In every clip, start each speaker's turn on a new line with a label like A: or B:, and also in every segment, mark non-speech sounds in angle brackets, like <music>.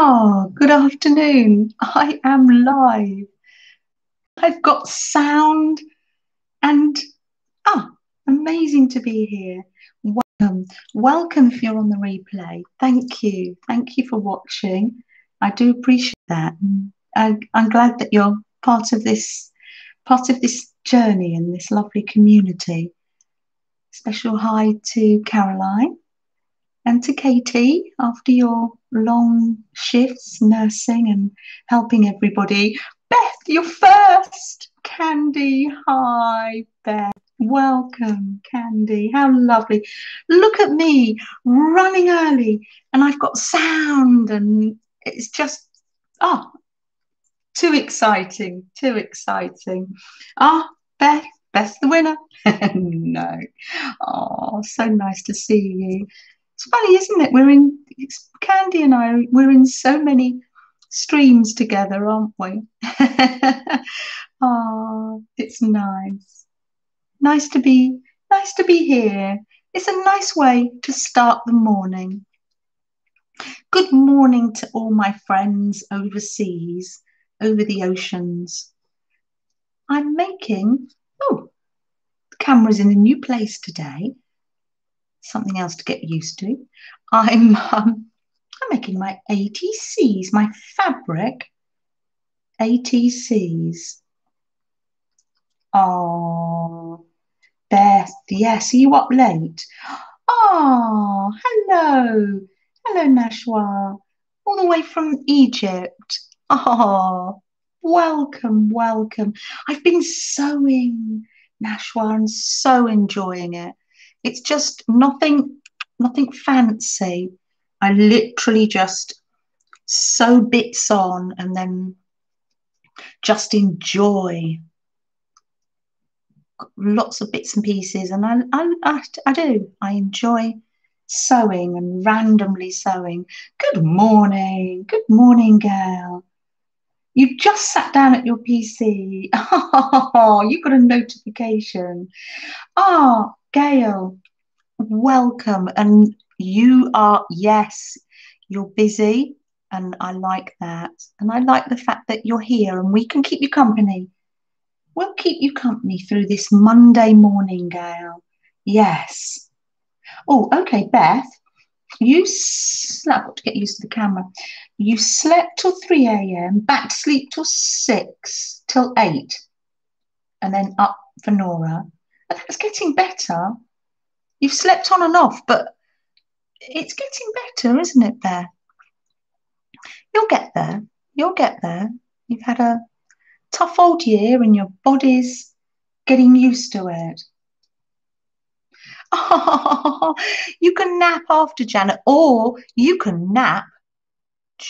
A: Oh, good afternoon. I am live. I've got sound and ah, amazing to be here. Welcome. Welcome if you're on the replay. Thank you. Thank you for watching. I do appreciate that. I, I'm glad that you're part of this part of this journey and this lovely community. Special hi to Caroline and to Katie after your long shifts nursing and helping everybody. Beth, you're first. Candy, hi, Beth. Welcome, Candy. How lovely. Look at me running early and I've got sound and it's just, oh, too exciting, too exciting. Ah, oh, Beth, Beth's the winner. <laughs> no. Oh, so nice to see you. It's funny, isn't it? We're in Candy and I. We're in so many streams together, aren't we? oh, <laughs> it's nice. Nice to be. Nice to be here. It's a nice way to start the morning. Good morning to all my friends overseas, over the oceans. I'm making. Oh, the camera's in a new place today something else to get used to. I'm <laughs> um, I'm making my ATCs, my fabric ATCs. Oh, Beth, yes, are you up late? Oh, <gasps> hello. Hello, Nashwa. All the way from Egypt. Oh, <laughs> welcome, welcome. I've been sewing, Nashwa, and so enjoying it. It's just nothing, nothing fancy. I literally just sew bits on and then just enjoy lots of bits and pieces. And I, I, I, I do. I enjoy sewing and randomly sewing. Good morning. Good morning, girl. You just sat down at your PC. <laughs> Oh, you got a notification. Oh, Gail, welcome. And you are, yes, you're busy. And I like that. And I like the fact that you're here and we can keep you company. We'll keep you company through this Monday morning, Gail. Yes. Oh, okay, Beth. You slept, I've got to get used to the camera. You slept till 3 a.m., back to sleep till 6, till 8, and then up for Nora. But that's getting better. You've slept on and off, but it's getting better, isn't it, there? You'll get there. You'll get there. You've had a tough old year and your body's getting used to it. Oh, <laughs> you can nap after Janet, or you can nap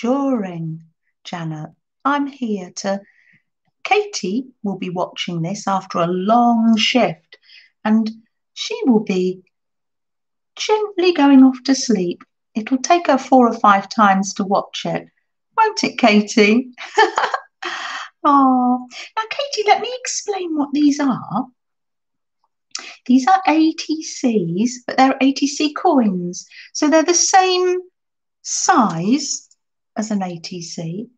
A: during Janet. I'm here to. Katie will be watching this after a long shift, and she will be gently going off to sleep. It'll take her four or five times to watch it, won't it, Katie? <laughs> oh, now, Katie, let me explain what these are. These are ATCs, but they're ATC coins. So they're the same size as an ATC.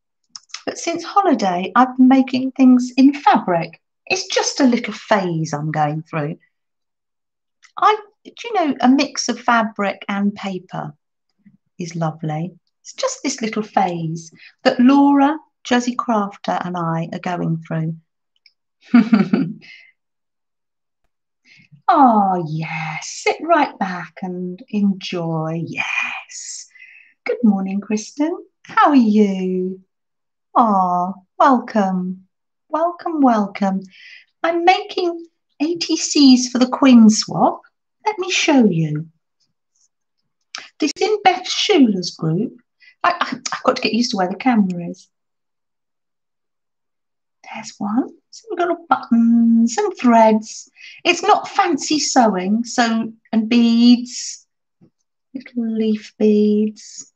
A: But since holiday, I've been making things in fabric. It's just a little phase I'm going through. I do you know a mix of fabric and paper is lovely. It's just this little phase that Laura, Josie Crafter, and I are going through. oh, <laughs> yes, sit right back and enjoy. Yes. Good morning, Kristen. How are you? Oh, welcome. Welcome, welcome. I'm making ATCs for the coin swap let me show you. This in Beth Schuler's group. I, I, I've got to get used to where the camera is. There's one. Some little buttons and threads. It's not fancy sewing, so and beads, little leaf beads.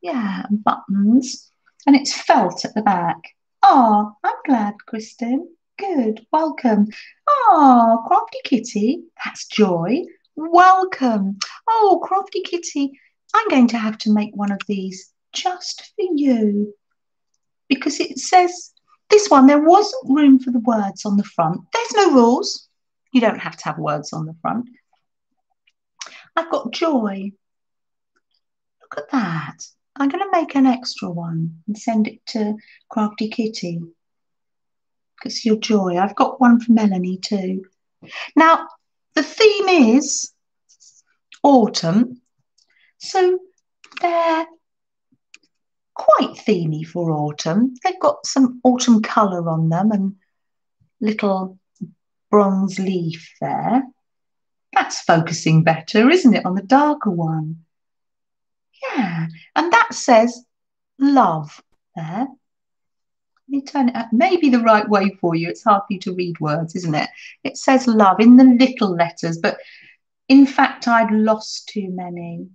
A: Yeah, and buttons. And it's felt at the back. Oh, I'm glad, Kristen. Good, welcome. Oh, Crafty Kitty, that's Joy. Welcome. Oh, Crafty Kitty, I'm going to have to make one of these just for you because it says this one, there wasn't room for the words on the front. There's no rules. You don't have to have words on the front. I've got joy. Look at that. I'm going to make an extra one and send it to Crafty Kitty. Because your joy. I've got one for Melanie too. Now, the theme is autumn. So they're quite themey for autumn. They've got some autumn colour on them and little bronze leaf there. That's focusing better, isn't it, on the darker one? Yeah, and that says love there. Turn it up. Maybe the right way for you. It's hard for you to read words, isn't it? It says love in the little letters, but in fact, I'd lost too many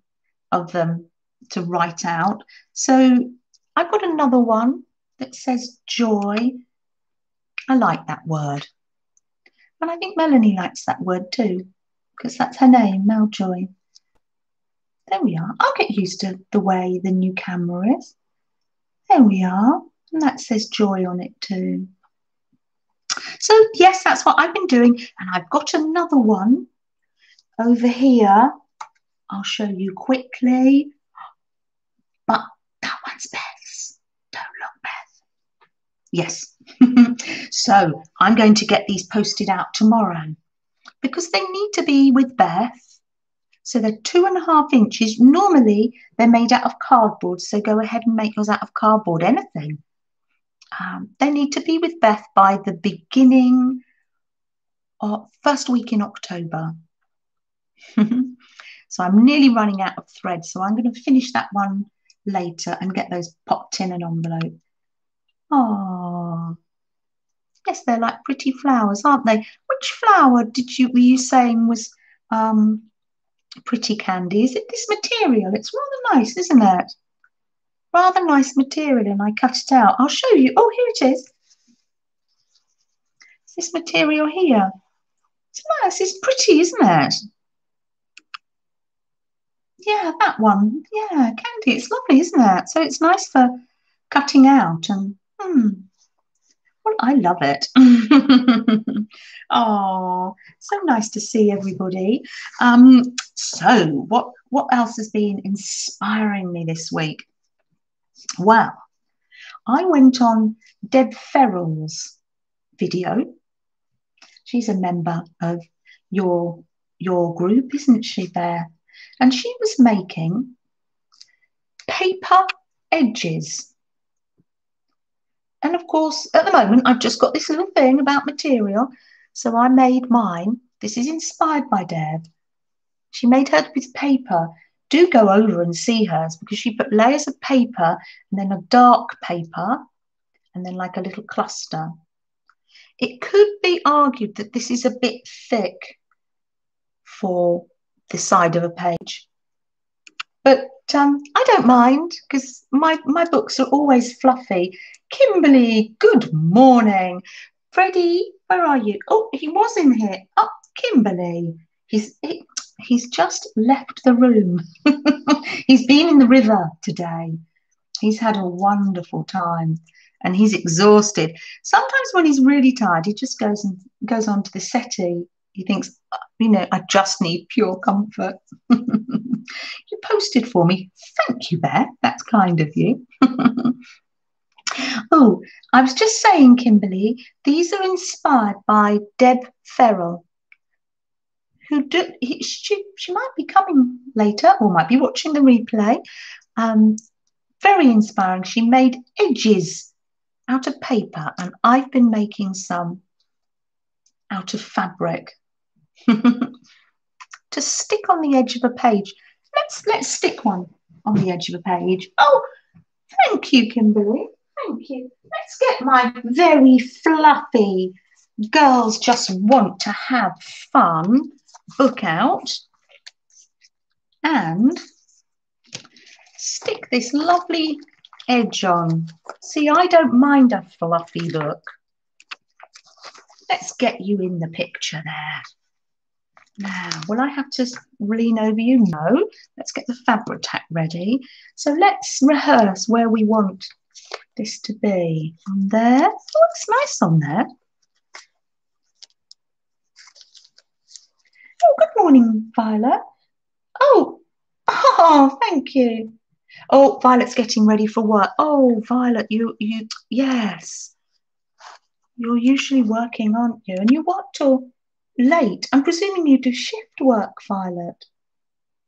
A: of them to write out. So I've got another one that says joy. I like that word. And I think Melanie likes that word too, because that's her name, Mel Joy. There we are. I'll get used to the way the new camera is. There we are. And that says joy on it too. So, yes, that's what I've been doing. And I've got another one over here. I'll show you quickly. But that one's Beth's. Don't look, Beth. Yes. <laughs> so I'm going to get these posted out tomorrow because they need to be with Beth. So they're two and a half inches. Normally they're made out of cardboard. So go ahead and make yours out of cardboard, anything. Um, they need to be with Beth by the beginning or first week in October. <laughs> so I'm nearly running out of thread. So I'm going to finish that one later and get those popped in an envelope. Oh, yes, they're like pretty flowers, aren't they? Which flower did you were you saying was um, pretty candy? Is it this material? It's rather nice, isn't it? Rather nice material, and I cut it out. I'll show you. Oh, here it is. It's this material here. It's nice. It's pretty, isn't it? Yeah, that one. Yeah, candy. It's lovely, isn't it? So it's nice for cutting out and hmm. Well, I love it. <laughs> oh, so nice to see everybody. Um, so what what else has been inspiring me this week? Well, I went on Deb Ferrell's video. She's a member of your your group, isn't she, There and she was making paper edges. And of course, at the moment, I've just got this little thing about material. So I made mine. This is inspired by Deb. She made hers with paper. Do go over and see hers because she put layers of paper and then a dark paper and then like a little cluster. It could be argued that this is a bit thick for the side of a page. But um, I don't mind because my, my books are always fluffy. Kimberly, good morning. Freddie, where are you? Oh, he was in here. Oh, Kimberly. He's he, he's just left the room. <laughs> he's been in the river today. He's had a wonderful time and he's exhausted. Sometimes when he's really tired, he just goes and goes on to the settee he thinks, you know, I just need pure comfort. <laughs> you posted for me. Thank you, Bear. That's kind of you. <laughs> oh, I was just saying, Kimberly, these are inspired by Deb Ferrell, who do, he, she, she might be coming later or might be watching the replay. Um, very inspiring. She made edges out of paper, and I've been making some out of fabric. <laughs> to stick on the edge of a page. Let's let's stick one on the edge of a page. Oh, thank you, Kimberly. Thank you. Let's get my very fluffy girls just want to have fun book out and stick this lovely edge on. See, I don't mind a fluffy book. Let's get you in the picture there. Now, will I have to lean over you? No. Let's get the Fabri-Tac ready. So let's rehearse where we want this to be. On there. Oh, it's nice on there. Oh, good morning, Violet. Oh, oh, thank you. Oh, Violet's getting ready for work. Oh, Violet, you, you, yes. You're usually working, aren't you? And you work till late. I'm presuming you do shift work, Violet.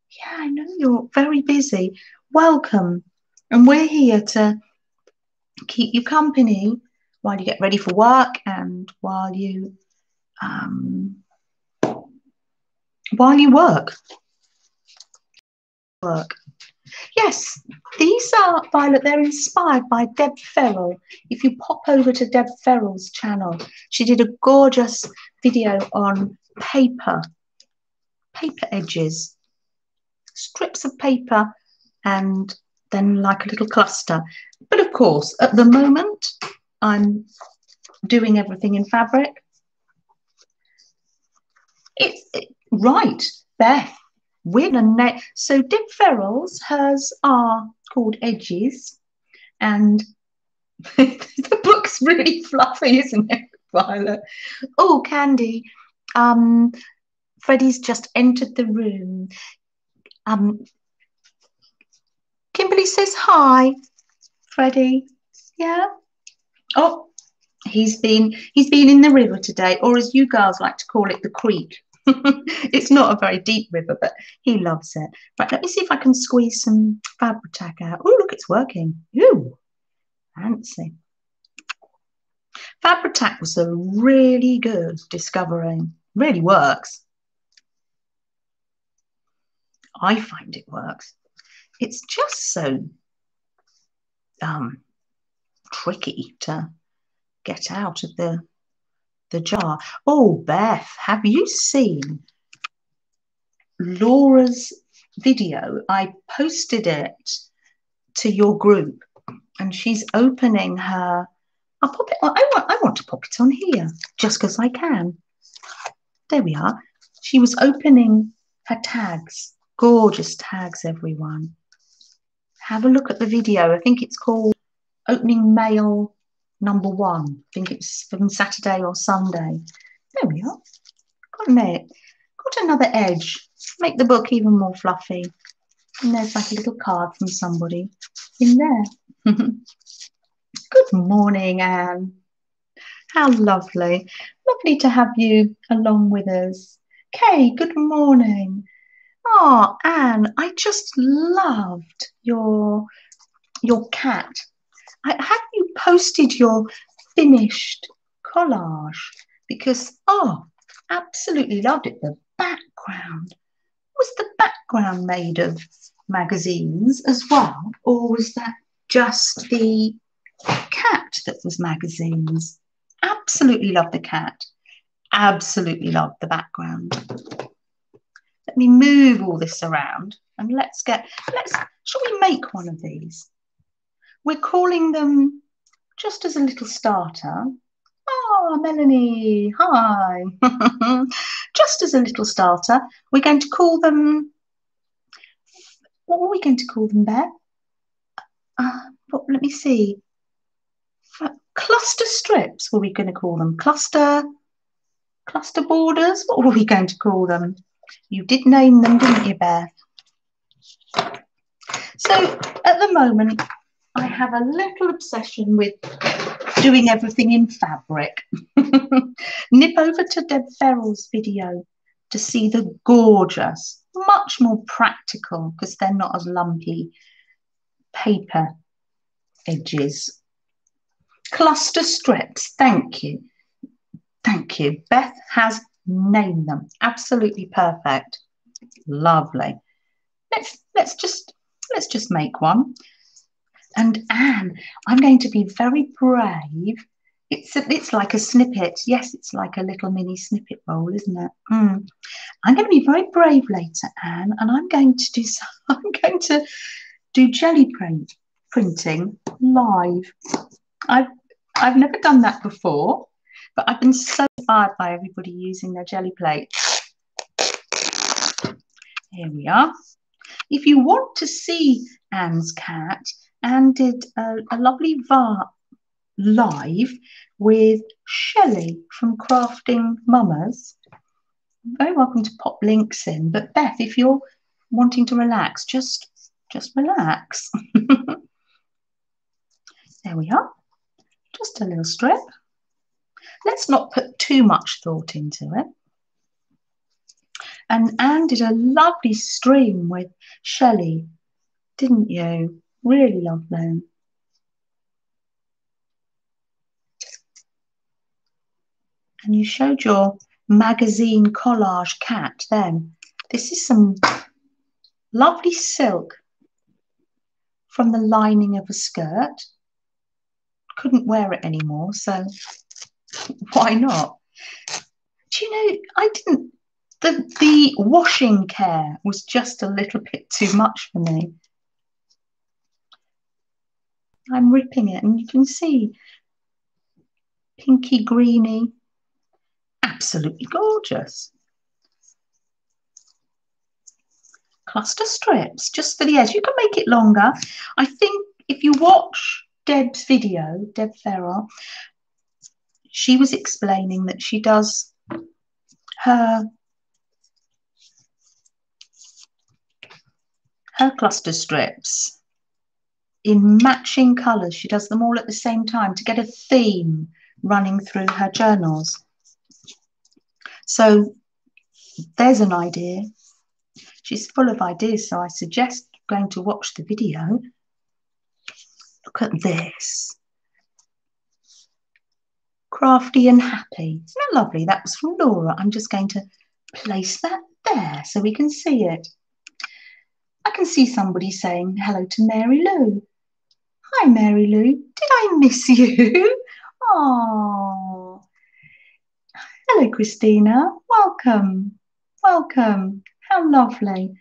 A: Yeah, I know you're very busy. Welcome. And we're here to keep you company while you get ready for work and while you um, while you work. Work. Yes, these are, Violet, they're inspired by Deb Ferrell. If you pop over to Deb Ferrell's channel, she did a gorgeous video on paper, paper edges, strips of paper and then like a little cluster. But of course, at the moment, I'm doing everything in fabric. It's it, right, Beth. We're net. So Deb Ferrell's, hers are called edges, and <laughs> the book's really <laughs> fluffy, isn't it, Violet? Oh, Candy. Um, Freddie's just entered the room. Um, Kimberly says hi, Freddie. Yeah. Oh, he's been he's been in the river today, or as you girls like to call it, the creek. <laughs> it's not a very deep river, but he loves it. Right, let me see if I can squeeze some Fabri-Tac out. Oh, look, it's working. Ooh, fancy. Fabri-Tac was a really good discovering. Really works. I find it works. It's just so um, tricky to get out of the the jar. Oh, Beth, have you seen Laura's video? I posted it to your group, and she's opening her. I'll pop it on. I want, I want to pop it on here just because I can. There we are. She was opening her tags. Gorgeous tags, everyone. Have a look at the video. I think it's called Opening Mail number one. I think it's from Saturday or Sunday. There we are. Got it. Got another edge. Make the book even more fluffy. And there's like a little card from somebody in there. <laughs> Good morning, Anne. How lovely. Lovely to have you along with us. Kay, good morning. Oh, Anne, I just loved your your cat I, you posted your finished collage? Because, oh, absolutely loved it. The background. Was the background made of magazines as well? Or was that just the cat that was magazines? Absolutely love the cat. Absolutely love the background. Let me move all this around and let's get, let's, shall we make one of these? We're calling them just as a little starter. Ah, Melanie, hi. <laughs> just as a little starter, we're going to call them. What were we going to call them, Beth? Uh, what, let me see. Cluster strips, were we going to call them? Cluster, cluster borders? What were we going to call them? You did name them, didn't you, Beth? So at the moment, have a little obsession with doing everything in fabric. <laughs> Nip over to Deb Ferrell's video to see the gorgeous, much more practical, because they're not as lumpy, paper edges. Cluster strips, thank you. Thank you. Beth has named them. Absolutely perfect. Lovely. Let's let's just let's just make one. And Anne, I'm going to be very brave. It's a, it's like a snippet. Yes, it's like a little mini snippet roll, isn't it? Mm. I'm going to be very brave later, Anne, and I'm going to do. <laughs> Some, I'm going to do Gelli print printing live. I've I've never done that before, but I've been so inspired by everybody using their Gelli plate. Here we are. If you want to see Anne's cat, Anne did a, a lovely VAR live with Shelley from Crafting Mamas. Very welcome to pop links in. But Beth, if you're wanting to relax, just just relax. <laughs> there we are. Just a little strip. Let's not put too much thought into it. And Anne did a lovely stream with Shelley, didn't you? Really lovely. And you showed your magazine collage cat then. This is some lovely silk from the lining of a skirt. Couldn't wear it anymore, so <laughs> why not? Do you know, I didn't, the, the washing care was just a little bit too much for me. I'm ripping it and you can see pinky greeny, absolutely gorgeous. Cluster strips just for the edge. You can make it longer. I think if you watch Deb's video, Deb Farrell, she was explaining that she does her her cluster strips in matching colours. She does them all at the same time to get a theme running through her journals. So there's an idea. She's full of ideas, so I suggest going to watch the video. Look at this. Crafty and happy. Isn't that lovely? That was from Laura. I'm just going to place that there so we can see it. I can see somebody saying hello to Mary Lou. Hi, Mary Lou. Did I miss you? <laughs> Oh. Hello, Christina. Welcome. Welcome. How lovely.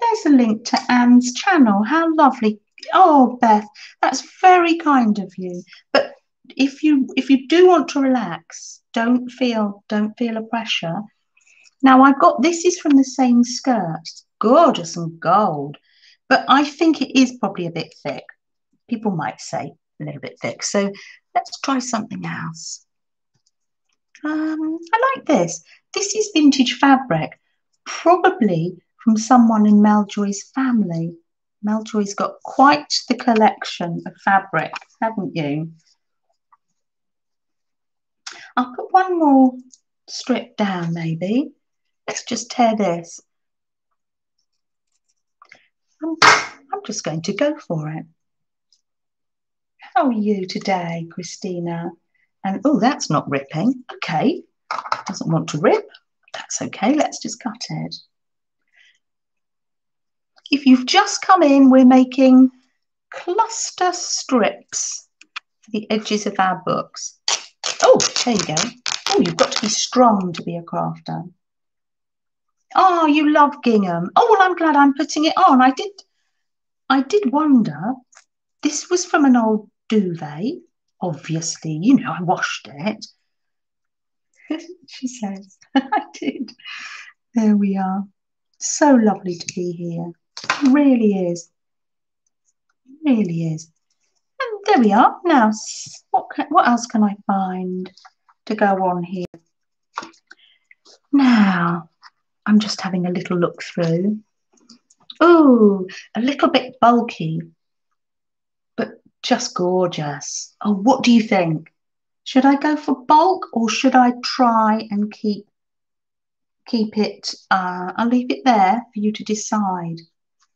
A: There's a link to Anne's channel. How lovely. Oh, Beth, that's very kind of you. But if you if you do want to relax, don't feel don't feel a pressure. Now I've got this is from the same skirt. It's gorgeous and gold, but I think it is probably a bit thick people might say a little bit thick. So let's try something else. Um, I like this. This is vintage fabric, probably from someone in Meljoy's family. Meljoy's got quite the collection of fabric, haven't you? I'll put one more strip down maybe. Let's just tear this. I'm, I'm just going to go for it. How are you today, Christina? And oh, that's not ripping. Okay, doesn't want to rip. That's okay. Let's just cut it. If you've just come in, we're making cluster strips for the edges of our books. Oh, there you go. Oh, you've got to be strong to be a crafter. Oh, you love gingham. Oh, well, I'm glad I'm putting it on. I did, I did wonder. This was from an old duvet. Obviously, you know, I washed it. <laughs> she says, <laughs> I did. There we are. So lovely to be here. Really is. Really is. And there we are. Now, what, can, what else can I find to go on here? Now, I'm just having a little look through. Oh, a little bit bulky just gorgeous. Oh, what do you think? Should I go for bulk or should I try and keep keep it? Uh, I'll leave it there for you to decide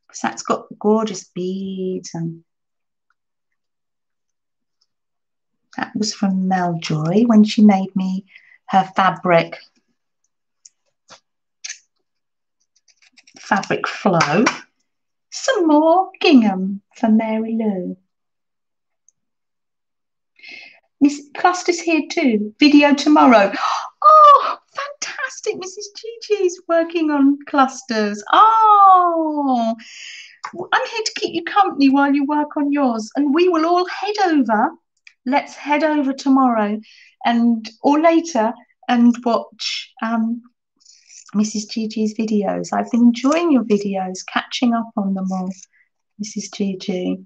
A: because that's got gorgeous beads and that was from Meljoy when she made me her fabric fabric flow. Some more gingham for Mary Lou. Miss Cluster's here too. Video tomorrow. Oh, fantastic. Mrs. Gigi's working on clusters. Oh, I'm here to keep you company while you work on yours. And we will all head over. Let's head over tomorrow and or later and watch um, Mrs. Gigi's videos. I've been enjoying your videos, catching up on them all, Mrs. Gigi.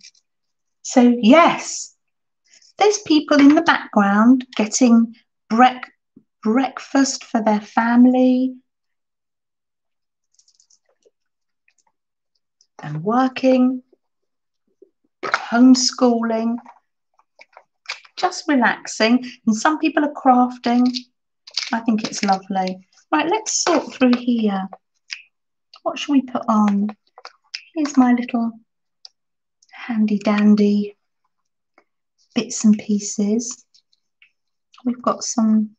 A: So, yes, there's people in the background getting brec- breakfast for their family and working, homeschooling, just relaxing. And some people are crafting. I think it's lovely. Right, let's sort through here. What should we put on? Here's my little handy dandy bits and pieces. We've got some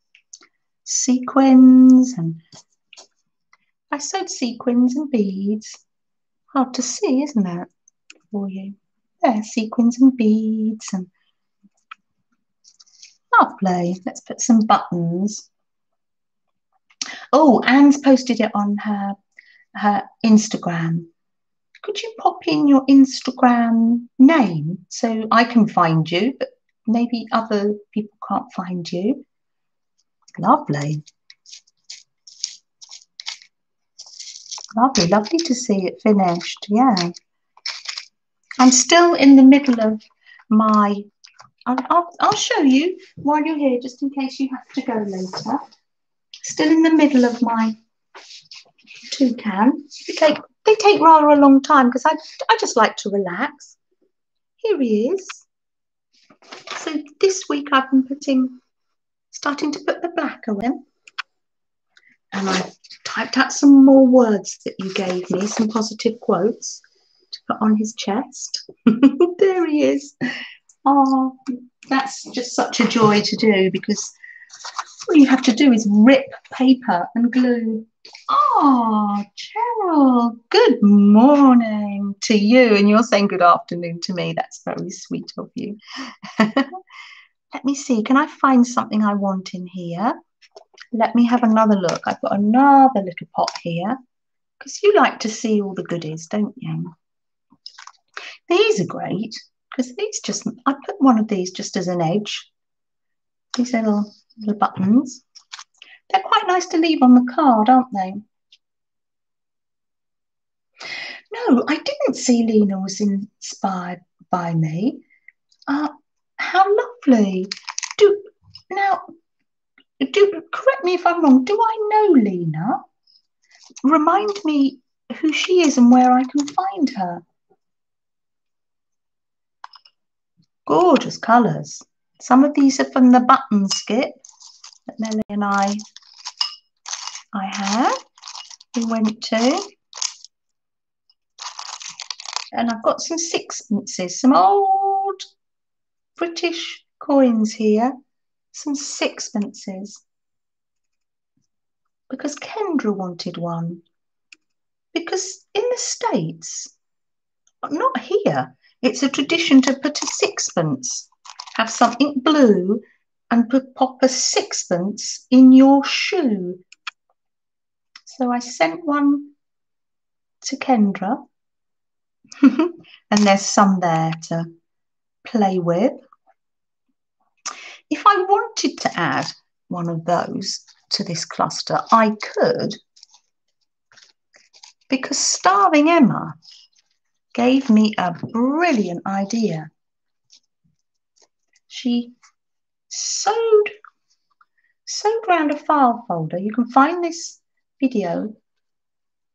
A: sequins and I sewed sequins and beads. Hard to see, isn't that, for you? There, sequins and beads and lovely. Let's put some buttons. Oh, Anne's posted it on her her Instagram. Could you pop in your Instagram name so I can find you, but maybe other people can't find you? Lovely. Lovely, lovely to see it finished. Yeah. I'm still in the middle of my. I'll, I'll, I'll show you while you're here, just in case you have to go later. Still in the middle of my They take, they take rather a long time because I, I just like to relax. Here he is. So this week I've been putting, starting to put the black on And I've typed out some more words that you gave me, some positive quotes to put on his chest. <laughs> there he is. Oh, that's just such a joy to do because all you have to do is rip paper and glue. Oh, Cheryl, good morning to you. And you're saying good afternoon to me. That's very sweet of you. <laughs> Let me see. Can I find something I want in here? Let me have another look. I've got another little pot here because you like to see all the goodies, don't you? These are great because these just, I put one of these just as an edge. These little the buttons. They're quite nice to leave on the card, aren't they? No, I didn't see Lena was inspired by me. Uh, how lovely. Do now do correct me if I'm wrong. Do I know Lena? Remind me who she is and where I can find her. Gorgeous colours. Some of these are from the button skip that Nellie and I I had. We went to. And I've got some sixpences, some old British coins here, some sixpences. Because Kendra wanted one. Because in the States, not here, it's a tradition to put a sixpence, have something blue and put, pop a sixpence in your shoe. So I sent one to Kendra, <laughs> and there's some there to play with. If I wanted to add one of those to this cluster, I could, because Starving Emma gave me a brilliant idea. She sewed, sewed around a file folder. You can find this video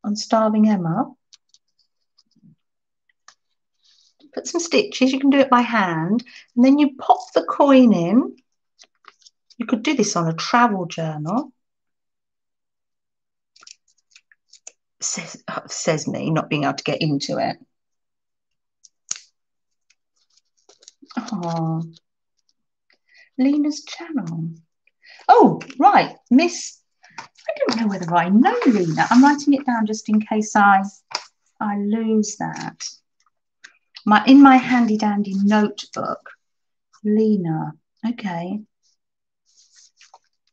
A: on Starving Emma. Put some stitches, you can do it by hand, and then you pop the coin in. You could do this on a travel journal. Says, says me, not being able to get into it. Oh, Lena's channel. Oh, right, Miss. I don't know whether I know Lena. I'm writing it down just in case I I lose that. My in my handy dandy notebook, Lena. Okay.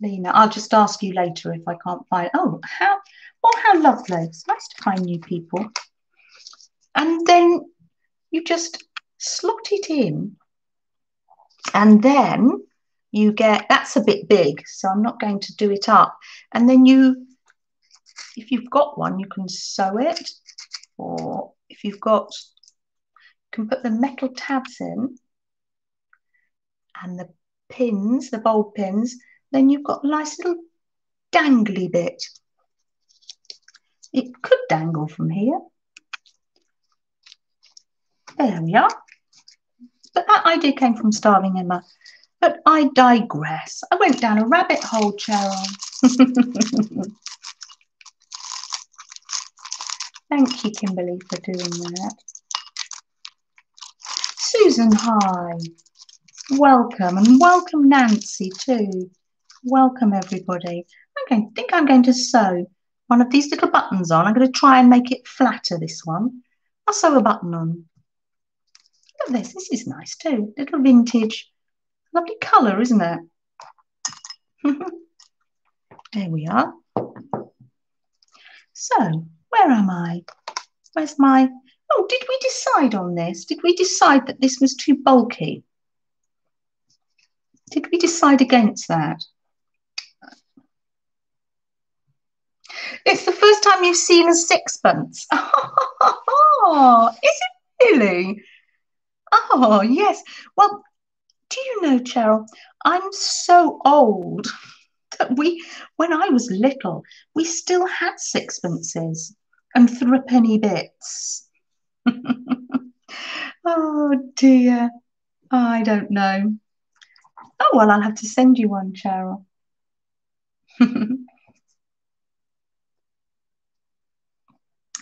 A: Lena, I'll just ask you later if I can't find. Oh, how well, how lovely! It's nice to find new people. And then you just slot it in, and then you get that's a bit big, so I'm not going to do it up. And then you if you've got one, you can sew it, or if you've got, you can put the metal tabs in and the pins, the bulb pins, then you've got a nice little dangly bit. It could dangle from here. There we are. But that idea came from Starving Emma. But I digress. I went down a rabbit hole, Cheryl. <laughs> Thank you, Kimberly, for doing that. Susan, hi. Welcome, and welcome, Nancy, too. Welcome, everybody. I think I'm going to sew one of these little buttons on. I'm going to try and make it flatter, this one. I'll sew a button on. Look at this. This is nice, too. Little vintage. Lovely colour, isn't it? <laughs> there we are. So, where am I? Where's my... Oh, did we decide on this? Did we decide that this was too bulky? Did we decide against that? It's the first time you've seen a sixpence. <laughs> Oh, is it really? Oh, yes. Well, do you know, Cheryl, I'm so old that we, when I was little, we still had sixpences and threepenny bits. <laughs> oh dear, I don't know. Oh, well, I'll have to send you one, Cheryl. <laughs> oh,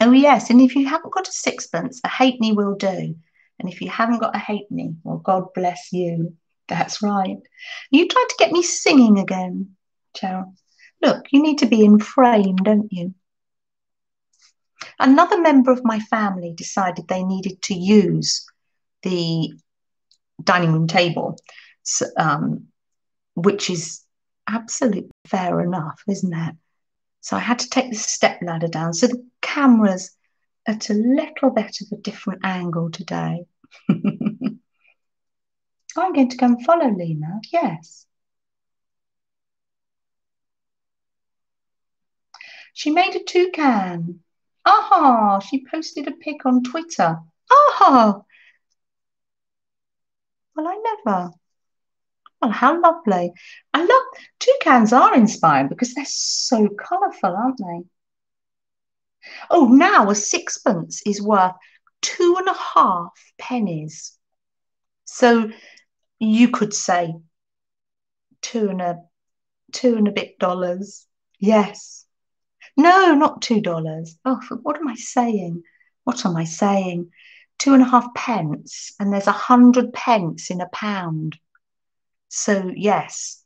A: yes, and if you haven't got a sixpence, a halfpenny will do. And if you haven't got a halfpenny, well, God bless you. That's right. You tried to get me singing again, Cheryl. Look, you need to be in frame, don't you? Another member of my family decided they needed to use the dining room table, um, which is absolutely fair enough, isn't it? So I had to take the step ladder down. So the camera's at a little bit of a different angle today. <laughs> I'm going to and follow Lena, yes. She made a toucan. Ah, she posted a pic on Twitter. Ah, well, I never. Well, how lovely. I love toucans are inspiring because they're so colourful, aren't they? Oh, now a sixpence is worth two and a half pennies. So you could say two and a two and a bit dollars. Yes. No, not two dollars. Oh, what am I saying? What am I saying? Two and a half pence, and there's a hundred pence in a pound. So yes,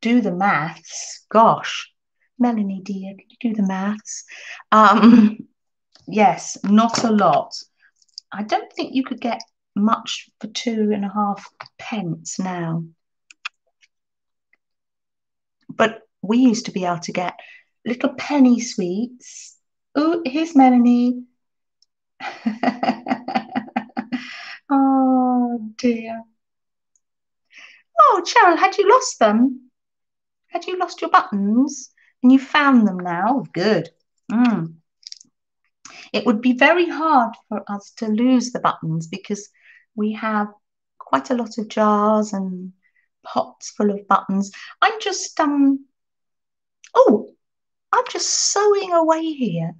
A: do the maths. Gosh, Melanie, dear, can you do the maths? Um, <laughs> yes, not a lot. I don't think you could get much for two and a half pence now. But we used to be able to get little penny sweets. Oh, here's Melanie. <laughs> oh dear. Oh, Cheryl, had you lost them? Had you lost your buttons? And you found them now? Good. Mm. It would be very hard for us to lose the buttons because we have quite a lot of jars and pots full of buttons. I'm just um oh I'm just sewing away here,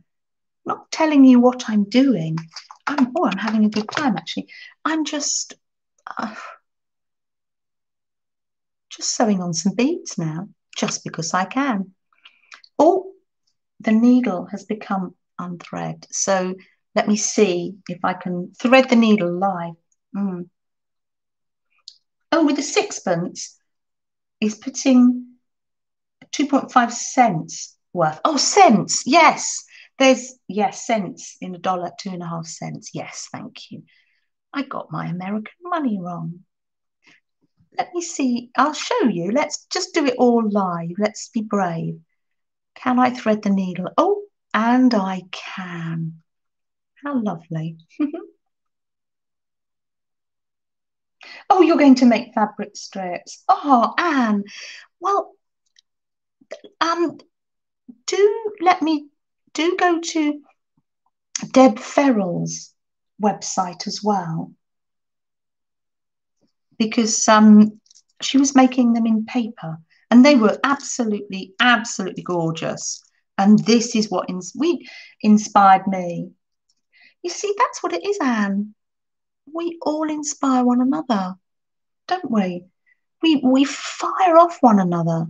A: not telling you what I'm doing. I'm, oh, I'm having a good time actually. I'm just, uh, just sewing on some beads now, just because I can. Oh, the needle has become unthread. So let me see if I can thread the needle live. Mm. Oh, with a sixpence, is putting 2.5 cents worth. Oh, cents. Yes. There's, yes, cents in a dollar, two and a half cents. Yes, thank you. I got my American money wrong. Let me see. I'll show you. Let's just do it all live. Let's be brave. Can I thread the needle? Oh, and I can. How lovely. <laughs> oh, you're going to make fabric strips. Oh, Anne. Well, um, do let me do go to Deb Ferrell's website as well because um, she was making them in paper and they were absolutely, absolutely gorgeous. And this is what ins- we inspired me. You see, that's what it is, Anne. We all inspire one another, don't we? We we fire off one another.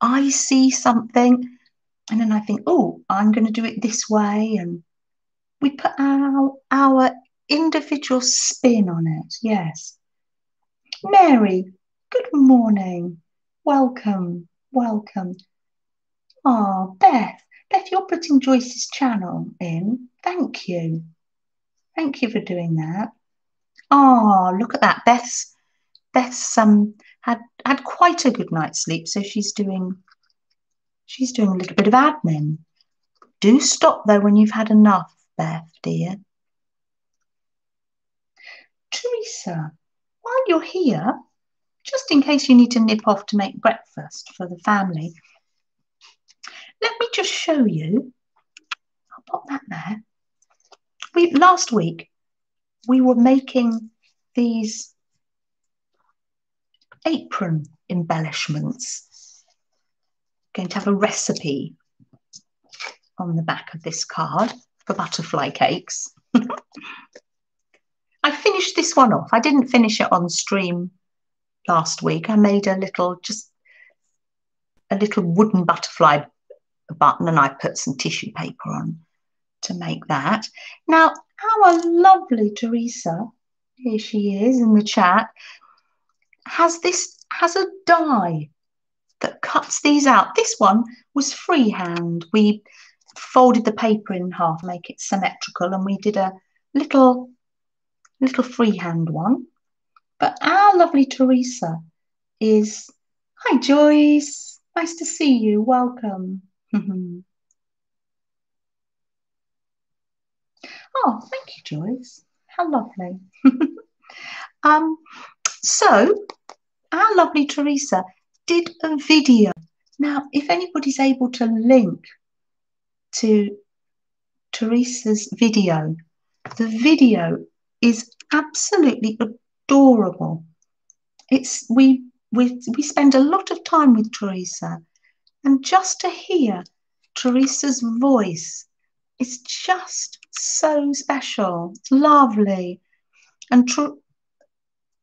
A: I see something, and then I think, oh, I'm going to do it this way, and we put our our individual spin on it. Yes. Mary, good morning. Welcome, welcome. Oh, Beth, Beth, you're putting Joyce's channel in. Thank you. Thank you for doing that. Oh, look at that. Beth's Beth's um had had quite a good night's sleep, so she's doing she's doing a little bit of admin. Do stop though when you've had enough, Beth, dear. Teresa, while you're here, just in case you need to nip off to make breakfast for the family, let me just show you. I'll pop that there. We last week we were making these apron embellishments. Going to have a recipe on the back of this card for butterfly cakes. <laughs> I finished this one off. I didn't finish it on stream last week. I made a little, just a little wooden butterfly button and I put some tissue paper on to make that. Now, our lovely Teresa, here she is in the chat, has this, has a die that cuts these out. This one was freehand. We folded the paper in half, make it symmetrical, and we did a little, little freehand one. But our lovely Teresa is, hi Joyce, nice to see you, welcome. <laughs> oh, thank you, Joyce. How lovely. <laughs> um, so, our lovely Teresa did a video. Now, if anybody's able to link to Teresa's video, the video is absolutely adorable. It's we we we spend a lot of time with Teresa, and just to hear Teresa's voice is just so special. Lovely, and tr-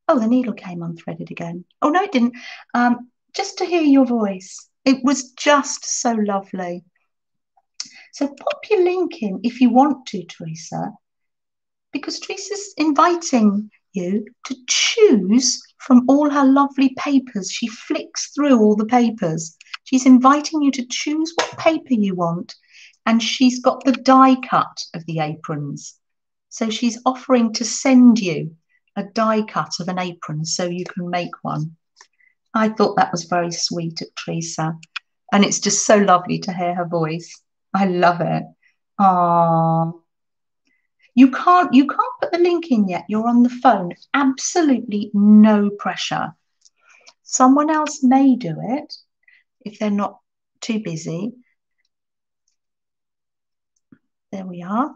A: oh, the needle came unthreaded again. Oh no, it didn't. Um, just to hear your voice, it was just so lovely. So pop your link in if you want to, Teresa, because Teresa's inviting you to choose from all her lovely papers. She flicks through all the papers. She's inviting you to choose what paper you want, and she's got the die cut of the aprons. So she's offering to send you a die cut of an apron so you can make one. I thought that was very sweet of Teresa, and it's just so lovely to hear her voice. I love it. Ah. You can't you can't put the link in yet. You're on the phone. Absolutely no pressure. Someone else may do it if they're not too busy. There we are.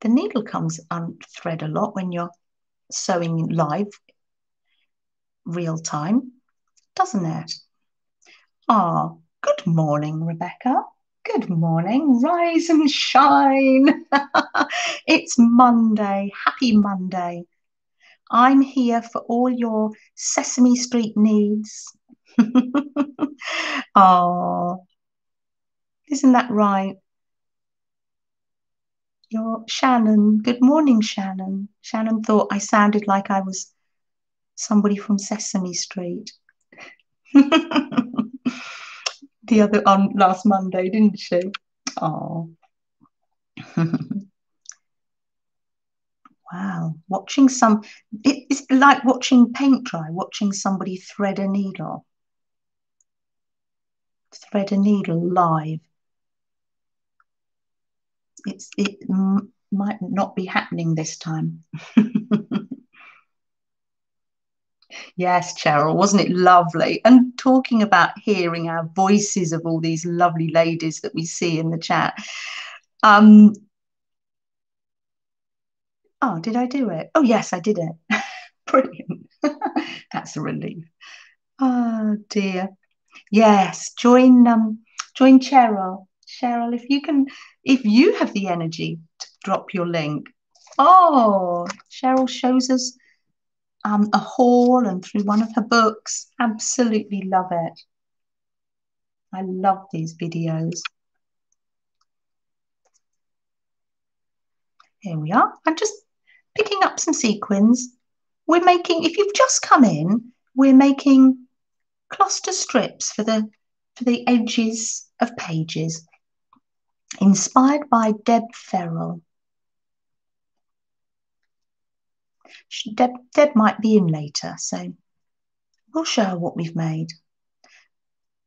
A: The needle comes unthread a lot when you're sewing live, real time, doesn't it? Ah, good morning, Rebecca. Good morning, rise and shine. <laughs> it's Monday. Happy Monday. I'm here for all your Sesame Street needs. oh, <laughs> isn't that right? Shannon. Good morning, Shannon. Shannon thought I sounded like I was somebody from Sesame Street. <laughs> the other on last Monday, didn't she? Oh. <laughs> wow. Watching some it's like watching paint dry, watching somebody thread a needle. Thread a needle live. It's it m- might not be happening this time. <laughs> yes, Cheryl, wasn't it lovely? And talking about hearing our voices of all these lovely ladies that we see in the chat. Um, oh, did I do it? Oh, yes, I did it. <laughs> Brilliant. <laughs> That's a relief. Oh dear. Yes, join um join Cheryl. Cheryl, if you can if you have the energy to drop your link. Oh, Cheryl shows us um, a haul and through one of her books. Absolutely love it. I love these videos. Here we are. I'm just picking up some sequins. We're making, if you've just come in, we're making cluster strips for the for the edges of pages, inspired by Deb Farrell. Deb, Deb might be in later, so we'll show her what we've made.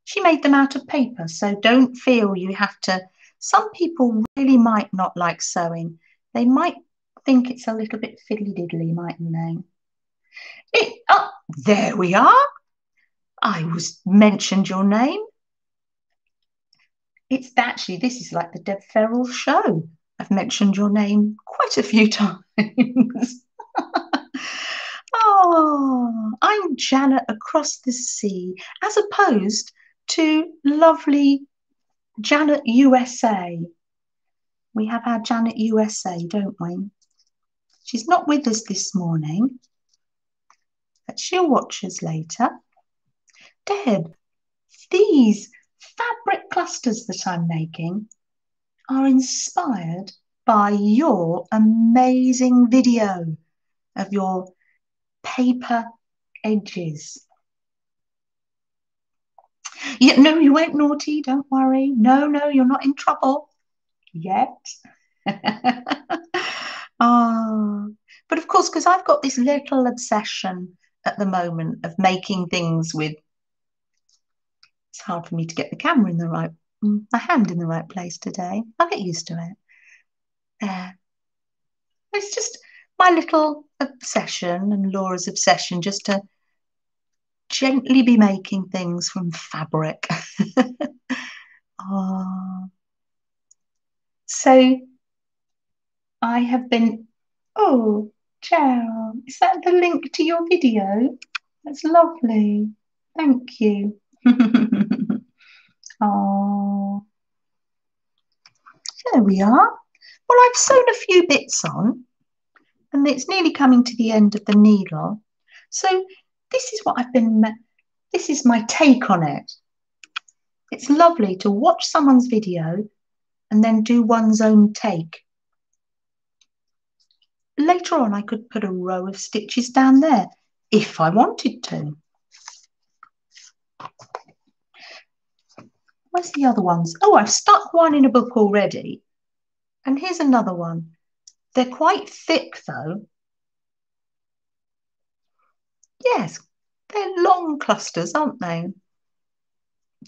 A: She made them out of paper, so don't feel you have to. Some people really might not like sewing. They might think it's a little bit fiddly diddly, mightn't they? It, oh, there we are. I was mentioned your name. It's actually, this is like the Deb Ferrell show. I've mentioned your name quite a few <laughs> times. oh, <laughs> I'm Janet across the sea, as opposed to lovely Janet USA. We have our Janet USA, don't we? She's not with us this morning, but she'll watch us later. Deb, these fabric clusters that I'm making are inspired by your amazing video of your paper edges. Yeah, no, you weren't naughty, don't worry. No, no, you're not in trouble yet. oh, <laughs> but of course, because I've got this little obsession at the moment of making things with. It's hard for me to get the camera in the right, mm, my hand in the right place today. I'll get used to it. There. It's just my little obsession and Laura's obsession just to gently be making things from fabric. oh. <laughs> So I have been, oh, Ciao. Is that the link to your video? That's lovely. Thank you. <laughs> oh. There we are. Well, I've sewn a few bits on and it's nearly coming to the end of the needle. So this is what I've been, this is my take on it. It's lovely to watch someone's video and then do one's own take. Later on, I could put a row of stitches down there if I wanted to. Where's the other ones? Oh, I've stuck one in a book already. And here's another one. They're quite thick though. Yes, they're long clusters, aren't they?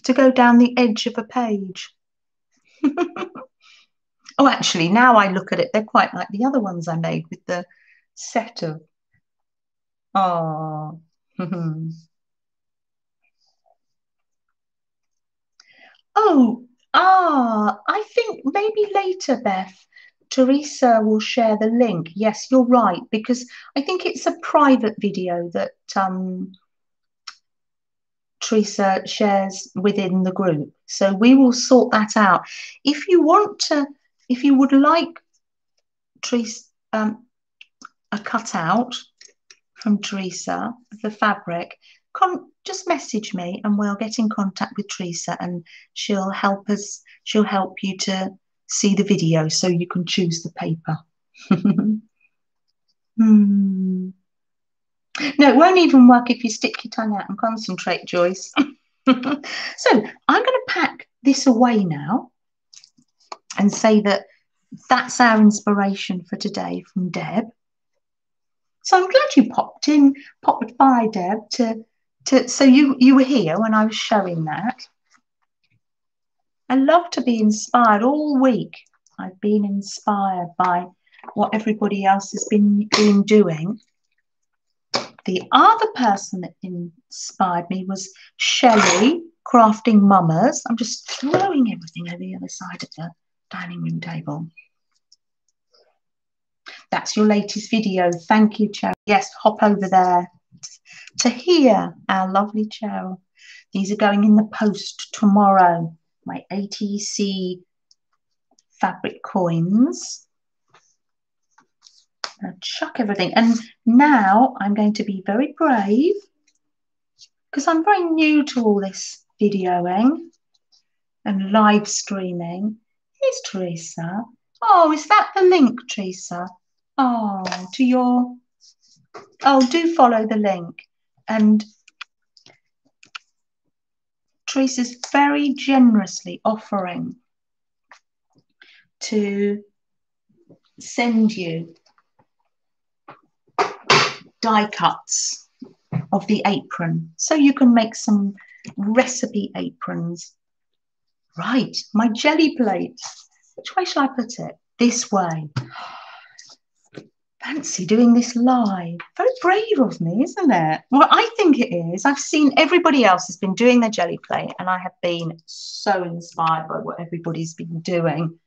A: To go down the edge of a page. <laughs> oh, actually, now I look at it, they're quite like the other ones I made with the set of. Oh. <laughs> oh, ah, I think maybe later, Beth, Teresa will share the link. Yes, you're right, because I think it's a private video that um, Teresa shares within the group. So we will sort that out. If you want to, if you would like Teresa, um, a cutout from Teresa the fabric, con- just message me and we'll get in contact with Teresa and she'll help us, she'll help you to see the video so you can choose the paper. <laughs> hmm. No, it won't even work if you stick your tongue out and concentrate, Joyce. <laughs> so I'm going to pack this away now and say that that's our inspiration for today from Deb. So I'm glad you popped in, popped by, Deb, to to so you you were here when I was showing that. I love to be inspired all week. I've been inspired by what everybody else has been, been doing. the other person that inspired me was Shelley, Crafting Mamas. I'm just throwing everything over the other side of the dining room table. That's your latest video. Thank you, Cheryl. Yes, hop over there to hear our lovely Cheryl. These are going in the post tomorrow. My ATC fabric coins. I'll chuck everything. And now I'm going to be very brave because I'm very new to all this videoing and live streaming. Here's Teresa. Oh, is that the link, Teresa? Oh, to your. Oh, do follow the link. And Teresa's very generously offering to send you die cuts of the apron so you can make some recipe aprons. Right, my Gelli plate. Which way shall I put it? This way. Fancy doing this live. Very brave of me, isn't it? Well, I think it is. I've seen everybody else has been doing their Gelli plate, and I have been so inspired by what everybody's been doing.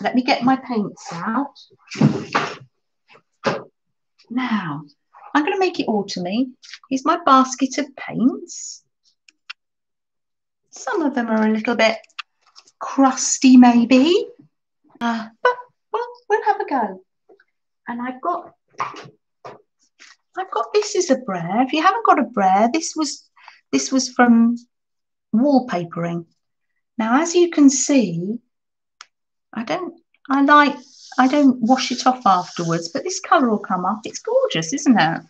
A: Let me get my paints out. Now, I'm going to make it all to me. Here's my basket of paints. Some of them are a little bit crusty, maybe, uh, but well, we'll have a go. And I've got, I've got this is a brayer. If you haven't got a brayer, this was, this was from wallpapering. Now, as you can see, I don't, I like I don't wash it off afterwards, but this colour will come up. It's gorgeous, isn't it?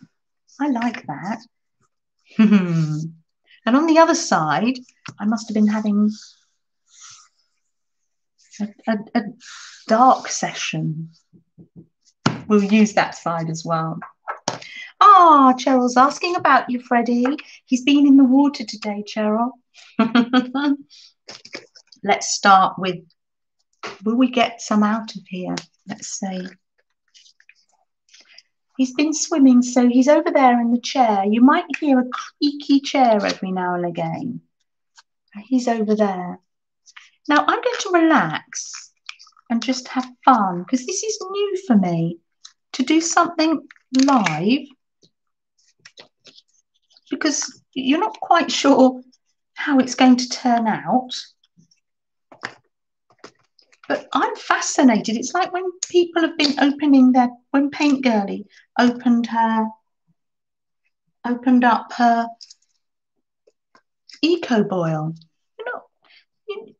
A: I like that. <laughs> and on the other side, I must have been having a, a, a dark session. We'll use that side as well. Ah, oh, Cheryl's asking about you, Freddie. He's been in the water today, Cheryl. <laughs> Let's start with, will we get some out of here? let's see. He's been swimming, so he's over there in the chair. You might hear a creaky chair every now and again. He's over there. Now I'm going to relax and just have fun because this is new for me to do something live because you're not quite sure how it's going to turn out. But I'm fascinated. It's like when people have been opening their when Paint Girly opened her opened up her eco boil. You know, you,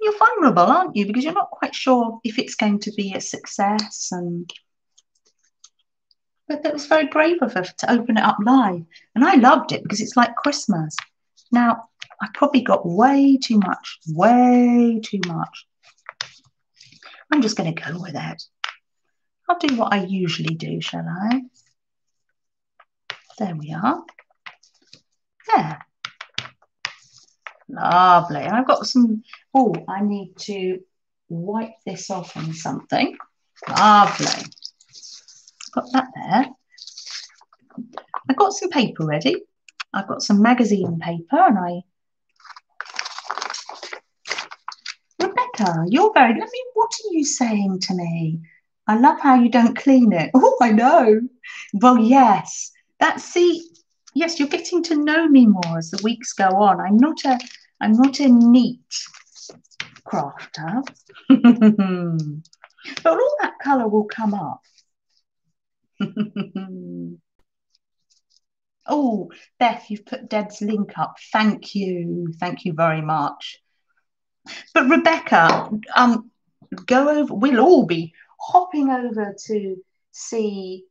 A: you're vulnerable, aren't you? Because you're not quite sure if it's going to be a success and but that was very brave of her to open it up live. And I loved it because it's like Christmas. Now, I probably got way too much, way too much. I'm just going to go with it. I'll do what I usually do, shall I? There we are. There. Lovely. I've got some, oh, I need to wipe this off on something. Lovely. Got that there. I've got some paper ready. I've got some magazine paper and I Rebecca, you're very, let me, what are you saying to me? I love how you don't clean it. <laughs> Oh, I know. Well, yes. That's, see, yes, you're getting to know me more as the weeks go on. I'm not a, I'm not a neat crafter. <laughs> but all that colour will come up. <laughs> oh, Beth, you've put Deb's link up. Thank you. Thank you very much. But Rebecca, um, go over. We'll all be hopping over to see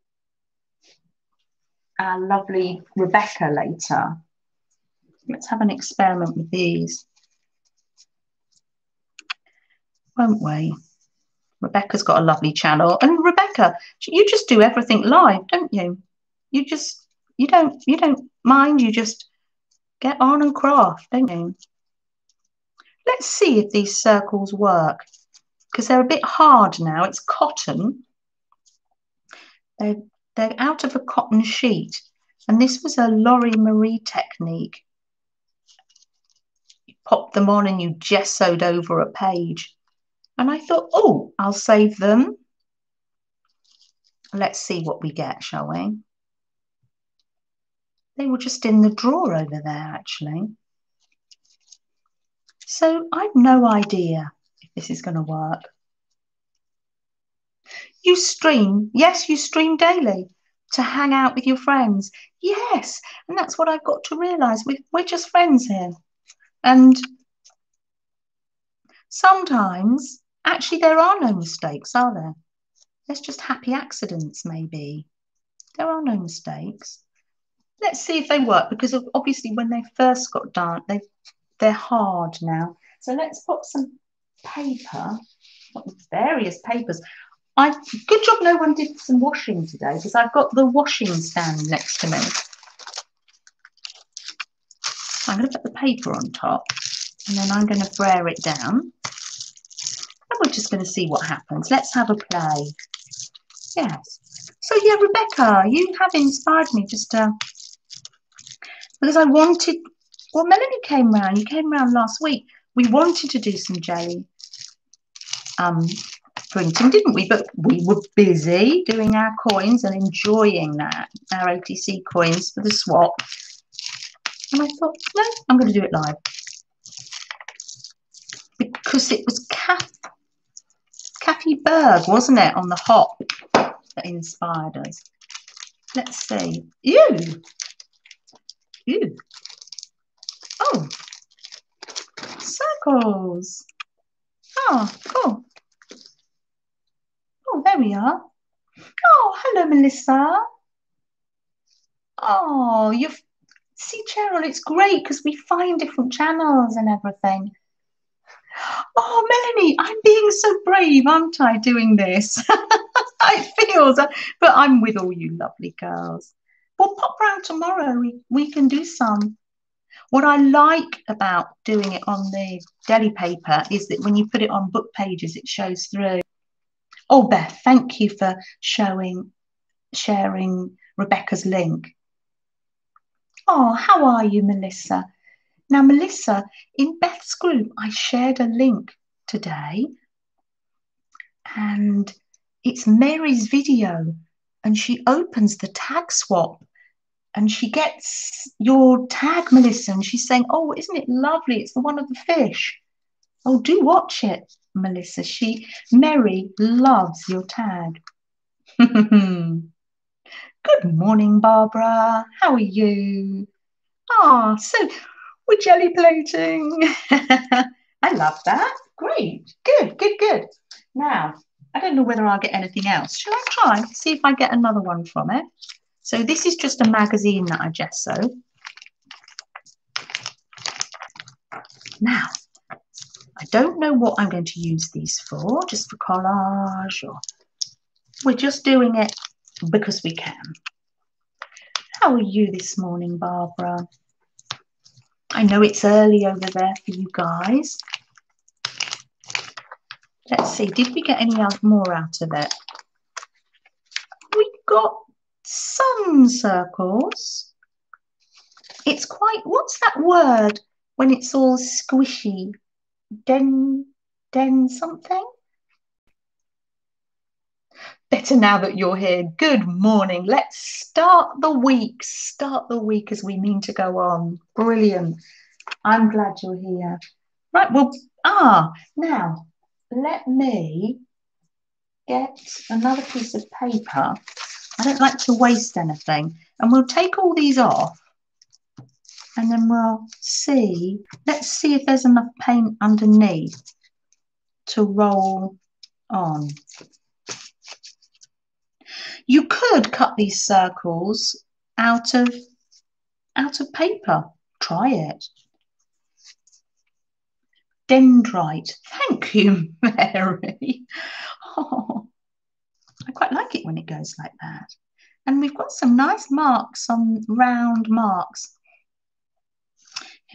A: our lovely Rebecca later. Let's have an experiment with these, won't we? Rebecca's got a lovely channel, and Rebecca, you just do everything live, don't you? You just you don't you don't mind. You just get on and craft, don't you? Let's see if these circles work because they're a bit hard now. It's cotton. They're, they're out of a cotton sheet And this was a Lori Marie technique. You popped them on and you gessoed over a page. And I thought, oh, I'll save them. Let's see what we get, shall we? They were just in the drawer over there, actually. So I've no idea if this is going to work. You stream. Yes, you stream daily to hang out with your friends. Yes. And that's what I've got to realize. We're, we're just friends here. And sometimes, actually, there are no mistakes, are there? There's just happy accidents, maybe. There are no mistakes. Let's see if they work because obviously when they first got done, they they're hard now. So let's put some paper, various papers. I good job no one did some washing today because I've got the washing stand next to me. I'm going to put the paper on top and then I'm going to brayer it down. Just going to see what happens. Let's have a play. Yes. So yeah, Rebecca, you have inspired me just uh, because I wanted. Well, Melanie came round. You came round last week. We wanted to do some Gelli um, printing, didn't we? But we were busy doing our coins and enjoying that, our ATC coins for the swap. And I thought, no, I'm going to do it live. Because it was Kath, Kathy Berg, wasn't it, on the hop that inspired us. Let's see. Ew. Ew. Oh. Circles. Oh, cool. Oh, there we are. Oh, hello, Melissa. Oh, you've see, Cheryl, it's great because we find different channels and everything. Oh, Melanie, I'm being so brave, aren't I, doing this? <laughs> it feels, but I'm with all you lovely girls. Well, pop round tomorrow. We, we can do some. What I like about doing it on the deli paper is that when you put it on book pages, it shows through. Oh, Beth, thank you for showing, sharing Rebecca's link. Oh, how are you, Melissa? Now, Melissa, in Beth's group, I shared a link today, and it's Mary's video, and she opens the tag swap and she gets your tag, Melissa, and she's saying, Oh, isn't it lovely? It's the one of the fish. Oh, do watch it. Melissa. She, Mary, loves your tag. <laughs> Good morning, Barbara. How are you? Ah, so we're Gelli plating. <laughs> I love that. Great. Good, good, good. Now, I don't know whether I'll get anything else. Shall I try? See if I get another one from it. So this is just a magazine that I gesso. Now, I don't know what I'm going to use these for, just for collage or we're just doing it because we can. How are you this morning, Barbara? I know it's early over there for you guys. Let's see, did we get any more out of it? We got some circles. It's quite, what's that word when it's all squishy? Den, den something? Better now that you're here. Good morning. Let's start the week. Start the week as we mean to go on. Brilliant. I'm glad you're here. Right, well, ah, now let me get another piece of paper. I don't like to waste anything. And we'll take all these off and then we'll see, let's see if there's enough paint underneath to roll on. You could cut these circles out of out of paper. Try it. Dendrite. Thank you, <laughs> Mary. Oh, <laughs> I quite like it when it goes like that. And we've got some nice marks, some round marks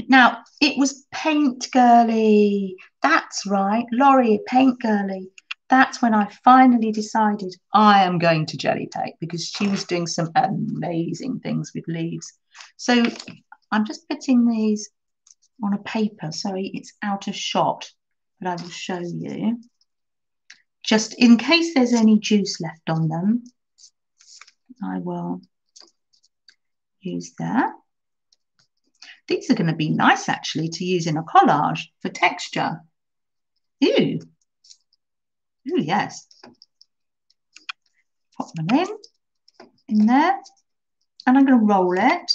A: now, it was Paint Girly. That's right, Laurie, Paint Girly. That's when I finally decided I am going to Gelli plate because she was doing some amazing things with leaves. So I'm just putting these on a paper. Sorry, it's out of shot, but I will show you. Just in case there's any juice left on them, I will use that. These are going to be nice actually to use in a collage for texture. Ew. Ooh, yes. Pop them in, in there. And I'm going to roll it.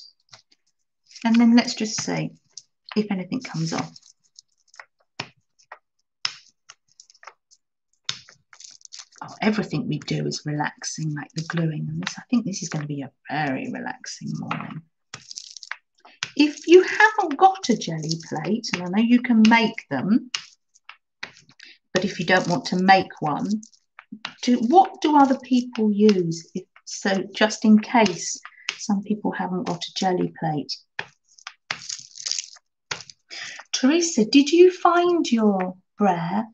A: And then let's just see if anything comes off. Oh, everything we do is relaxing, like the gluing. And this, I think this is going to be a very relaxing morning. If you haven't got a Gelli plate, and I know you can make them, but if you don't want to make one, do what do other people use? If, so just in case some people haven't got a Gelli plate. Teresa, did you find your brayer?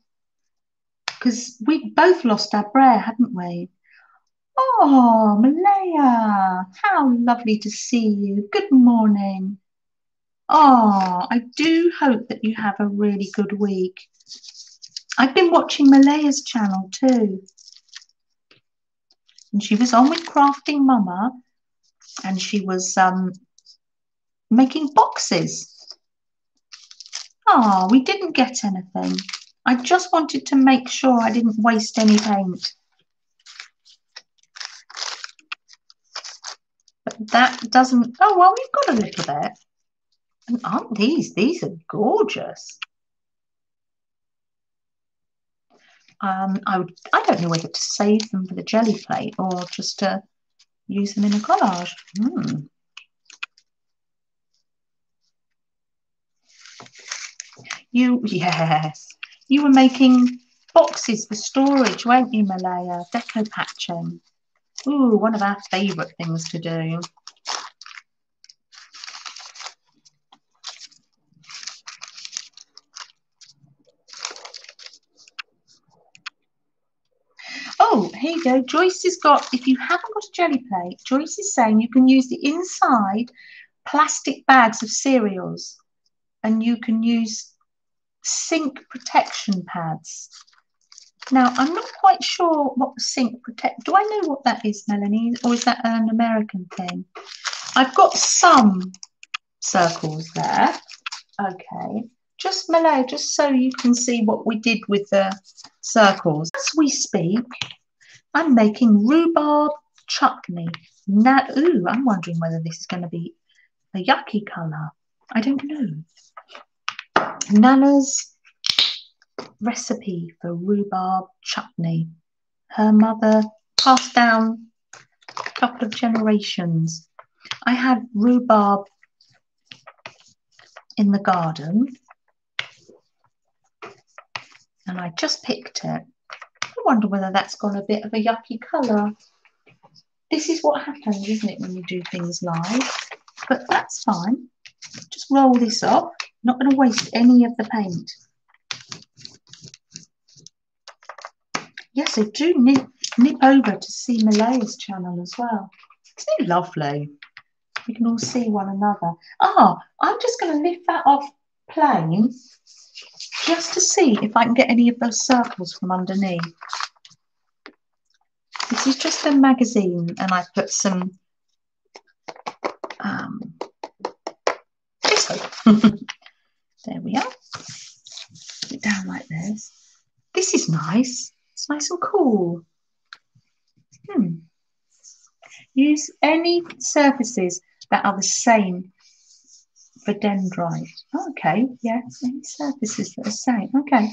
A: Because we both lost our brayer, hadn't we? Oh, Malaya, how lovely to see you. Good morning. Oh, I do hope that you have a really good week. I've been watching Malaya's channel too. And she was on with Crafting Mama and she was um, making boxes. Oh, we didn't get anything. I just wanted to make sure I didn't waste any paint. But that doesn't, oh, well, we've got a little bit. And aren't these, these are gorgeous. Um, I would, I don't know whether to save them for the Gelli plate or just to use them in a collage. Mm. You, yes, you were making boxes for storage, weren't you, Malaya? Deco patching. Ooh, one of our favourite things to do. Oh, here you go. Joyce has got, if you haven't got a Gelli plate, Joyce is saying you can use the inside plastic bags of cereals and you can use sink protection pads. Now, I'm not quite sure what sink protect. Do I know what that is, Melanie, or is that an American thing? I've got some circles there. Okay, just Malay, just so you can see what we did with the circles. As we speak, I'm making rhubarb chutney. Now, ooh, I'm wondering whether this is going to be a yucky colour. I don't know. Nana's recipe for rhubarb chutney. Her mother passed down a couple of generations. I had rhubarb in the garden and I just picked it. Wonder whether that's gone a bit of a yucky colour. This is what happens, isn't it, when you do things live? But that's fine. Just roll this up. Not going to waste any of the paint. Yes, I do nip, nip over to see Malaya's channel as well. Isn't it lovely? We can all see one another. Ah, I'm just going to lift that off plain just to see if I can get any of those circles from underneath. This is just a magazine and I've put some um, <laughs> there we are. Put it down like this. This is nice. It's nice and cool. Hmm. Use any surfaces that are the same for dendrite. Okay, yes, any surfaces that are same. Okay.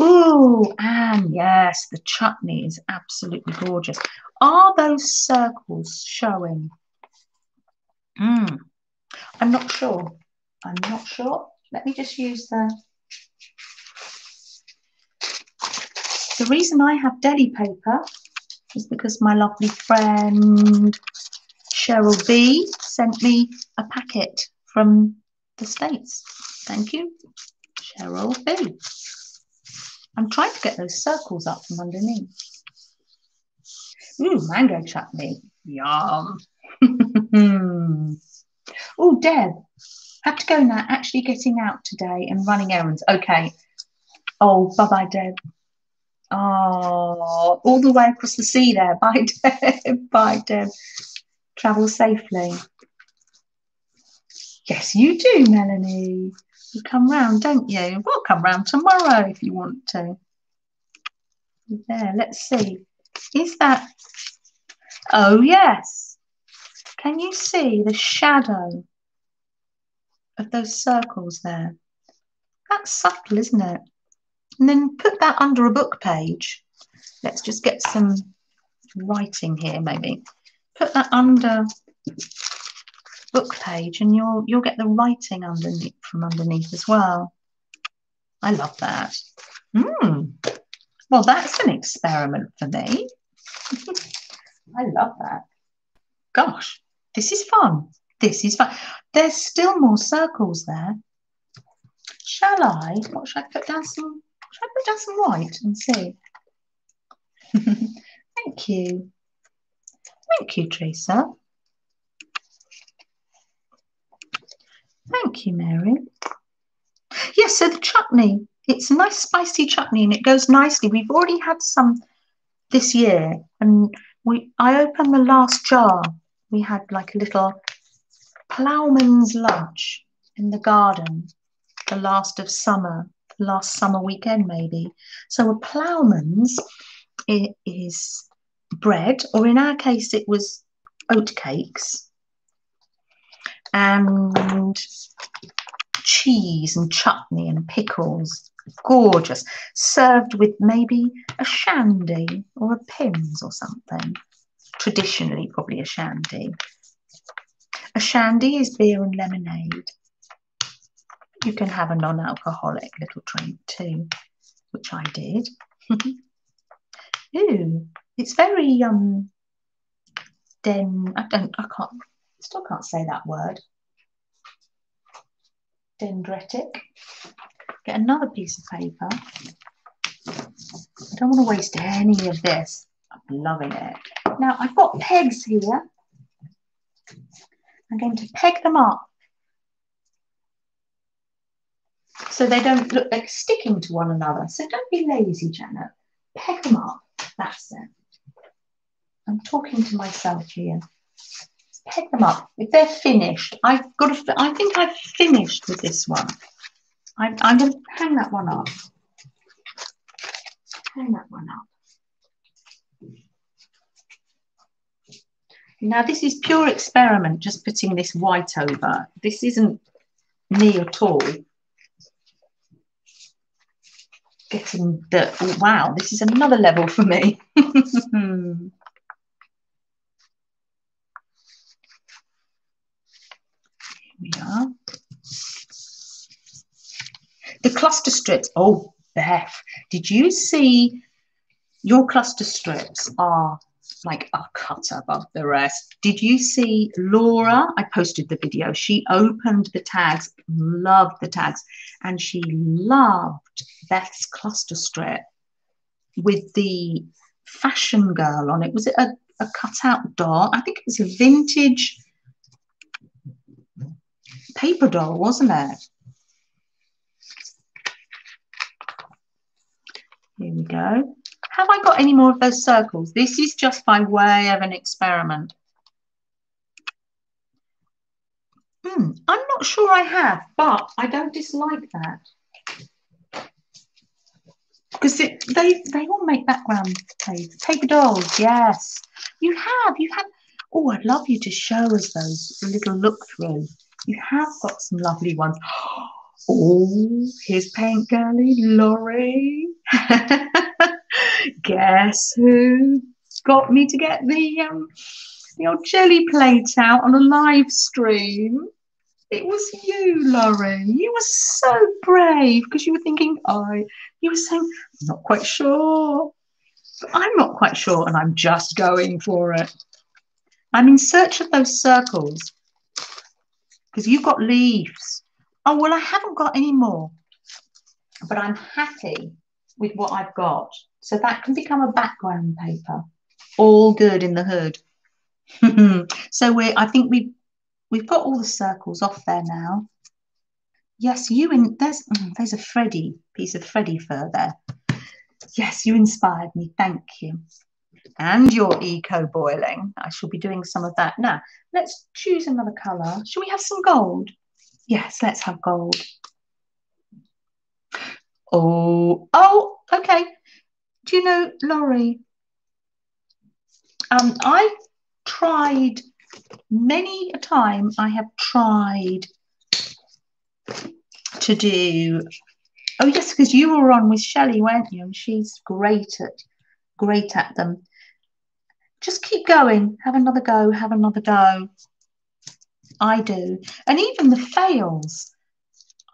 A: Ooh, and yes, the chutney is absolutely gorgeous. Are those circles showing? Mm. I'm not sure. I'm not sure. Let me just use the... The reason I have deli paper is because my lovely friend Cheryl B sent me a packet from the States. Thank you, Cheryl B. I'm trying to get those circles up from underneath. Ooh, mango chutney. Yum. <laughs> oh, Deb, have to go now. Actually getting out today and running errands. Okay. Oh, bye-bye, Deb. Oh, all the way across the sea there. <laughs> Bye, Deb. Bye, Deb. Travel safely. Yes, you do, Melanie. You come round, don't you? We'll come round tomorrow if you want to. There, let's see. Is that... Oh, yes. Can you see the shadow of those circles there? That's subtle, isn't it? And then put that under a book page. Let's just get some writing here, maybe. Put that under book page and you'll you'll get the writing underneath from underneath as well. I love that. Hmm. Well, that's an experiment for me. <laughs> I love that. Gosh, this is fun. This is fun. There's still more circles there. Shall I? What should I put down some? Should I put down some white and see? <laughs> Thank you. Thank you, Teresa. Thank you, Mary. Yes, so the chutney, it's a nice spicy chutney and it goes nicely. We've already had some this year and we I opened the last jar. We had like a little ploughman's lunch in the garden, the last of summer, last summer weekend maybe. So a ploughman's is bread, or in our case it was oat cakes and cheese and chutney and pickles. Gorgeous. Served with maybe a shandy or a Pimm's or something. Traditionally, probably a shandy. A shandy is beer and lemonade. You can have a non alcoholic little drink too, which I did. <laughs> Ooh, it's very um den I don't I can't still can't say that word. Dendritic. Get another piece of paper. I don't want to waste any of this. I'm loving it. Now I've got pegs here. I'm going to peg them up so they don't look like sticking to one another. So don't be lazy, Janet. Peg them up. That's it. I'm talking to myself here pick them up. If they're finished, I've got to, I think I've finished with this one. I, I'm going to hang that one up. Hang that one up. Now this is pure experiment, just putting this white over. This isn't me at all. Getting the, wow, this is another level for me. <laughs> we are. The cluster strips. Oh, Beth, did you see your cluster strips are like a cut above the rest. Did you see Laura? I posted the video. She opened the tags, loved the tags, and she loved Beth's cluster strip with the fashion girl on it. Was it a, a cutout doll? I think it was a vintage paper doll, wasn't it? Here we go. Have I got any more of those circles? This is just by way of an experiment. Hmm, I'm not sure I have, but I don't dislike that. Because they, they all make background paper, paper dolls, yes. You have, you have. Oh, I'd love you to show us those, little look through. You have got some lovely ones. <gasps> Oh, here's Paint Girly Laurie. <laughs> Guess who got me to get the um, the old Gelli plate out on a live stream? It was you, Laurie. You were so brave because you were thinking, I. You were saying, I'm not quite sure. But I'm not quite sure, and I'm just going for it. I'm in search of those circles because you've got leaves. Oh, well, I haven't got any more, but I'm happy with what I've got. So that can become a background paper. All good in the hood. <laughs> so we I think we've we've got all the circles off there now. Yes, you in there's mm, there's a Freddy piece of Freddy fur there. Yes, you inspired me. Thank you. And your eco boiling. I shall be doing some of that now. Let's choose another colour. Shall we have some gold? Yes, let's have gold. Oh, oh, okay. Do you know, Laurie? Um, I tried many a time. I have tried to do. Oh yes, because you were on with Shelley, weren't you? And she's great at great at them. Just keep going. Have another go. Have another go. I do, and even the fails.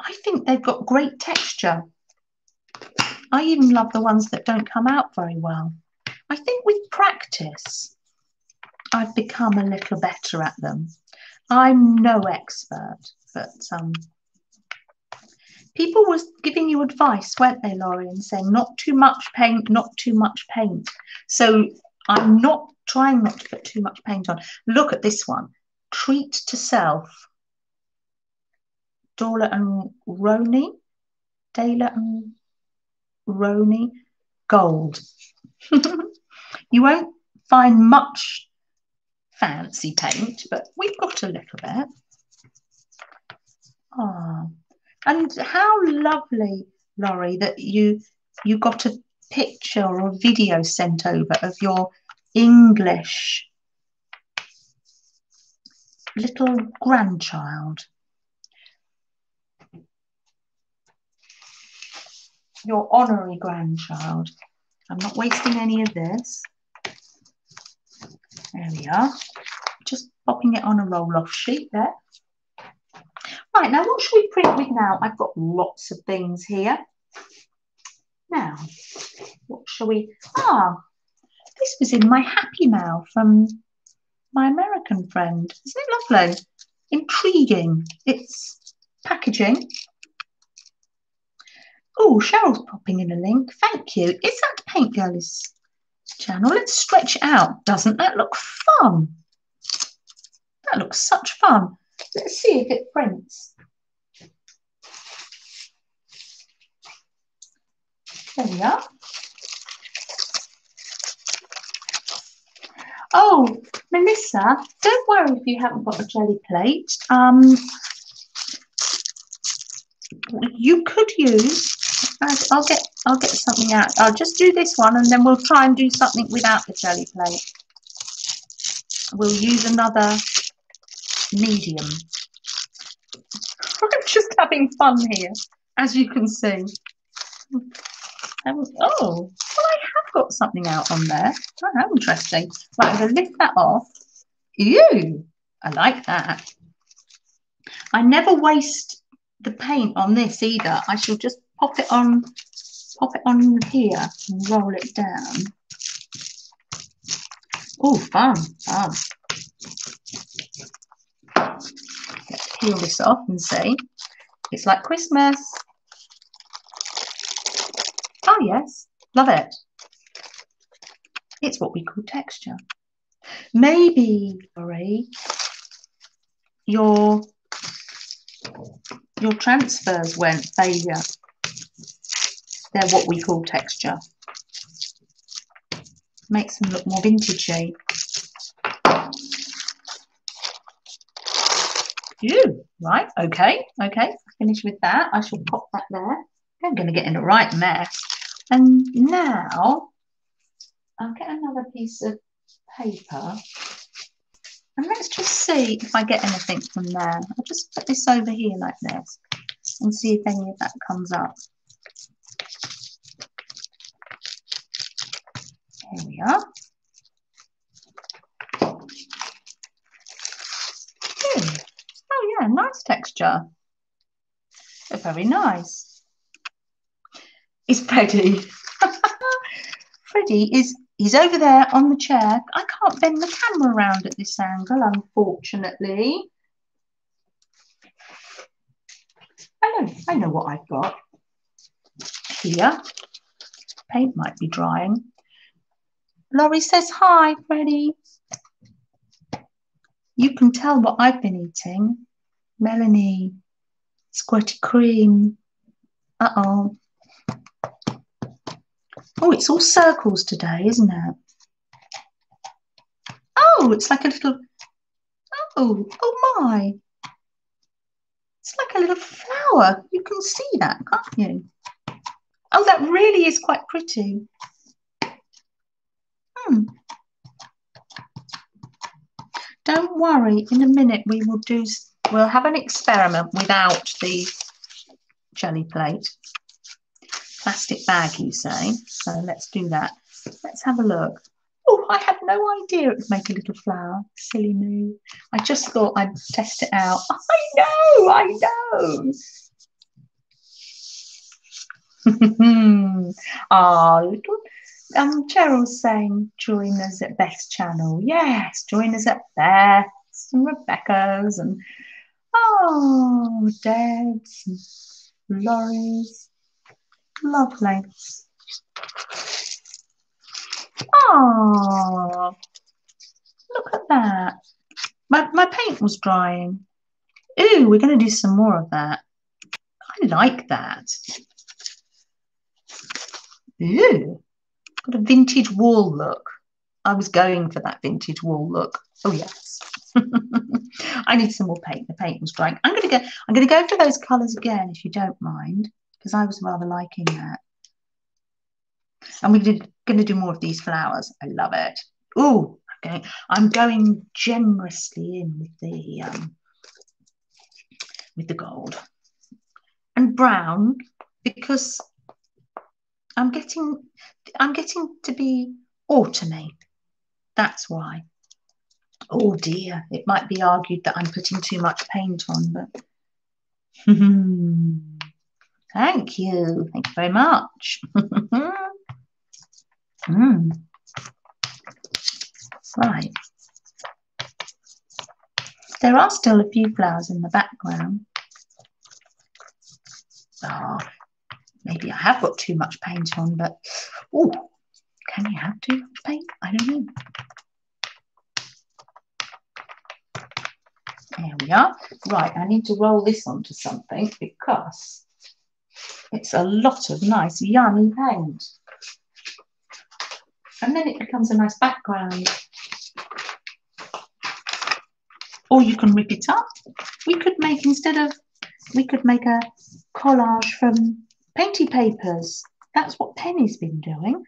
A: I think they've got great texture. I even love the ones that don't come out very well. I think with practice, I've become a little better at them. I'm no expert, but um, people were giving you advice, weren't they, Laurie, and saying not too much paint, not too much paint. So I'm not trying not to put too much paint on. Look at this one. Treat to self. Dora and Roni. Dala and Roni. Gold. <laughs> you won't find much fancy paint, but we've got a little bit. Ah, and how lovely, Laurie, that you you got a picture or a video sent over of your English little grandchild. Your honorary grandchild. I'm not wasting any of this. There we are. Just popping it on a roll-off sheet there. Right, now what should we print with now? I've got lots of things here. Now, what shall we... Ah, this was in my Happy Mail from my American friend. Isn't it lovely? Intriguing. It's packaging. Oh, Cheryl's popping in a link. Thank you. Is that Paint Girl's channel? Let's stretch out. Doesn't that look fun? That looks such fun. Let's see if it prints. There we are. Oh, Melissa, don't worry if you haven't got a Gelli plate. Um, you could use. I'll get. I'll get something out. I'll just do this one, and then we'll try and do something without the Gelli plate. We'll use another medium. <laughs> I'm just having fun here, as you can see. Oh, well, I have got something out on there. Oh, how interesting. Right, I'm going to lift that off. Ew, I like that. I never waste the paint on this either. I shall just pop it on, pop it on here and roll it down. Oh, fun, fun. Let's peel this off and see. It's like Christmas. Yes, love it. It's what we call texture. Maybe, sorry, your, your transfers went failure. They're what we call texture. Makes them look more vintagey. You right, okay, okay. Finish with that. I shall pop that there. I'm going to get in a right mess. And now I'll get another piece of paper and let's just see if I get anything from there. I'll just put this over here like this and see if any of that comes up. Here we are. Hmm. Oh yeah, nice texture. They're very nice is Freddie. <laughs> Freddie is he's over there on the chair. I can't bend the camera around at this angle, unfortunately. I know, I know what I've got here. paint might be drying. Laurie says hi, Freddie. You can tell what I've been eating. Melanie, squirty cream. Uh-oh. Oh, it's all circles today, isn't it? Oh, it's like a little, oh, oh my. It's like a little flower. You can see that, can't you? Oh, that really is quite pretty. Hmm. Don't worry, in a minute we will do, we'll have an experiment without the Gelli plate. Plastic bag, you say? So let's do that. Let's have a look. Oh, I had no idea it would make a little flower. Silly me. I just thought I'd test it out. <laughs> I know, I know. <laughs> Ah, oh, little um, Cheryl's saying join us at Beth's channel. Yes, join us at Beth's and Rebecca's and oh, Deb's and Laurie's. Lovely. Oh, look at that. My, my paint was drying. Ooh, we're going to do some more of that. I like that. Ooh, got a vintage wall look. I was going for that vintage wall look. Oh yes. <laughs> I need some more paint. The paint was drying. I'm gonna go, I'm gonna go for those colours again if you don't mind, because I was rather liking that. And we're going to do more of these flowers. I love it. Oh, okay. I'm going generously in with the um, with the gold and brown because I'm getting I'm getting to be autumny. That's why. Oh dear, it might be argued that I'm putting too much paint on, but <laughs> thank you. Thank you very much. <laughs> Mm. Right. There are still a few flowers in the background. Oh, maybe I have got too much paint on, but oh, can you have too much paint? I don't know. There we are. Right, I need to roll this onto something because it's a lot of nice, yummy paint and then it becomes a nice background. Or you can rip it up. We could make, instead of, we could make a collage from painty papers. That's what Penny's been doing.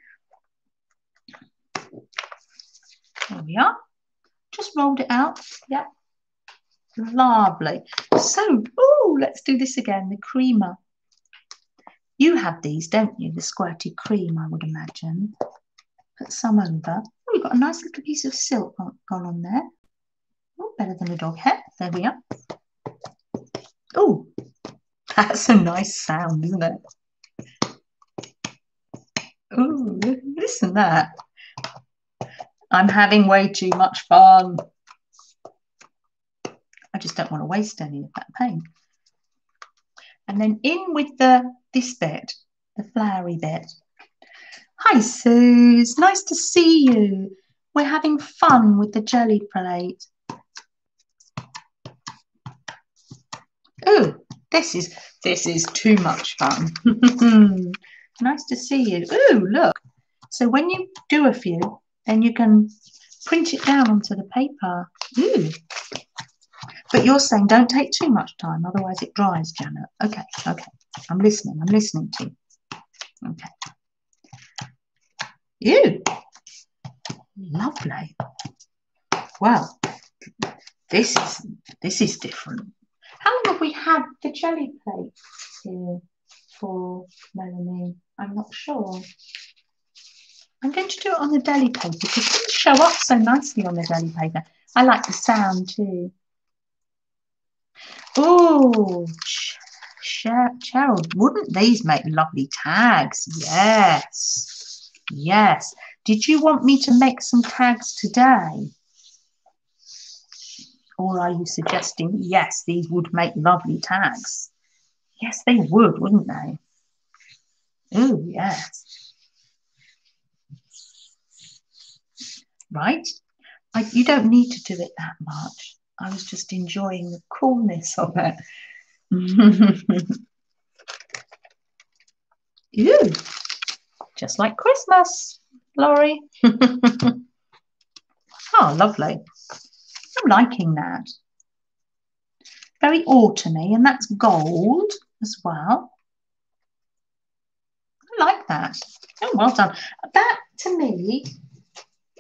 A: There we are. Just rolled it out. Yeah. Lovely. So, oh, let's do this again. The creamer. You have these, don't you? The squirty cream, I would imagine put some over. Oh, you've got a nice little piece of silk gone on there. Oh, better than a dog hair. There we are. Oh, <laughs> that's a nice sound, isn't it? Oh, listen that. I'm having way too much fun. I just don't want to waste any of that paint. And then in with the this bit, the flowery bit. Hi, Suze. Nice to see you. We're having fun with the Gelli plate. Oh, this is this is too much fun. <laughs> nice to see you. Oh, look. So when you do a few, then you can print it down onto the paper. Ooh. But you're saying don't take too much time, otherwise it dries, Janet. Okay, okay. I'm listening. I'm listening to you. Okay. You. Lovely. Well, this is this is different. How long have we had the Gelli plate here for Melanie? I'm not sure. I'm going to do it on the deli paper because things show up so nicely on the deli paper. I like the sound too. Oh, Cheryl, wouldn't these make lovely tags? Yes. Yes. Did you want me to make some tags today? Or are you suggesting, yes, these would make lovely tags? Yes, they would, wouldn't they? Oh, yes. Right? like you don't need to do it that much. I was just enjoying the coolness of it. <laughs> Ew, just like Christmas, Laurie. <laughs> oh, lovely. I'm liking that. Very autumny, and that's gold as well. I like that. Oh, well done. That, to me,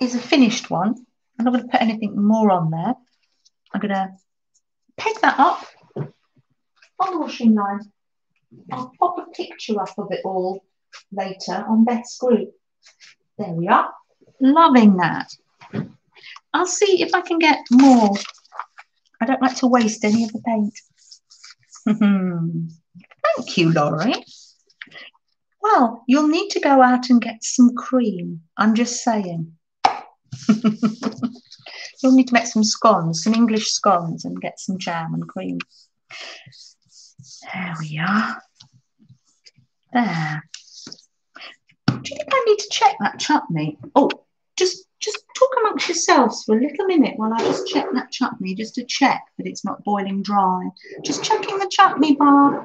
A: is a finished one. I'm not going to put anything more on there. I'm going to peg that up on the washing line. I'll pop a picture up of it all later on Beth's group. There we are. Loving that. I'll see if I can get more. I don't like to waste any of the paint. <laughs> Thank you, Laurie. Well, you'll need to go out and get some cream. I'm just saying. <laughs> you'll need to make some scones, some English scones, and get some jam and cream. There we are. There. Do you think I need to check that chutney? Oh, just just talk amongst yourselves for a little minute while I just check that chutney, just to check that it's not boiling dry. Just checking the chutney bar.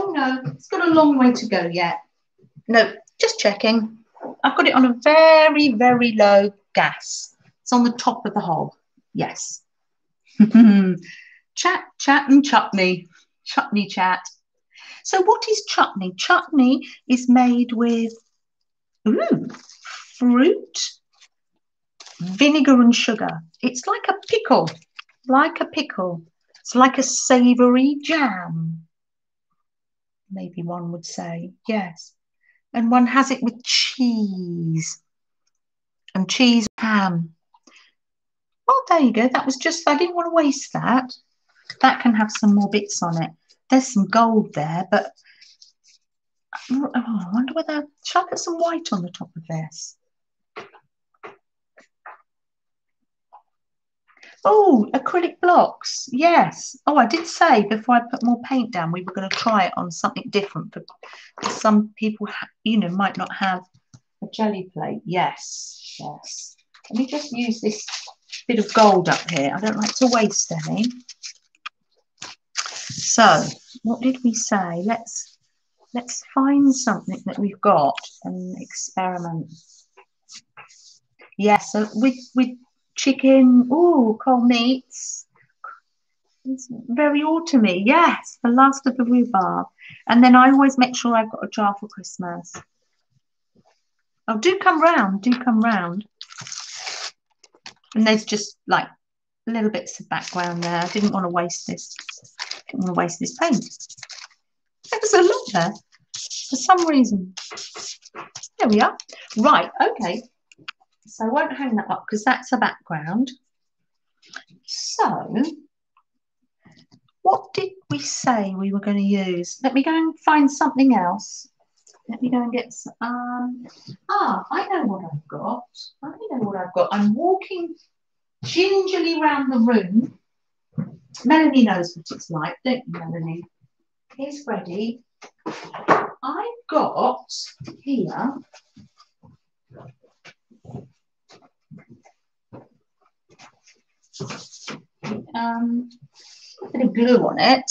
A: Oh no, it's got a long way to go yet. No, just checking. I've got it on a very, very low gas. It's on the top of the hob. Yes. <laughs> chat, chat, and chutney. Chutney chat. So, what is chutney? Chutney is made with ooh, fruit, vinegar, and sugar. It's like a pickle, like a pickle. It's like a savoury jam maybe one would say, yes. And one has it with cheese and cheese ham. Well, there you go. That was just, I didn't want to waste that. That can have some more bits on it. There's some gold there, but oh, I wonder whether, shall I put some white on the top of this? Oh, acrylic blocks. Yes. Oh, I did say before I put more paint down, we were going to try it on something different for some people, you know, might not have a Gelli plate. Yes. Yes. Let me just use this bit of gold up here. I don't like to waste any. So, what did we say? Let's let's find something that we've got and experiment. Yes, yeah, so with with chicken, oh, cold meats. It's very autumny, yes, the last of the rhubarb. And then I always make sure I've got a jar for Christmas. Oh, do come round, do come round. And there's just like little bits of background there. I didn't want to waste this. Didn't want to waste this paint. There was a lot there for some reason. There we are. Right, okay. So I won't hang that up because that's a background. So what did we say we were going to use? Let me go and find something else. Let me go and get some. Um, ah, I know what I've got. I know what I've got. I'm walking gingerly around the room. Melanie knows what it's like, don't you, Melanie? Here's Freddie. I've got here um, a bit of glue on it.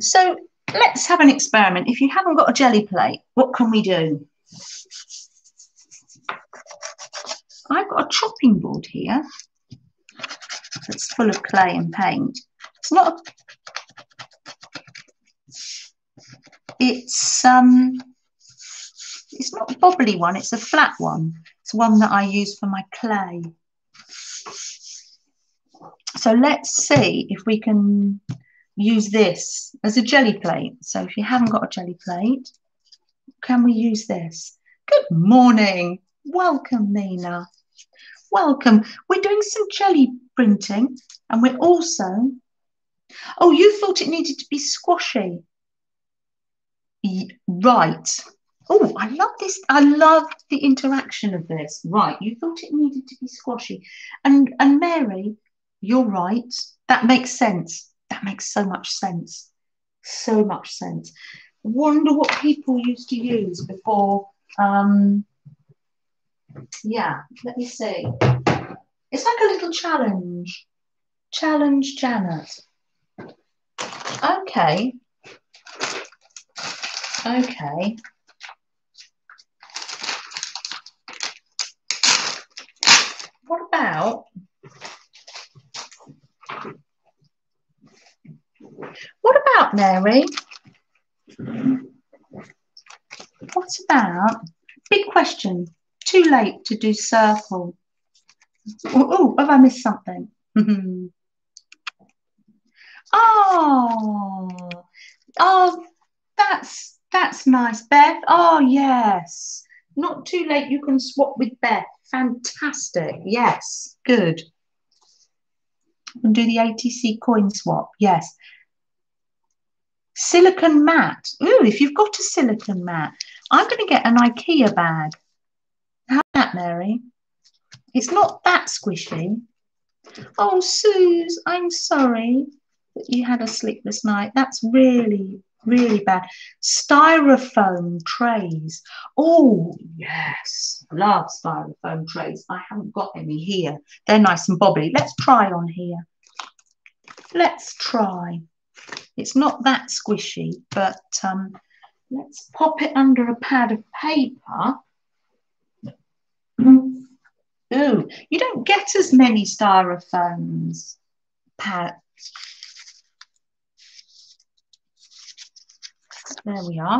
A: So let's have an experiment. If you haven't got a Gelli plate, what can we do? I've got a chopping board here that's full of clay and paint. It's not a, it's um it's not a bobbly one, it's a flat one. It's one that I use for my clay. So let's see if we can use this as a Gelli plate. So if you haven't got a Gelli plate, can we use this? Good morning. Welcome, Nina. Welcome. We're doing some Gelli printing and we're also, oh, you thought it needed to be squashy. Right. Oh, I love this. I love the interaction of this. Right, you thought it needed to be squashy. And and Mary, you're right. That makes sense. That makes so much sense. So much sense. Wonder what people used to use before um yeah, let me see. It's like a little challenge. Challenge Janet. Okay. Okay. What about what about Mary? What about big question? Too late to do circle. Oh, oh have I missed something? <laughs> oh, oh, that's that's nice, Beth. Oh, yes. Not too late. You can swap with Beth. Fantastic. Yes, good. And do the ATC coin swap. Yes. Silicon mat. Ooh, if you've got a silicon mat, I'm going to get an IKEA bag. How that, Mary? It's not that squishy. Oh, Suze, I'm sorry that you had a sleepless night. That's really, really bad. Styrofoam trays. Oh, yes. Love styrofoam trays. I haven't got any here. They're nice and bobbly. Let's try on here. Let's try. It's not that squishy, but um, let's pop it under a pad of paper. Ooh, you don't get as many styrofoams pads. There we are.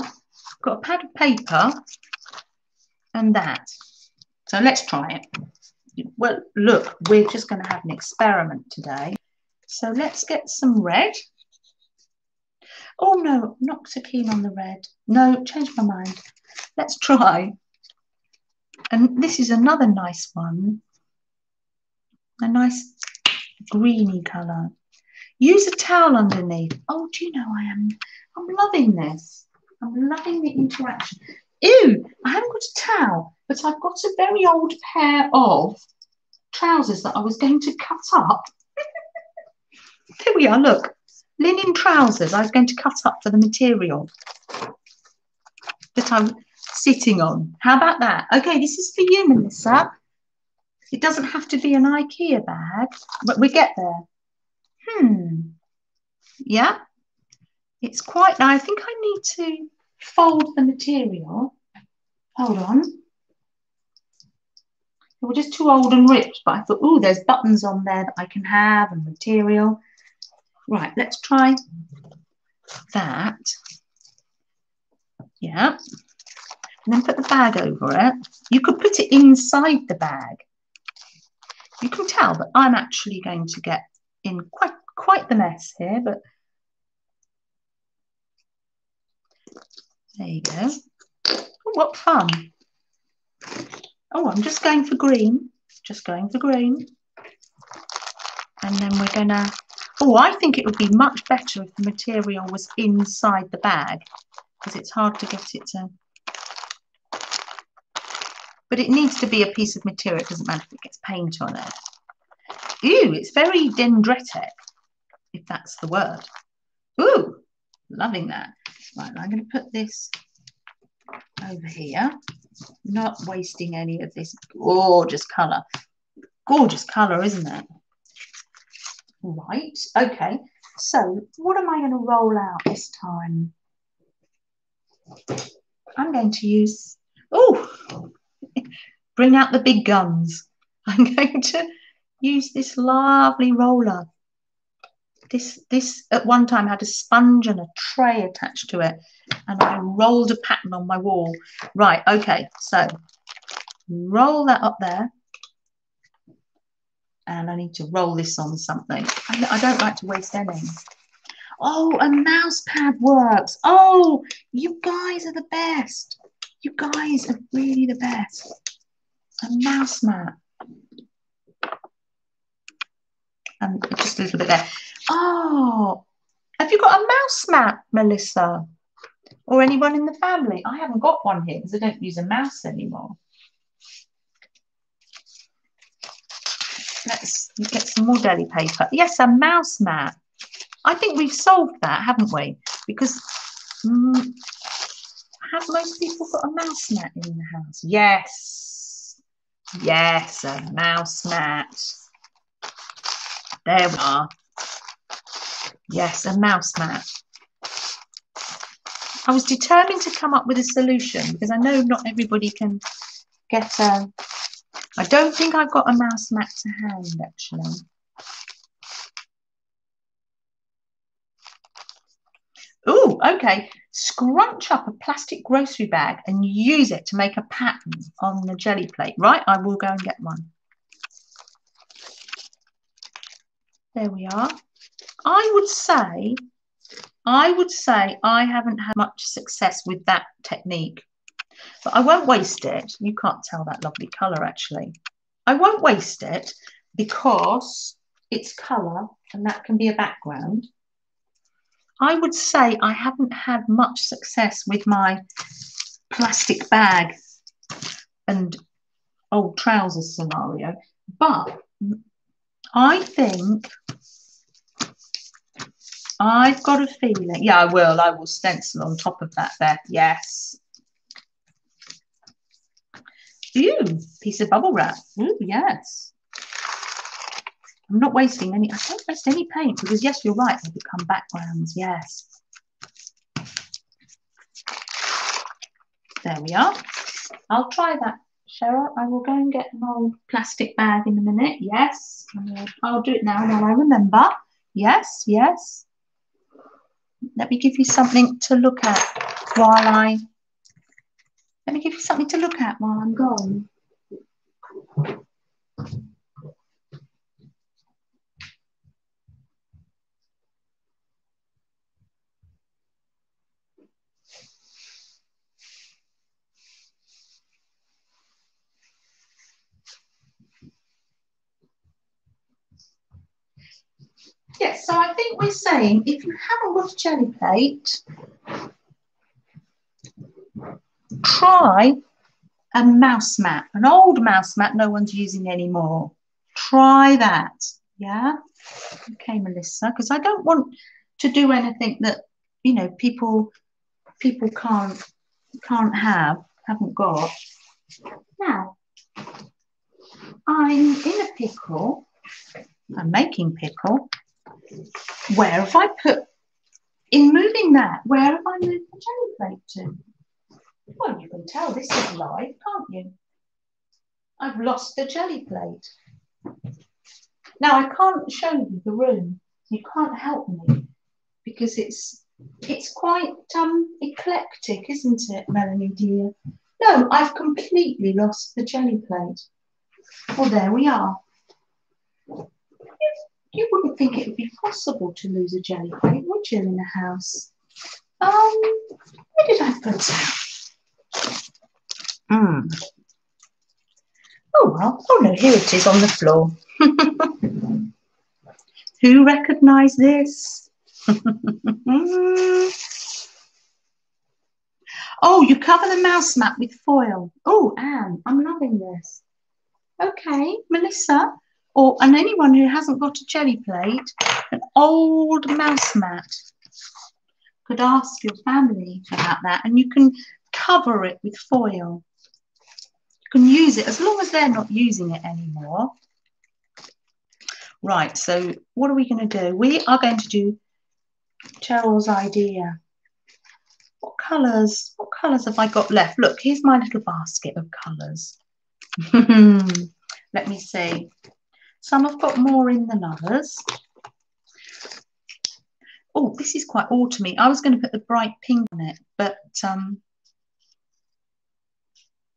A: Got a pad of paper and that. So let's try it. Well, look, we're just going to have an experiment today. So let's get some red. Oh no, not so keen on the red. No, change my mind. Let's try and this is another nice one. A nice greeny colour. Use a towel underneath. Oh, do you know I am? I'm loving this. I'm loving the interaction. Ew, I haven't got a towel, but I've got a very old pair of trousers that I was going to cut up. <laughs> there we are, look. Linen trousers I was going to cut up for the material that I'm sitting on. How about that? Okay, this is for you, Melissa. It doesn't have to be an IKEA bag, but we get there. Hmm. Yeah. It's quite, I think I need to fold the material. Hold on. They were just too old and ripped, but I thought, oh, there's buttons on there that I can have and material. Right, let's try that. Yeah and then put the bag over it. You could put it inside the bag. You can tell that I'm actually going to get in quite quite the mess here, but there you go. Oh, what fun. Oh, I'm just going for green, just going for green. And then we're gonna, oh, I think it would be much better if the material was inside the bag because it's hard to get it to but it needs to be a piece of material. It doesn't matter if it gets paint on it. Ooh, it's very dendritic, if that's the word. Ooh, loving that. Right, I'm going to put this over here. Not wasting any of this gorgeous colour. Gorgeous colour, isn't it? Right, okay. So what am I going to roll out this time? I'm going to use, oh, <laughs> Bring out the big guns. <laughs> I'm going to use this lovely roller. This, this at one time had a sponge and a tray attached to it, and I rolled a pattern on my wall. Right, okay, so roll that up there. And I need to roll this on something. I, I don't like to waste any. Oh, a mouse pad works. Oh, you guys are the best. You guys are really the best. A mouse mat. And just a little bit there. Oh, have you got a mouse mat, Melissa? Or anyone in the family? I haven't got one here because I don't use a mouse anymore. Let's get some more deli paper. Yes, a mouse mat. I think we've solved that, haven't we? Because um, have most people got a mouse mat in the house? Yes. Yes, a mouse mat. There we are. Yes, a mouse mat. I was determined to come up with a solution because I know not everybody can get a. I don't think I've got a mouse mat to hand actually. Oh, okay. Scrunch up a plastic grocery bag and use it to make a pattern on the Gelli plate. Right, I will go and get one. There we are. I would say, I would say I haven't had much success with that technique, but I won't waste it. You can't tell that lovely colour actually. I won't waste it because it's colour and that can be a background. I would say I haven't had much success with my plastic bag and old trousers scenario, but I think I've got a feeling. Yeah, I will. I will stencil on top of that there. Yes. Ooh, piece of bubble wrap. Ooh, yes. I'm not wasting any, I don't waste any paint because yes, you're right, they become backgrounds, yes. There we are. I'll try that, Cheryl. I will go and get an old plastic bag in a minute. Yes, I'll do it now while I remember. Yes, yes. Let me give you something to look at while I, let me give you something to look at while I'm gone. Yes, so I think we're saying if you haven't got a Gelli plate, try a mouse mat, an old mouse mat no one's using anymore. Try that. Yeah. Okay, Melissa, because I don't want to do anything that you know people people can't can't have, haven't got. Now, I'm in a pickle. I'm making pickle where have I put, in moving that, where have I moved the Gelli plate to? Well, you can tell this is live, can't you? I've lost the Gelli plate. Now, I can't show you the room. You can't help me because it's it's quite um, eclectic, isn't it, Melanie dear? No, I've completely lost the Gelli plate. Well, there we are you wouldn't think it would be possible to lose a Gelli plate, would you, in a house? Um, where did I put it? Hmm. Oh well, oh no, here it is on the floor. <laughs> Who recognise this? <laughs> oh, you cover the mouse mat with foil. Oh, Anne, I'm loving this. Okay, Melissa, or and anyone who hasn't got a Gelli plate, an old mouse mat. Could ask your family about that, and you can cover it with foil. Can use it as long as they're not using it anymore. Right, so what are we going to do? We are going to do Cheryl's idea. What colours? What colours have I got left? Look, here's my little basket of colours. <laughs> Let me see. Some have got more in than others. Oh, this is quite autumny. I was going to put the bright pink on it, but um,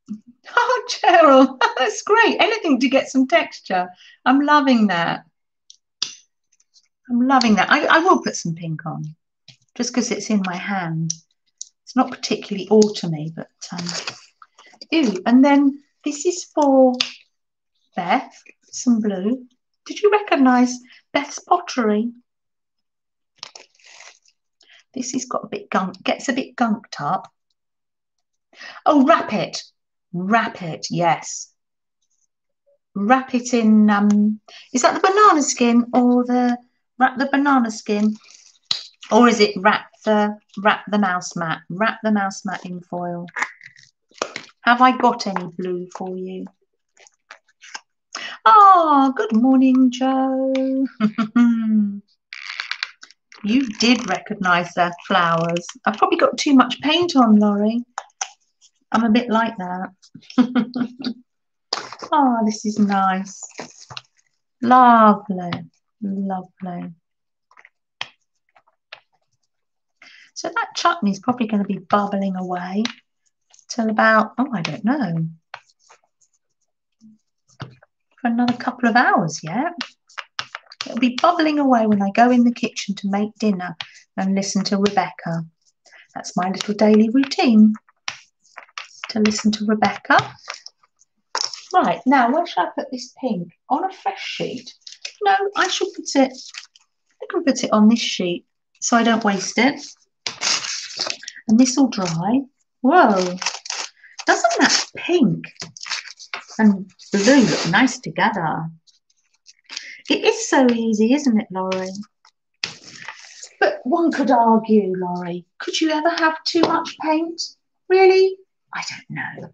A: <laughs> Oh, Cheryl, <laughs> that's great. Anything to get some texture. I'm loving that. I'm loving that. I, I will put some pink on just because it's in my hand. It's not particularly autumny, but um, ew. And then this is for Beth some blue. Did you recognise Beth's pottery? This has got a bit gunk, gets a bit gunked up. Oh, wrap it. Wrap it, yes. Wrap it in, um, is that the banana skin or the, wrap the banana skin? Or is it wrap the, wrap the mouse mat? Wrap the mouse mat in foil. Have I got any blue for you? Oh, good morning, Joe. <laughs> you did recognise the flowers. I've probably got too much paint on, Laurie. I'm a bit like that. <laughs> oh, this is nice. Lovely, lovely. So that chutney is probably going to be bubbling away till about, oh, I don't know, for another couple of hours yet. It'll be bubbling away when I go in the kitchen to make dinner and listen to Rebecca. That's my little daily routine to listen to Rebecca. Right, now where shall I put this pink? On a fresh sheet? No, I shall put it, I can put it on this sheet so I don't waste it. And this will dry. Whoa, doesn't that pink and blue look nice together? It is so easy, isn't it, Laurie? But one could argue, Laurie, could you ever have too much paint? Really? I don't know.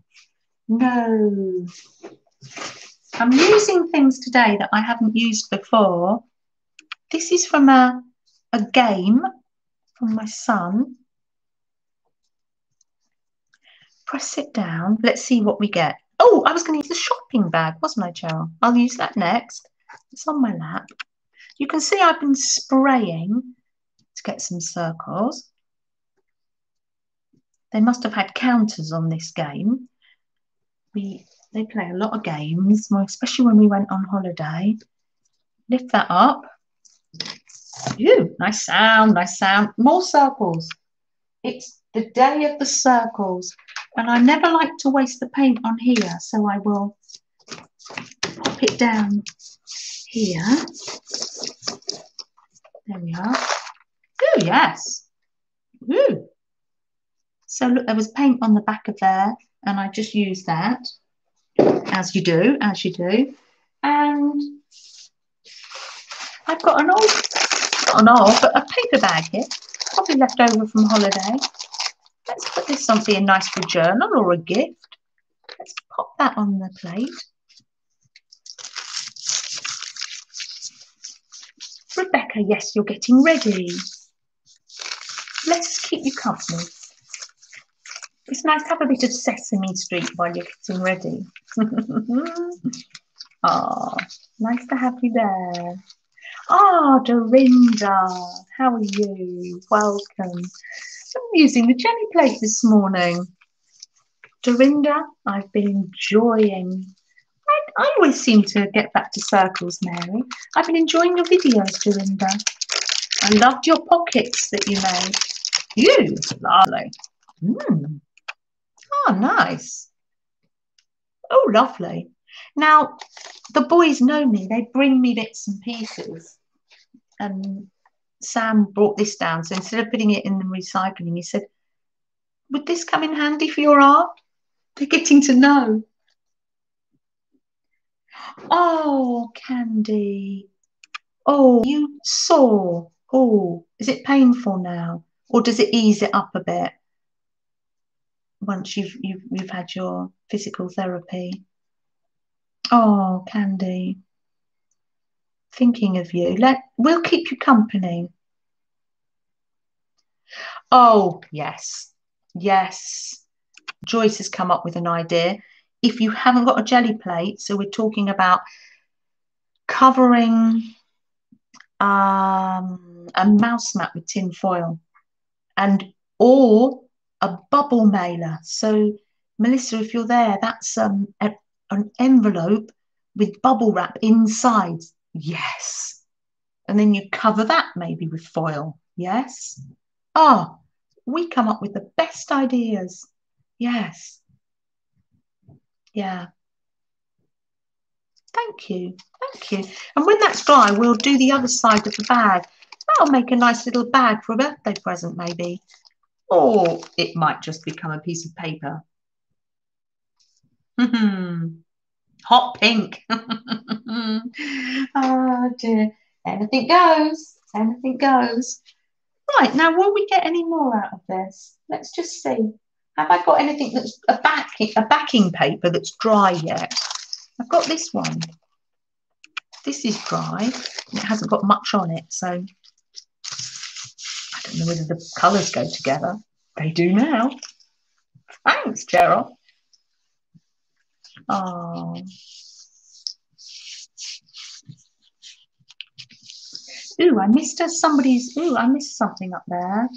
A: No. I'm using things today that I haven't used before. This is from a, a game from my son. Press it down. Let's see what we get. Oh, I was going to use the shopping bag, wasn't I, Cheryl? I'll use that next. It's on my lap. You can see I've been spraying to get some circles. They must have had counters on this game. We they play a lot of games, especially when we went on holiday. Lift that up. Ew, nice sound, nice sound. More circles. It's the day of the circles. And I never like to waste the paint on here, so I will pop it down here. There we are. Oh, yes. Ooh. So look, there was paint on the back of there, and I just used that, as you do, as you do. And I've got an old, not an old, but a paper bag here, probably left over from holiday. Let's put this something nice for a journal or a gift. Let's pop that on the plate. Rebecca, yes, you're getting ready. Let's keep you company. It's nice to have a bit of Sesame Street while you're getting ready. <laughs> Ah, nice to have you there. Ah, Dorinda, how are you? Welcome. I'm using the Gelli plate this morning. Dorinda, I've been enjoying. I, I always seem to get back to circles, Mary. I've been enjoying your videos, Dorinda. I loved your pockets that you made. You, lovely. Mm. Oh, nice. Oh, lovely. Now, the boys know me. They bring me bits and pieces. And Sam brought this down. So instead of putting it in the recycling, he said, would this come in handy for your art? They're getting to know. Oh, Candy. Oh, you saw. Oh, is it painful now? Or does it ease it up a bit? Once you've you've you've had your physical therapy. Oh, Candy. Thinking of you. Let we'll keep you company. Oh, yes. Yes. Joyce has come up with an idea. If you haven't got a Gelli plate, so we're talking about covering um, a mouse mat with tin foil and or a bubble mailer. So, Melissa, if you're there, that's um, a, an envelope with bubble wrap inside. Yes. And then you cover that maybe with foil. Yes. Ah, oh, we come up with the best ideas. Yes. Yeah. Thank you. Thank you. And when that's dry, we'll do the other side of the bag. That'll make a nice little bag for a birthday present, maybe. Or it might just become a piece of paper. <laughs> Hot pink. oh <laughs> dear. Anything goes. Anything goes. Right, now will we get any more out of this? Let's just see. Have I got anything that's a backing a backing paper that's dry yet? I've got this one. This is dry. It hasn't got much on it, so know whether the colours go together. They do now. Thanks, Gerald. Oh. Ooh, I missed somebody's. Ooh, I missed something up there.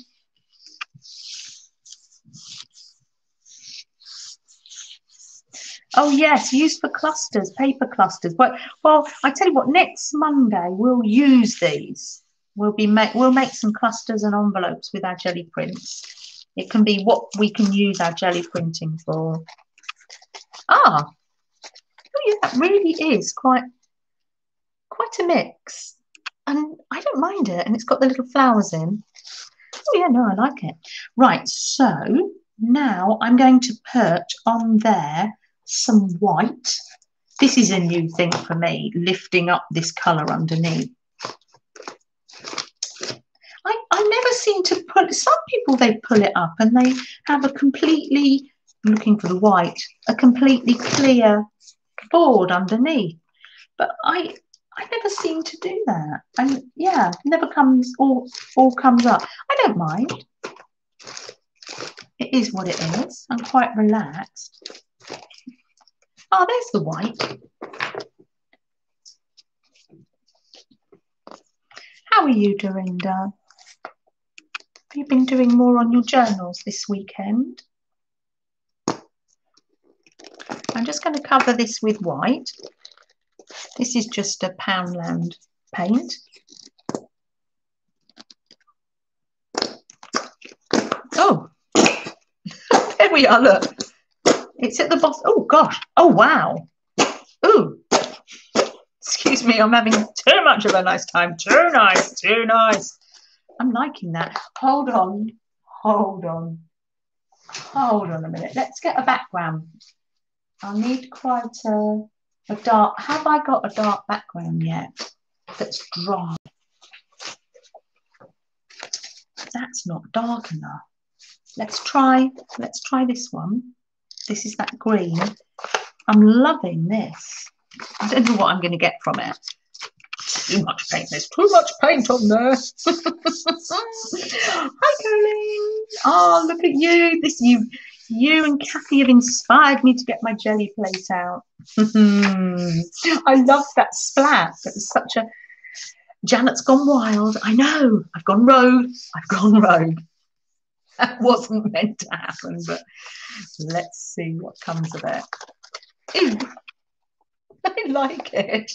A: Oh yes, used for clusters, paper clusters. But well, I tell you what, next Monday we'll use these. We'll be make we'll make some clusters and envelopes with our Gelli prints. It can be what we can use our Gelli printing for. Ah, oh yeah, that really is quite quite a mix, and I don't mind it. And it's got the little flowers in. Oh yeah, no, I like it. Right, so now I'm going to put on there some white. This is a new thing for me, lifting up this colour underneath. I, never seem to pull some people they pull it up and they have a completely looking for the white, a completely clear board underneath. But I I never seem to do that. And yeah, never comes all all comes up. I don't mind. It is what it is. I'm quite relaxed. Oh, there's the white. How are you doing, Dad? You been doing more on your journals this weekend? I'm just going to cover this with white. This is just a Poundland paint. Oh, <laughs> there we are, look. It's at the bottom. Oh, gosh. Oh, wow. Ooh. Excuse me, I'm having too much of a nice time. Too nice, too nice. I'm liking that. Hold on. Hold on. Hold on a minute. Let's get a background. I need quite a, a dark. Have I got a dark background yet? That's dry. That's not dark enough. Let's try. Let's try this one. This is that green. I'm loving this. I don't know what I'm going to get from it. Too much paint. There's too much paint on there. <laughs> Hi, Colleen. Oh, look at you. This you, you and Kathy have inspired me to get my Gelli plate out. <laughs> I love that splat. It was such a. Janet's gone wild. I know. I've gone rogue. I've gone rogue. <laughs> That wasn't meant to happen, but let's see what comes of it. Ew. I like it.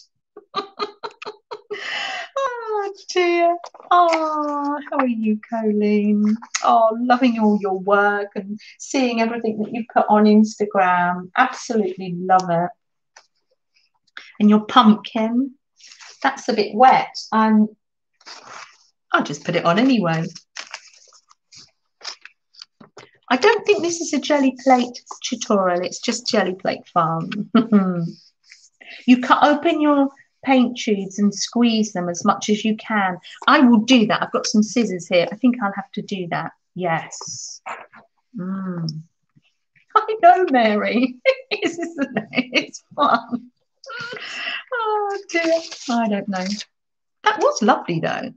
A: Oh dear. Oh, how are you, Colleen? Oh, loving all your work and seeing everything that you put on Instagram. Absolutely love it. And your pumpkin, that's a bit wet. And I'll just put it on anyway. I don't think this is a Gelli plate tutorial. It's just Gelli plate farm. <laughs> you cut open your paint tubes and squeeze them as much as you can. I will do that. I've got some scissors here. I think I'll have to do that. Yes. Mm. <laughs> I know, Mary. <laughs> it's, fun. oh dear. I don't know. That was lovely though.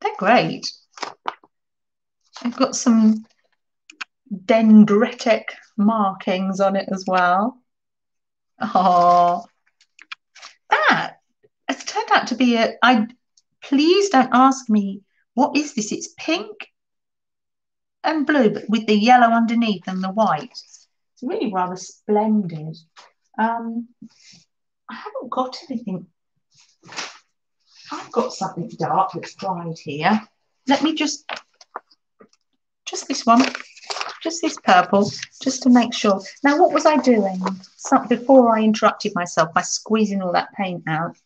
A: They're great. I've got some dendritic markings on it as well. Oh, turned out to be a. I please don't ask me what is this. It's pink and blue, but with the yellow underneath and the white. It's really rather splendid. Um, I haven't got anything. I've got something dark that's dried here. Let me just just this one, just this purple, just to make sure. Now, what was I doing before I interrupted myself by squeezing all that paint out?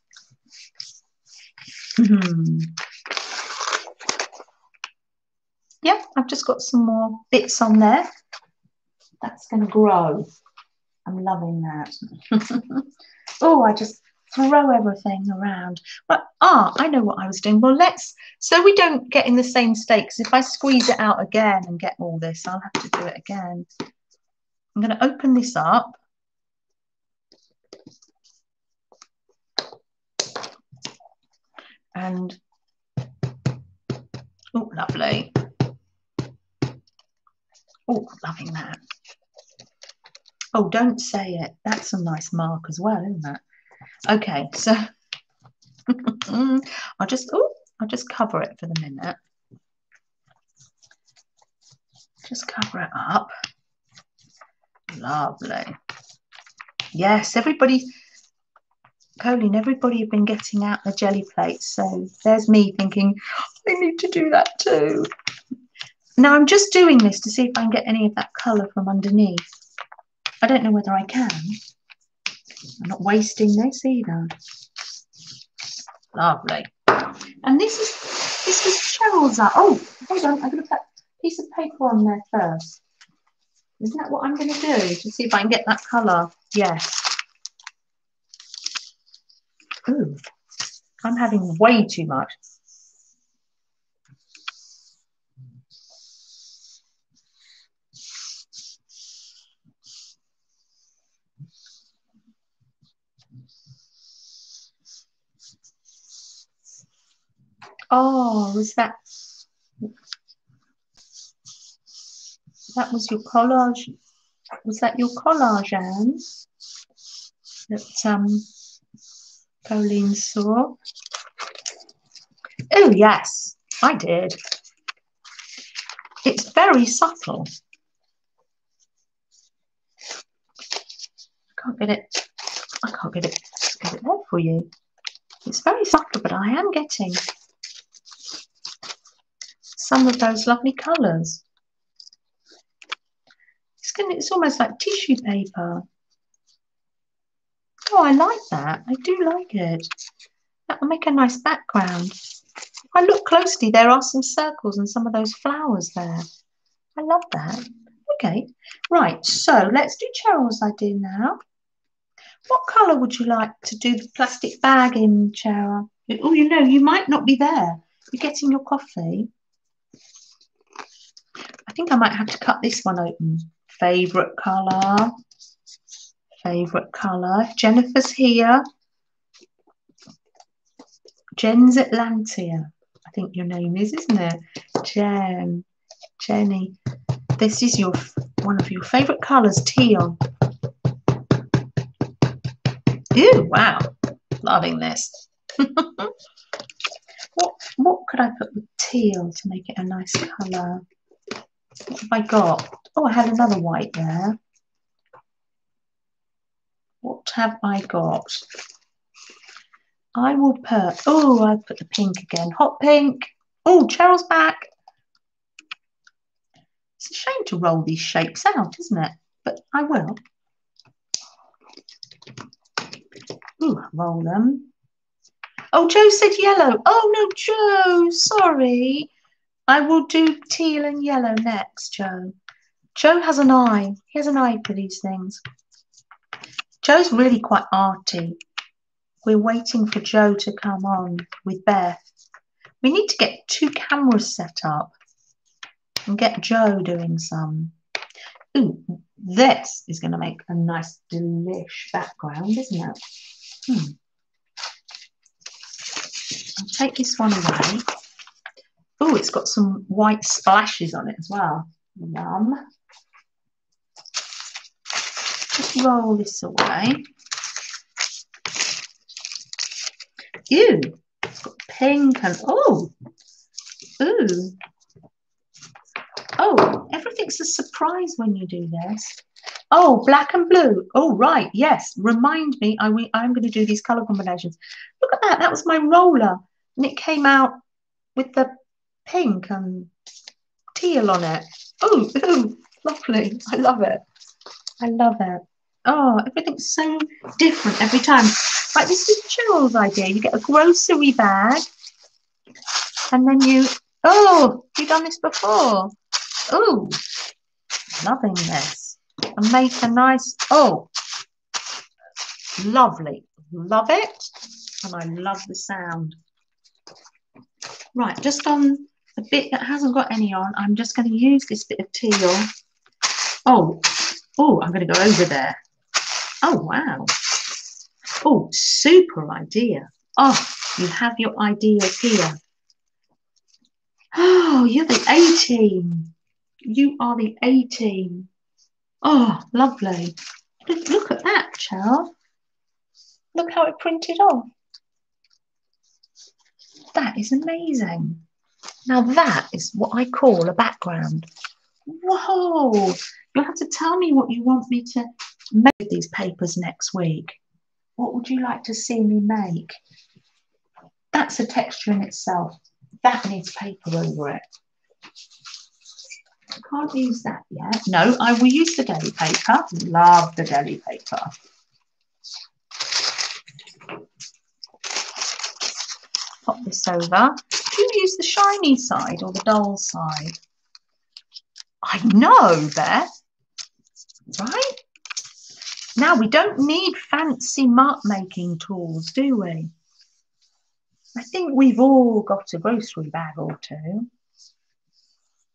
A: Hmm. Yeah, I've just got some more bits on there. That's going to grow. I'm loving that. <laughs> oh, I just throw everything around. But ah, I know what I was doing. Well, let's, so we don't get in the same stakes. If I squeeze it out again and get all this, I'll have to do it again. I'm going to open this up. And, oh, lovely. Oh, loving that. Oh, don't say it. That's a nice mark as well, isn't it? Okay, so <laughs> I'll just, oh, I'll just cover it for the minute. Just cover it up. Lovely. Yes, everybody, Colleen, everybody have been getting out the Gelli plates. So there's me thinking, oh, I need to do that too. Now I'm just doing this to see if I can get any of that colour from underneath. I don't know whether I can. I'm not wasting this either. Lovely. And this is this is Cheryl's. Oh, hold on, I'm gonna put a piece of paper on there first. Isn't that what I'm gonna do to see if I can get that colour? Yes. Ooh, I'm having way too much. Oh, was that that was your collage? Was that your collage, Anne? That um, Colleen saw. Oh yes, I did. It's very subtle. I can't get it. I can't get it. Get it there for you. It's very subtle, but I am getting some of those lovely colours. It's, gonna, it's almost like tissue paper. Oh, I like that. I do like it. That will make a nice background. If I look closely, there are some circles and some of those flowers there. I love that. Okay, right, so let's do Cheryl's idea now. What colour would you like to do the plastic bag in, Cheryl? Oh, you know, you might not be there. You're getting your coffee. I think I might have to cut this one open. Favorite color. Favorite color. Jennifer's here. Jen's Atlantia. I think your name is, isn't it? Jen. Jenny. This is your one of your favorite colors, teal. Ooh, wow. Loving this. <laughs> what what could I put with teal to make it a nice colour? What have I got? Oh, I had another white there. What have I got? I will put, oh, I've put the pink again. Hot pink. Oh, Cheryl's back. It's a shame to roll these shapes out, isn't it? But I will. Ooh, roll them. Oh, Joe said yellow. Oh, no, Joe, sorry. I will do teal and yellow next, Joe. Joe has an eye. He has an eye for these things. Joe's really quite arty. We're waiting for Joe to come on with Beth. We need to get two cameras set up and get Joe doing some. Ooh, this is going to make a nice delish background, isn't it? Hmm. I'll take this one away. Oh, it's got some white splashes on it as well. Yum. Just roll this away. Ew, it's got pink and oh, ooh. Oh, everything's a surprise when you do this. Oh, black and blue. Oh, right. Yes. Remind me, I, I'm going to do these color combinations. Look at that. That was my roller. And it came out with the pink and teal on it. Oh, lovely. I love it. I love it. Oh, everything's so different every time. Like this is Cheryl's idea. You get a grocery bag And then you, oh, you've done this before. Oh, loving this. And make a nice, oh, lovely. Love it. And I love the sound. Right, just on the bit that hasn't got any on, I'm just going to use this bit of teal. Oh, oh, I'm going to go over there. Oh, wow. Oh, super idea. Oh, you have your ideas here. Oh, you're the A team. You are the A team. Oh, lovely. Look at that, child. Look how it printed off. That is amazing. Now that is what I call a background. Whoa! You'll have to tell me what you want me to make these papers next week. What would you like to see me make? That's a texture in itself. That needs paper over it. I can't use that yet. No, I will use the deli paper. Love the deli paper. Pop this over. Do you use the shiny side or the dull side? I know, Beth. Right? Now, we don't need fancy mark making tools, do we? I think we've all got a grocery bag or two. <laughs>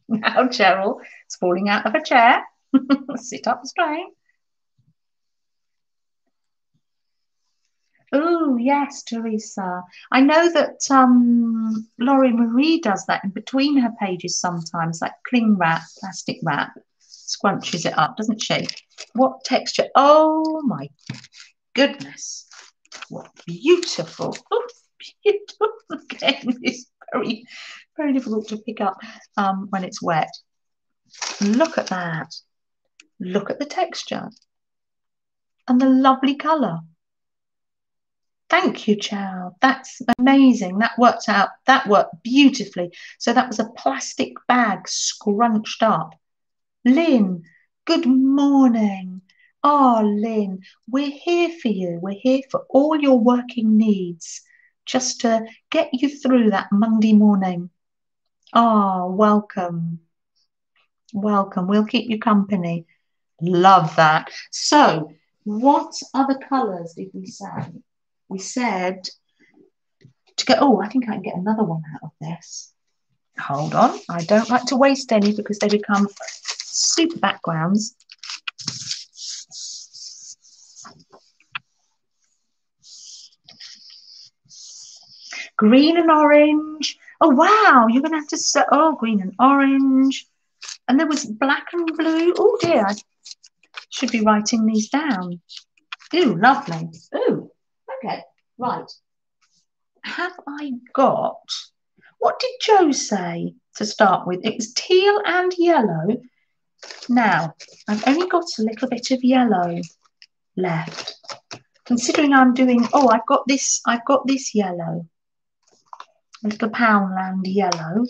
A: Now, Cheryl is falling out of a chair. <laughs> Sit up straight. Oh, yes, Teresa. I know that um, Laurie Marie does that in between her pages sometimes, like cling wrap, plastic wrap, scrunches it up, doesn't she? What texture? Oh, my goodness. What beautiful. Oh, beautiful. <laughs> Again, it's very, very difficult to pick up um, when it's wet. Look at that. Look at the texture and the lovely colour. Thank you, child. That's amazing. That worked out. That worked beautifully. So that was a plastic bag scrunched up. Lynn, good morning. Oh, Lynn, we're here for you. We're here for all your working needs, just to get you through that Monday morning. Oh, welcome. Welcome. We'll keep you company. Love that. So, what other colours did we say? We said to go, oh, I think I can get another one out of this. Hold on. I don't like to waste any because they become super backgrounds. Green and orange. Oh, wow. You're going to have to set, oh, green and orange. And there was black and blue. Oh, dear. I should be writing these down. Ooh, lovely. Ooh, Okay, right. Have I got, what did Joe say to start with? It was teal and yellow. Now, I've only got a little bit of yellow left. Considering I'm doing, oh, I've got this, I've got this yellow. A little Poundland yellow.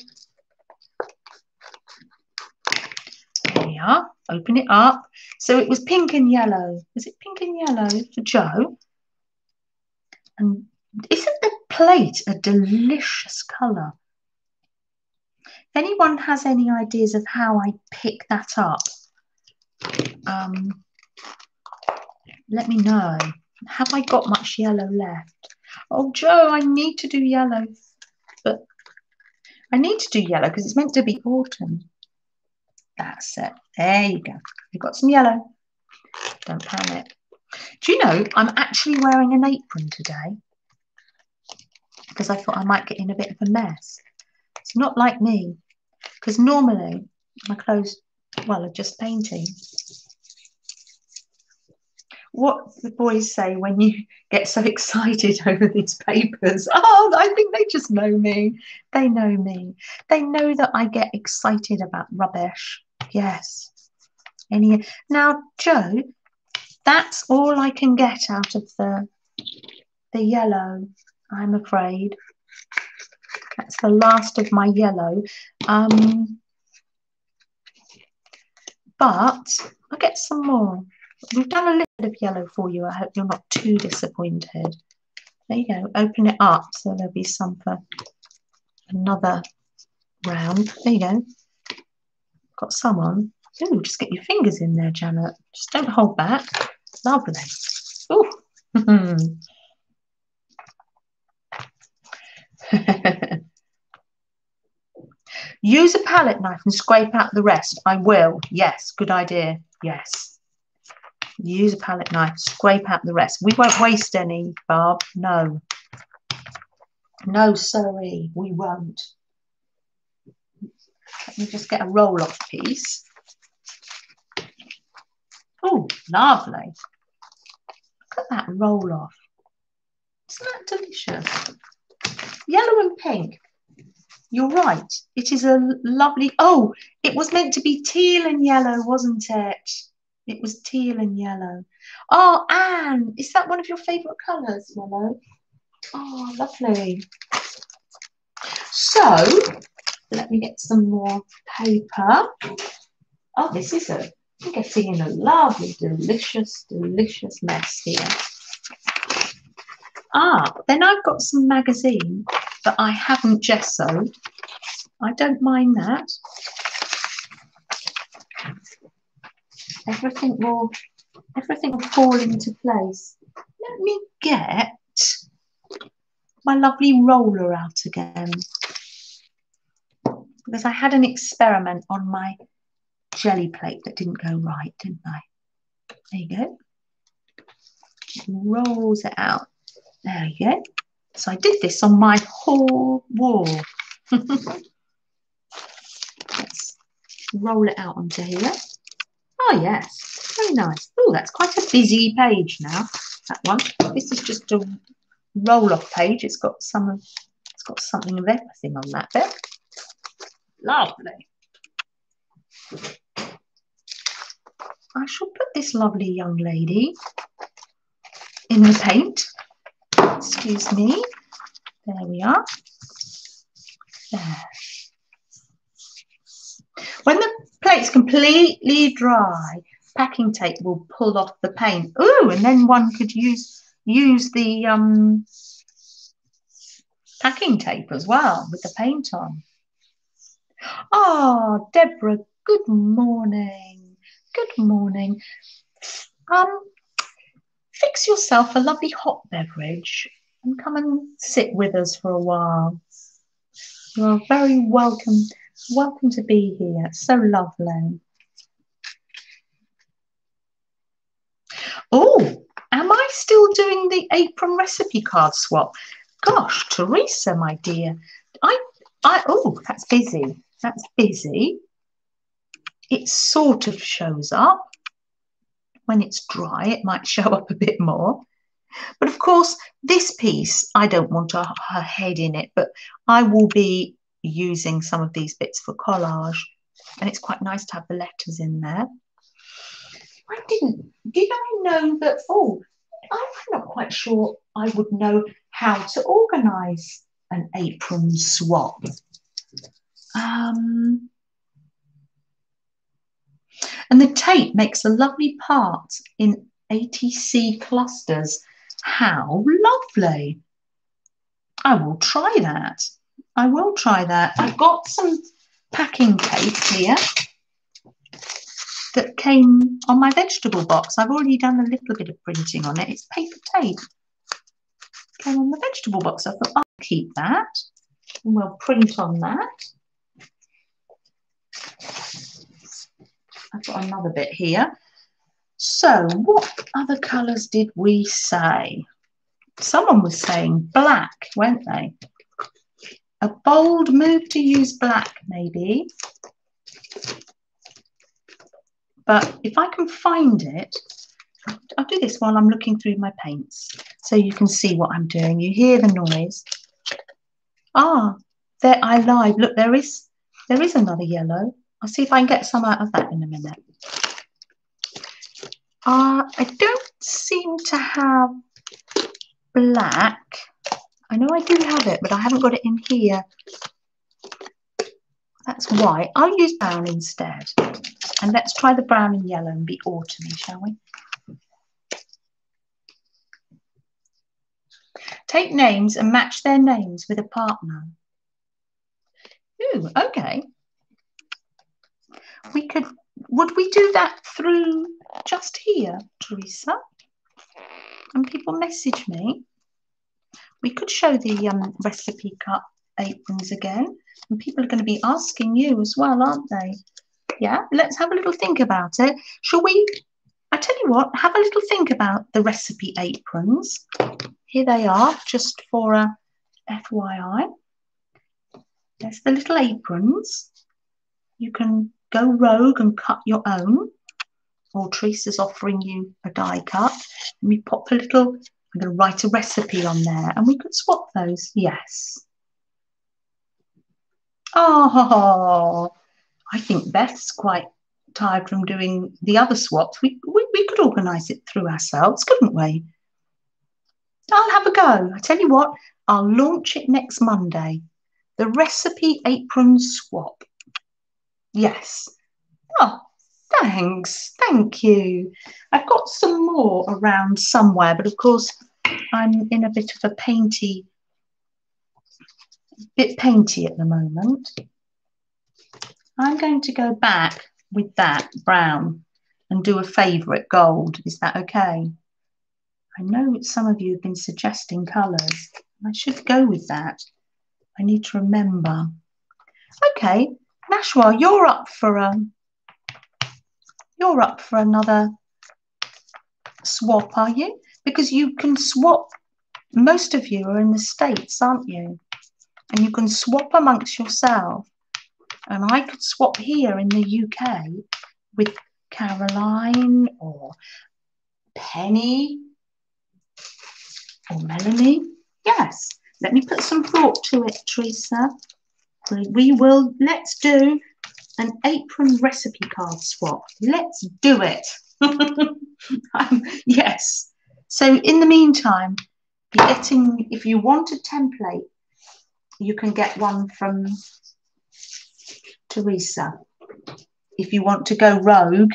A: There we are. Open it up. So it was pink and yellow. Was it pink and yellow for Joe? And isn't the plate a delicious colour? If anyone has any ideas of how I pick that up, um, let me know. Have I got much yellow left? Oh, Joe, I need to do yellow, but I need to do yellow because it's meant to be autumn. That's it. There you go. You've got some yellow. Don't panic. Do you know, I'm actually wearing an apron today because I thought I might get in a bit of a mess. It's not like me because normally my clothes, well, are just painting. What the boys say when you <laughs> get so excited <laughs> over these papers. Oh, I think they just know me. They know me. They know that I get excited about rubbish. Yes. Any now, Joe, that's all I can get out of the the yellow, I'm afraid. That's the last of my yellow. Um, but I'll get some more. We've done a little bit of yellow for you. I hope you're not too disappointed. There you go. Open it up so there'll be some for another round. There you go. Got some on. Ooh, just get your fingers in there, Janet. Just don't hold back. Lovely. Ooh. <laughs> Use a palette knife and scrape out the rest. I will. Yes, good idea. Yes. Use a palette knife, scrape out the rest. We won't waste any, Barb. No. No, sorry, we won't. Let me just get a roll off piece. Oh, lovely. Look at that roll off. Isn't that delicious? Yellow and pink. You're right. It is a lovely. Oh, it was meant to be teal and yellow, wasn't it? It was teal and yellow. Oh, Anne, is that one of your favourite colours, yellow? Oh, lovely. So, let me get some more paper. Oh, this is a, I'm getting in a lovely, delicious, delicious mess here. Ah, then I've got some magazine that I haven't gessoed. I don't mind that. Everything will, everything will fall into place. Let me get my lovely roller out again because I had an experiment on my Gelli plate that didn't go right, didn't I? There you go. Rolls it out. There you go. So I did this on my whole wall. <laughs> Let's roll it out onto here. Oh yes, very nice. Oh, that's quite a busy page now. That one. This is just a roll-off page. It's got some of, it's got something of everything on that bit. Lovely. I shall put this lovely young lady in the paint. Excuse me. There we are. There. When the plate's completely dry, packing tape will pull off the paint. Ooh, and then one could use use the um, packing tape as well with the paint on. Ah, oh, Deborah, good morning. Good morning. Um, fix yourself a lovely hot beverage and come and sit with us for a while. You're very welcome. Welcome to be here. So lovely. Oh, am I still doing the apron recipe card swap? Gosh, Teresa, my dear. I, I, oh, that's busy. That's busy. It sort of shows up. When it's dry, it might <laughs> show up a bit more. But of course, this piece, I don't want her, her head in it, but I will be using some of these bits for collage. And it's quite nice to have the letters in there. I didn't, did I know that, oh, I'm not quite sure I would know how to organise an apron swap. Um, and the tape makes a lovely part in ATC clusters. How lovely. I will try that. I will try that. I've got some packing tape here that came on my vegetable box. I've already done a little bit of printing on it. It's paper tape. Came on the vegetable box. I thought I'll keep that and we'll print on that. I've got another bit here. So what other colours did we say? Someone was saying black, weren't they? A bold move to use black, maybe. But if I can find it, I'll do this while I'm looking through my paints so you can see what I'm doing. You hear the noise. Ah, there I lied. Look, there is there is another yellow. I'll see if I can get some out of that in a minute. Uh, I don't seem to have black. I know I do have it, but I haven't got it in here. That's white. I'll use brown instead. And let's try the brown and yellow and be autumny, shall we? Take names and match their names with a partner. Ooh, okay. We could, would we do that through just here, Teresa? And people message me. We could show the um, recipe cut aprons again. And people are going to be asking you as well, aren't they? Yeah, let's have a little think about it. Shall we? I tell you what, have a little think about the recipe aprons. Here they are, just for a FYI. There's the little aprons. You can go rogue and cut your own. Or Teresa's offering you a die cut. And we pop a little, I'm going to write a recipe on there. And we could swap those. Yes. Oh, I think Beth's quite tired from doing the other swaps. We, we, we could organise it through ourselves, couldn't we? I'll have a go. I tell you what, I'll launch it next Monday. The recipe apron swap. Yes. Oh, thanks. Thank you. I've got some more around somewhere, but of course, I'm in a bit of a painty, bit painty at the moment. I'm going to go back with that brown and do a favourite gold. Is that okay? I know some of you have been suggesting colours. I should go with that. I need to remember. Okay, Nashwa, you're up for um, you're up for another swap, are you? Because you can swap. Most of you are in the states, aren't you? And you can swap amongst yourself. And I could swap here in the UK with Caroline or Penny or Melanie. Yes, let me put some thought to it, Teresa. We will, let's do an apron recipe card swap. Let's do it. <laughs> um, yes. So in the meantime, you're getting, if you want a template, you can get one from Teresa. If you want to go rogue,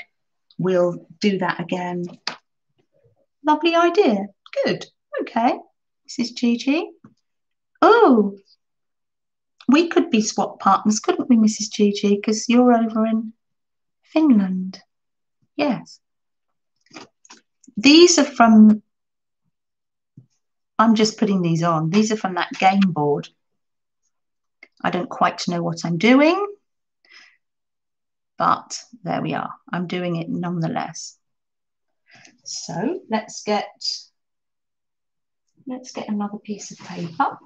A: we'll do that again. Lovely idea. Good. Okay. This is Gigi. Oh, we could be swap partners, couldn't we, Mrs. Gigi? Because you're over in Finland. Yes. These are from, I'm just putting these on. These are from that game board. I don't quite know what I'm doing, but there we are. I'm doing it nonetheless. So let's get, let's get another piece of paper.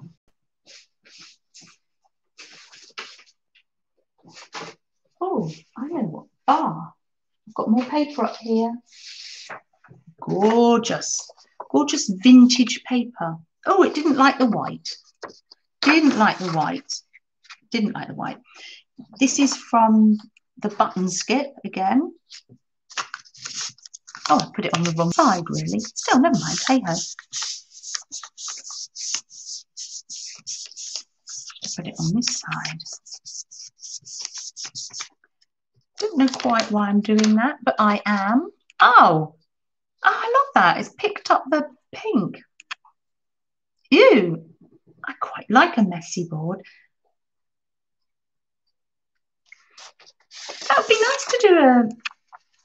A: Oh, I know what. Ah, I've got more paper up here. Gorgeous, gorgeous vintage paper. Oh, it didn't like the white. Didn't like the white. Didn't like the white. This is from the button skip again. Oh, I put it on the wrong side, really. Still, never mind. Hey ho. Put it on this side. Don't know quite why I'm doing that, but I am. Oh, oh I love that. It's picked up the pink. Ew, I quite like a messy board. That would be nice to do a,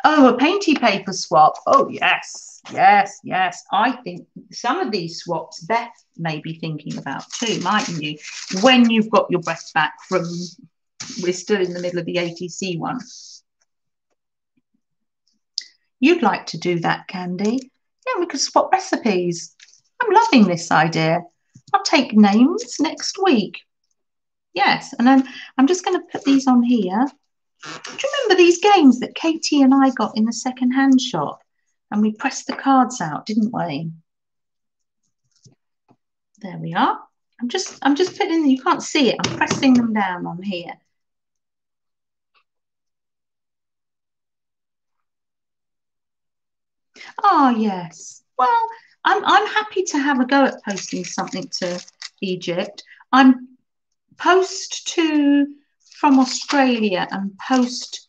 A: oh, a painty paper swap. Oh, yes, yes, yes. I think some of these swaps Beth may be thinking about too, mightn't you? When you've got your breath back from we're still in the middle of the ATC one. You'd like to do that, Candy? Yeah, we could swap recipes. I'm loving this idea. I'll take names next week. Yes, and then I'm just going to put these on here. Do you remember these games that Katie and I got in the second-hand shop? And we pressed the cards out, didn't we? There we are. I'm just I'm just putting you can't see it. I'm pressing them down on here. Oh, yes. Well, I'm, I'm happy to have a go at posting something to Egypt. I'm post to from Australia and post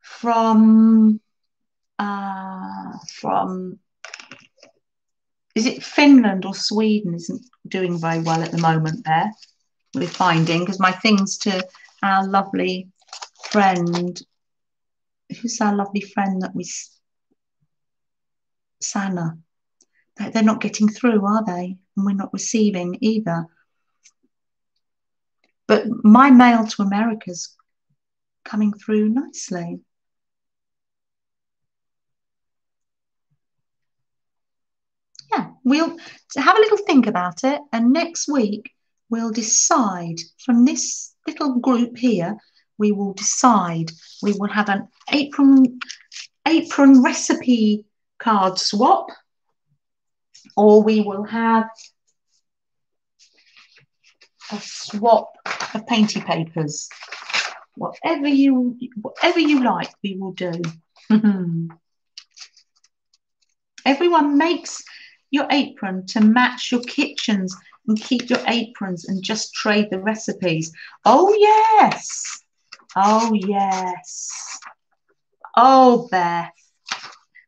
A: from uh, from is it Finland or Sweden isn't doing very well at the moment there. with finding because my things to our lovely friend, who's our lovely friend that we, Sana, they're not getting through, are they? And we're not receiving either. But my mail to America's coming through nicely. Yeah, we'll have a little think about it, and next week we'll decide from this little group here. We will decide. We will have an apron apron recipe card swap, or we will have a swap of painty papers. Whatever you whatever you like, we will do. <laughs> Everyone makes your apron to match your kitchens and keep your aprons and just trade the recipes. Oh, yes. Oh, yes. Oh, Beth.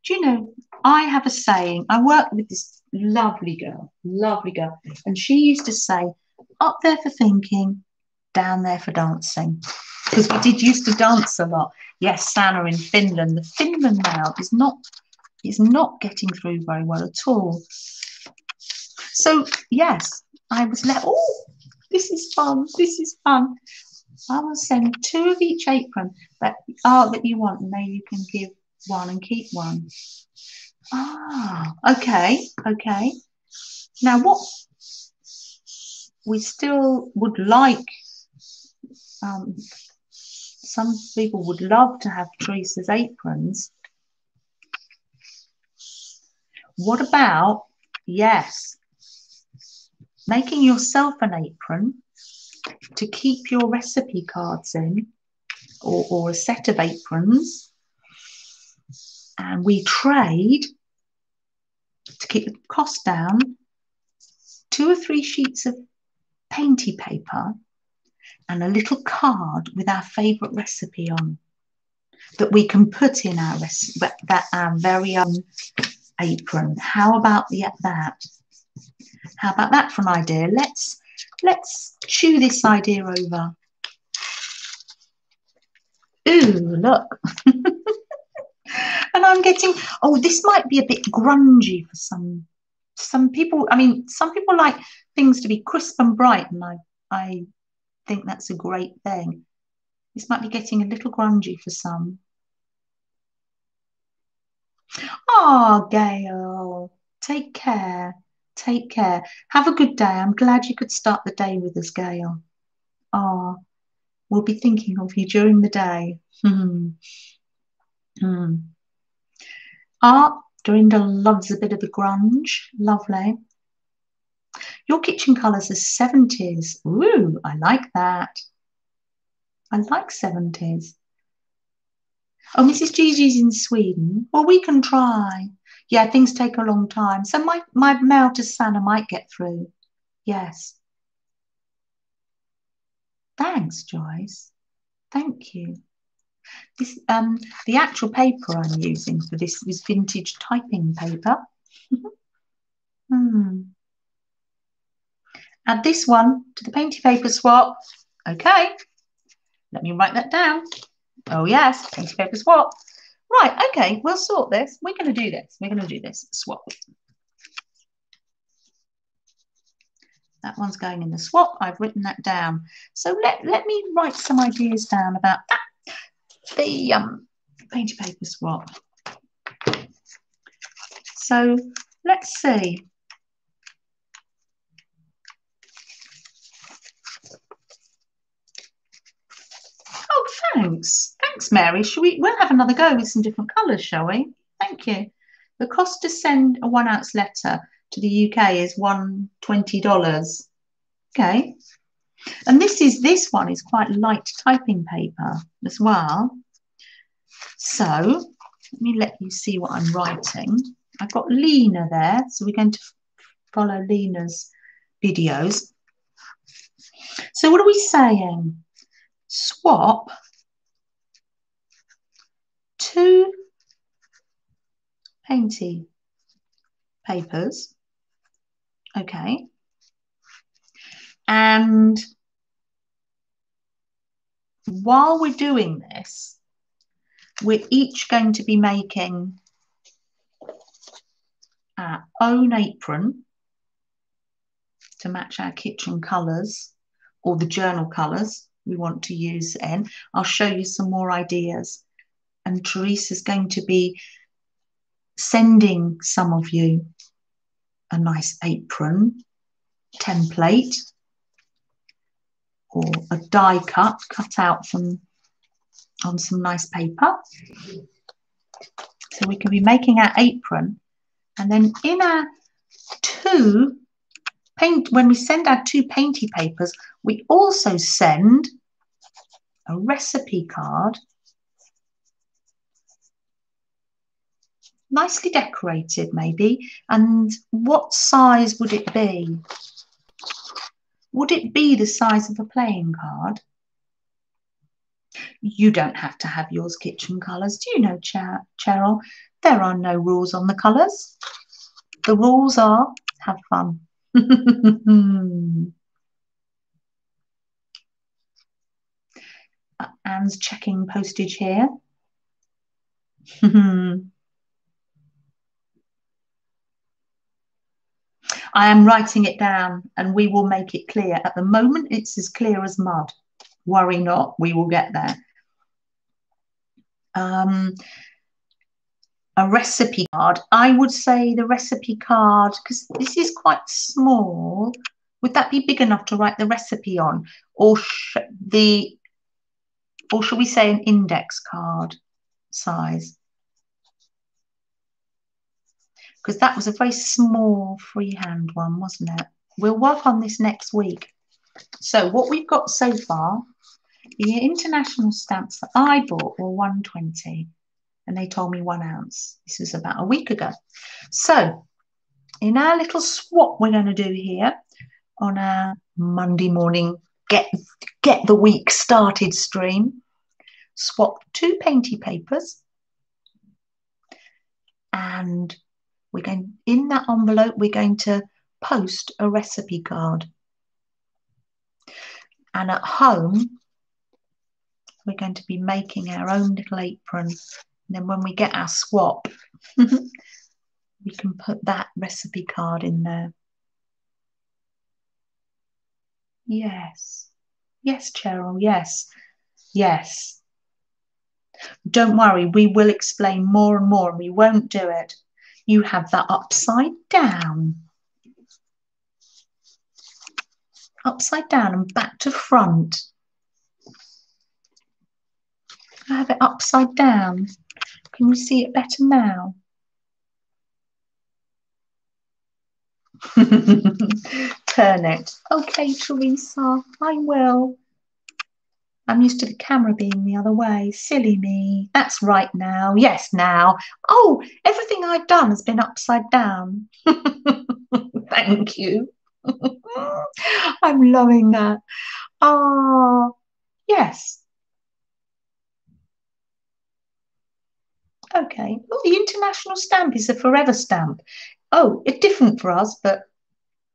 A: Do you know, I have a saying. I work with this lovely girl, lovely girl. And she used to say, up there for thinking, down there for dancing. <laughs> Because we did used to dance a lot. Yes, Sana in Finland. The Finland now is not is not getting through very well at all. So yes, I was like, oh, this is fun. This is fun. I will send two of each apron that are that you want, and then you can give one and keep one. Ah, okay, okay. Now what we still would like um, some people would love to have Teresa's aprons. What about, yes, making yourself an apron to keep your recipe cards in or, or a set of aprons and we trade to keep the cost down two or three sheets of painty paper and a little card with our favourite recipe on that we can put in our that our um, very own apron. How about that? How about that for an idea? Let's let's chew this idea over. Ooh, look. <laughs> and I'm getting, oh, this might be a bit grungy for some some people. I mean, some people like things to be crisp and bright, and I I think that's a great thing. This might be getting a little grungy for some. Ah, oh, Gail, take care. Take care. Have a good day. I'm glad you could start the day with us, Gail. Ah, oh, we'll be thinking of you during the day. <laughs> Hmm. Hmm. Ah, Dorinda loves a bit of a grunge. Lovely. Your kitchen colours are 70s. Ooh, I like that. I like 70s. Oh, Mrs. Gigi's in Sweden. Well, we can try. Yeah, things take a long time. So my, my mail to Santa might get through. Yes. Thanks, Joyce. Thank you. This um the actual paper I'm using for this is vintage typing paper. <laughs> hmm. Add this one to the painty paper swap. Okay. Let me write that down. Oh yes, painty paper swap. Right, okay, we'll sort this. We're going to do this. We're going to do this. Swap. That one's going in the swap. I've written that down. So let, let me write some ideas down about that. The um, painty paper swap. So let's see. Oh, thanks. Thanks, Mary. Shall we? We'll have another go with some different colours, shall we? Thank you. The cost to send a one ounce letter to the UK is one twenty dollars. Okay. And this is this one is quite light typing paper as well. So let me let you see what I'm writing. I've got Lena there, so we're going to follow Lena's videos. So what are we saying? Swap two painty papers. Okay. And while we're doing this, we're each going to be making our own apron to match our kitchen colours or the journal colours we want to use in. I'll show you some more ideas. And Teresa's going to be sending some of you a nice apron template or a die cut cut out from on some nice paper. So we can be making our apron and then in our two paint, when we send our two painty papers, we also send a recipe card, nicely decorated maybe. And what size would it be? Would it be the size of a playing card? You don't have to have yours kitchen colours. Do you know, Cheryl? There are no rules on the colours. The rules are have fun. <laughs> Uh, Anne's checking postage here. <laughs> I am writing it down and we will make it clear. At the moment, it's as clear as mud. Worry not, we will get there. Um, a recipe card. I would say the recipe card, because this is quite small, would that be big enough to write the recipe on? Or the, or shall we say an index card size? Because that was a very small freehand one, wasn't it? We'll work on this next week. So what we've got so far, the international stamps that I bought were 120 and they told me one ounce. This was about a week ago. So in our little swap we're going to do here on our Monday morning get get the week started stream, swap two painty papers and we're going in that envelope we're going to post a recipe card. And at home, we're going to be making our own little apron and then when we get our swap, <laughs> we can put that recipe card in there. Yes. Yes, Cheryl. Yes. Yes. Don't worry, we will explain more and more and we won't do it. You have that upside down. Upside down and back to front. I have it upside down. Can you see it better now? <laughs> Turn it. Okay, Teresa, I will. I'm used to the camera being the other way. Silly me. That's right now. Yes, now. Oh, everything I've done has been upside down. <laughs> Thank you. <laughs> I'm loving that. Ah, yes. Okay. Well, the international stamp is a forever stamp. Oh, it's different for us, but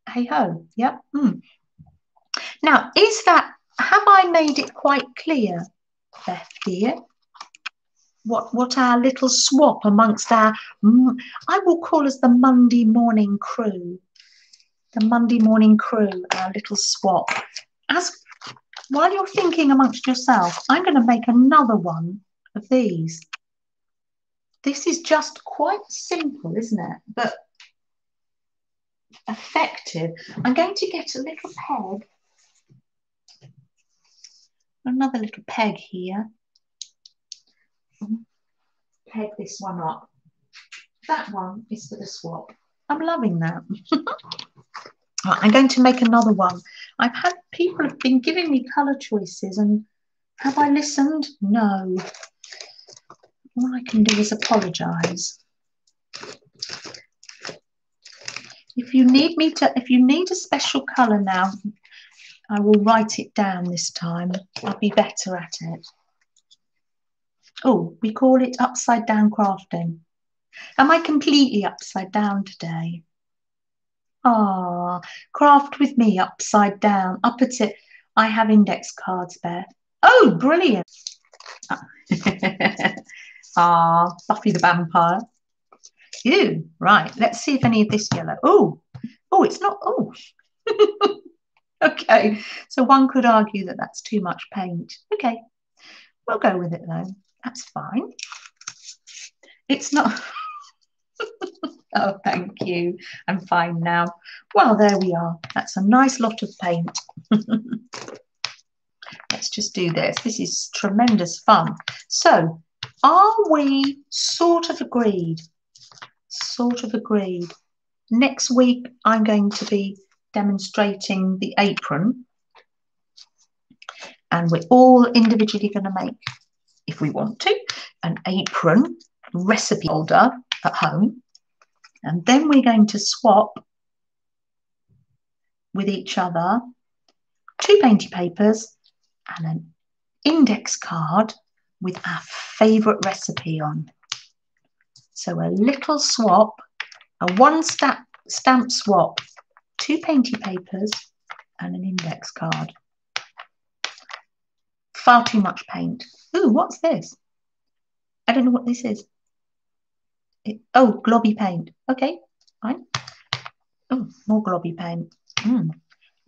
A: hey ho. Yep. Mm. Now, is that, have I made it quite clear, Beth, dear? What, what our little swap amongst our, I will call us the Monday morning crew. The Monday morning crew, our little swap. As while you're thinking amongst yourself, I'm going to make another one of these. This is just quite simple, isn't it? But effective. I'm going to get a little peg, another little peg here. Peg this one up. That one is for the swap. I'm loving that. <laughs> I'm going to make another one. I've had people have been giving me colour choices and have I listened? No all I can do is apologise. If you need me to, if you need a special colour now, I will write it down this time. I'll be better at it. Oh, we call it upside down crafting. Am I completely upside down today? Ah, craft with me upside down. Up at it. I have index cards, Beth. Oh, brilliant. <laughs> Ah, Buffy the Vampire. Ew, right. Let's see if any of this yellow. Oh, oh, it's not. Oh, <laughs> <laughs> okay. So one could argue that that's too much paint. Okay, we'll go with it though. That's fine. It's not. <laughs> oh, thank you. I'm fine now. Well, there we are. That's a nice lot of paint. <laughs> Let's just do this. This is tremendous fun. So, are we sort of agreed? Sort of agreed. Next week, I'm going to be demonstrating the apron. And we're all individually going to make, if we want to, an apron recipe holder at home. And then we're going to swap with each other two painty papers and an index card with our favourite recipe on. So a little swap, a one stamp, stamp swap, two painty papers and an index card. Far too much paint. Ooh, what's this? I don't know what this is. It, oh, globby paint. Okay, fine. Oh, more globby paint. Mm.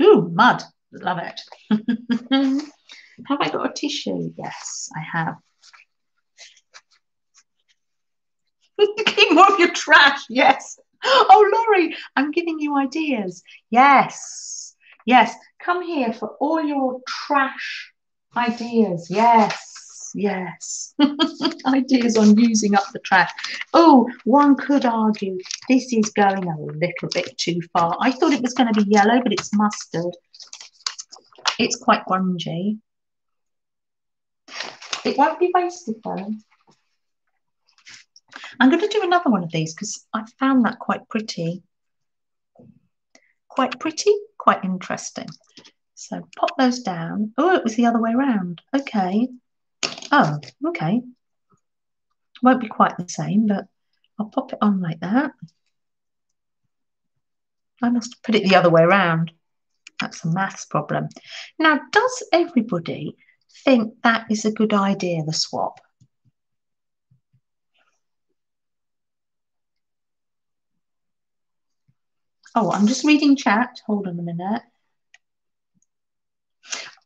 A: Ooh, mud. Love it. <laughs> have I got a tissue? Yes, I have. <laughs> Keep more of your trash. Yes. <gasps> Oh, Laurie, I'm giving you ideas. Yes. Yes. Come here for all your trash ideas. Yes yes. <laughs> Ideas on using up the trash. Oh, one could argue this is going a little bit too far. I thought it was going to be yellow, but it's mustard. It's quite grungy. It won't be wasted though. I'm going to do another one of these because I found that quite pretty. Quite pretty, quite interesting. So pop those down. Oh, it was the other way around. Okay. Oh, okay. Won't be quite the same, but I'll pop it on like that. I must put it the other way around. That's a maths problem. Now, does everybody think that is a good idea, the swap? Oh, I'm just reading chat. Hold on a minute.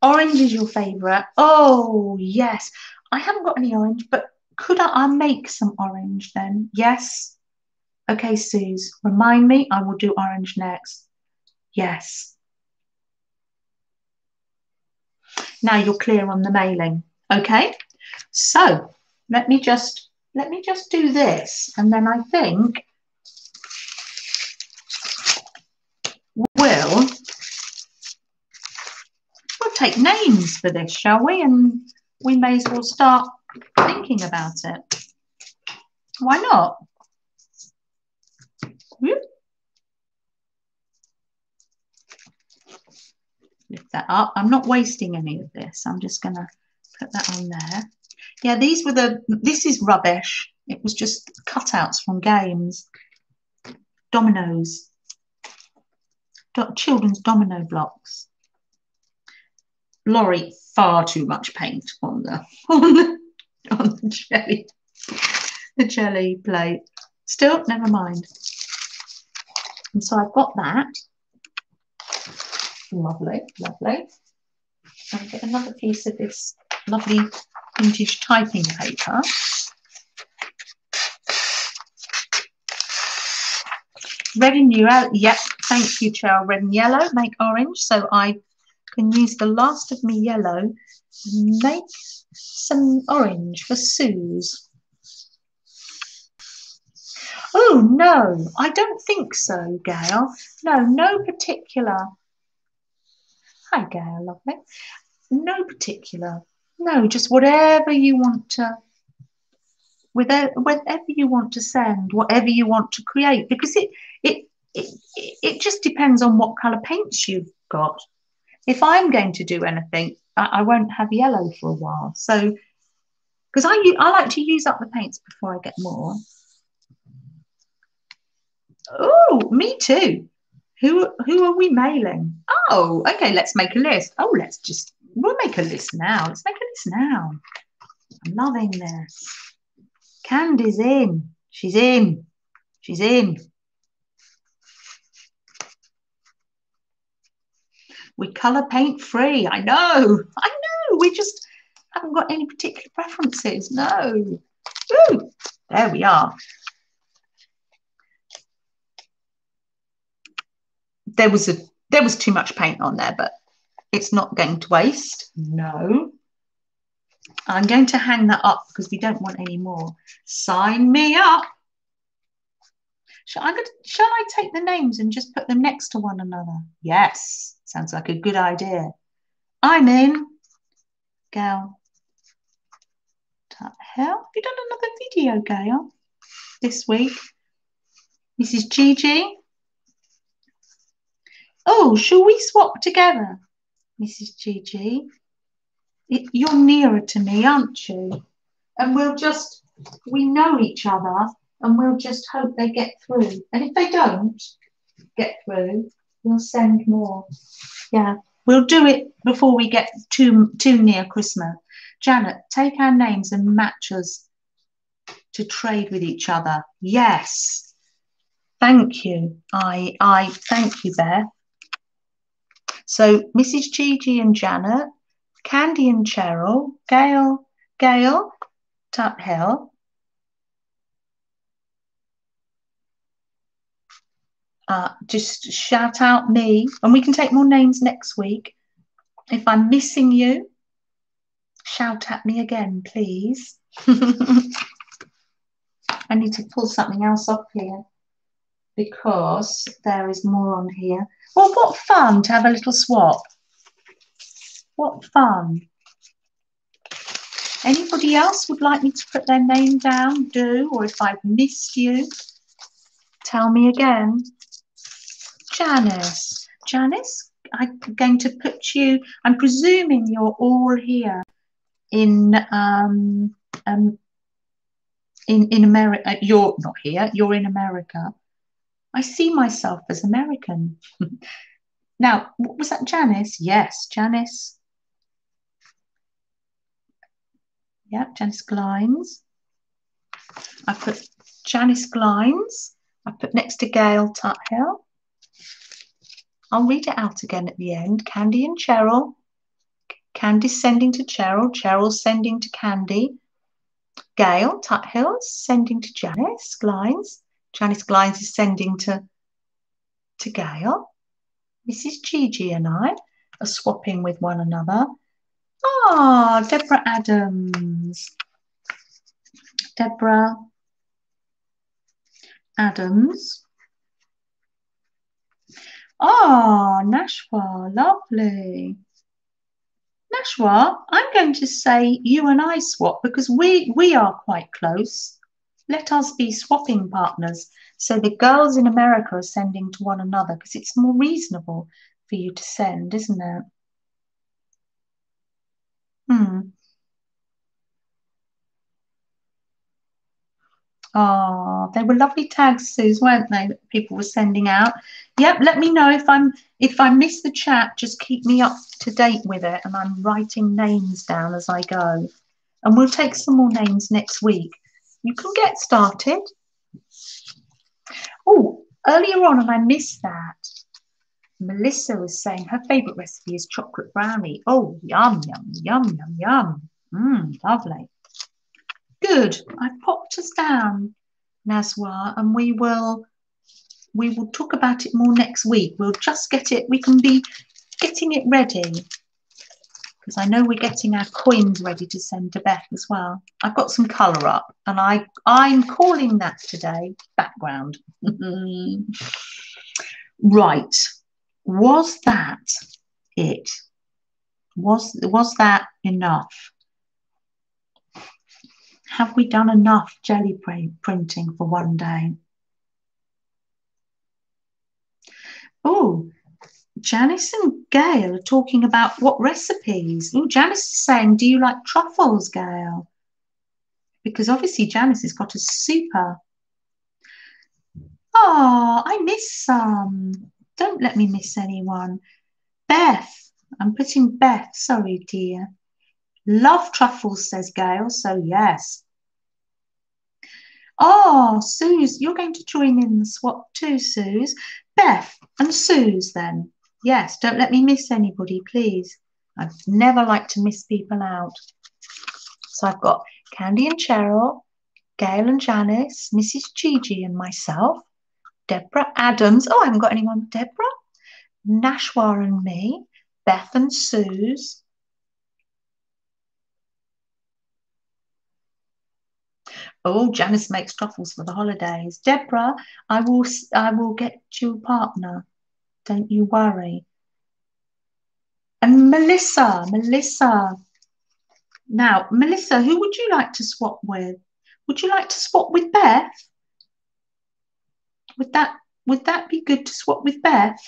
A: Orange is your favourite. Oh, yes. I haven't got any orange, but could I, I make some orange then? Yes. Okay, Suze, remind me. I will do orange next. Yes. Now you're clear on the mailing. Okay. So let me just let me just do this, and then I think we'll take names for this, shall we? And we may as well start thinking about it. Why not? Hmm? Lift that up. I'm not wasting any of this. I'm just going to put that on there. Yeah, these were the, this is rubbish. It was just cutouts from games. Dominoes. Do children's domino blocks. Laurie, far too much paint on the <laughs> on the on the Gelli the Gelli plate. Still, never mind. And so I've got that. Lovely, lovely. And get another piece of this lovely vintage typing paper. Red and yellow, yep, thank you, Cheryl. Red and yellow make orange. So I can use the last of me yellow and make some orange for Suze. Oh, no, I don't think so, Gail. No, no particular. Hi, Gail, lovely. No particular. No, just whatever you want to, whatever, you want to send, whatever you want to create, because it, it, it, it just depends on what colour paints you've got if I'm going to do anything, I, I won't have yellow for a while. So, because I, I like to use up the paints before I get more. Oh, me too. Who who are we mailing? Oh, okay, let's make a list. Oh, let's just we'll make a list now. Let's make a list now. I'm loving this. Candy's in. She's in. She's in. We colour paint free. I know. I know. We just haven't got any particular preferences. No. There we are. There was a there was too much paint on there, but it's not going to waste. No. I'm going to hang that up because we don't want any more. Sign me up. Shall I, shall I take the names and just put them next to one another? Yes, sounds like a good idea. I'm in. Gail. Hell, have you done another video, Gail, this week? Mrs. Gigi. Oh, shall we swap together? Mrs. Gigi. You're nearer to me, aren't you? And we'll just, we know each other and we'll just hope they get through. And if they don't get through, we'll send more. Yeah, we'll do it before we get too, too near Christmas. Janet, take our names and match us to trade with each other. Yes. Thank you. I I thank you, Beth. So Mrs. Gigi and Janet, Candy and Cheryl, Gail, Gail, Tuthill. Uh, just shout out me, and we can take more names next week. If I'm missing you, shout at me again, please. <laughs> I need to pull something else up here because there is more on here. Well, what fun to have a little swap. What fun. Anybody else would like me to put their name down? Do, or if I've missed you, tell me again. Janice. Janice, I'm going to put you, I'm presuming you're all here in um, um in in America. You're not here. You're in America. I see myself as American. <laughs> now, was that Janice? Yes, Janice. Yep, Janice Glines. I put Janice Glines. I put next to Gail Tuthill. I'll read it out again at the end. Candy and Cheryl. Candy's sending to Cheryl. Cheryl's sending to Candy. Gail Tuthill sending to Janice Glines. Janice Glines is sending to, to Gail. Mrs. Gigi and I are swapping with one another. Ah, Deborah Adams. Deborah Adams. Ah, Nashua, lovely. Nashua, I'm going to say you and I swap because we, we are quite close. Let us be swapping partners. So the girls in America are sending to one another because it's more reasonable for you to send, isn't it? Hmm. Oh, they were lovely tags, Suze, weren't they? That people were sending out. Yep, let me know if I'm if I miss the chat. Just keep me up to date with it, and I'm writing names down as I go. And we'll take some more names next week you can get started. Oh, earlier on, and I missed that. Melissa was saying her favourite recipe is chocolate brownie. Oh, yum, yum, yum, yum, yum. Mmm, lovely. Good. I've popped us down, Nazwa, and we will we will talk about it more next week. We'll just get it, we can be getting it ready because I know we're getting our coins ready to send to Beth as well. I've got some colour up and I, I'm calling that today background. <laughs> right. Was that it? Was, was that enough? Have we done enough Gelli printing for one day? Oh, Janice and Gail are talking about what recipes. Oh, Janice is saying, Do you like truffles, Gail? Because obviously Janice has got a super. Oh, I miss some. Don't let me miss anyone. Beth. I'm putting Beth. Sorry, dear. Love truffles, says Gail. So, yes. Oh, Suze, you're going to join in the swap too, Suze. Beth and Suze, then. Yes, don't let me miss anybody, please. I'd never like to miss people out. So I've got Candy and Cheryl, Gail and Janice, Mrs. Gigi and myself, Deborah Adams. Oh, I haven't got anyone. Deborah, Nashwa and me, Beth and Suze. Oh, Janice makes truffles for the holidays. Deborah, I will I will get you a partner. Don't you worry. And Melissa, Melissa. Now, Melissa, who would you like to swap with? Would you like to swap with Beth? Would that would that be good to swap with Beth?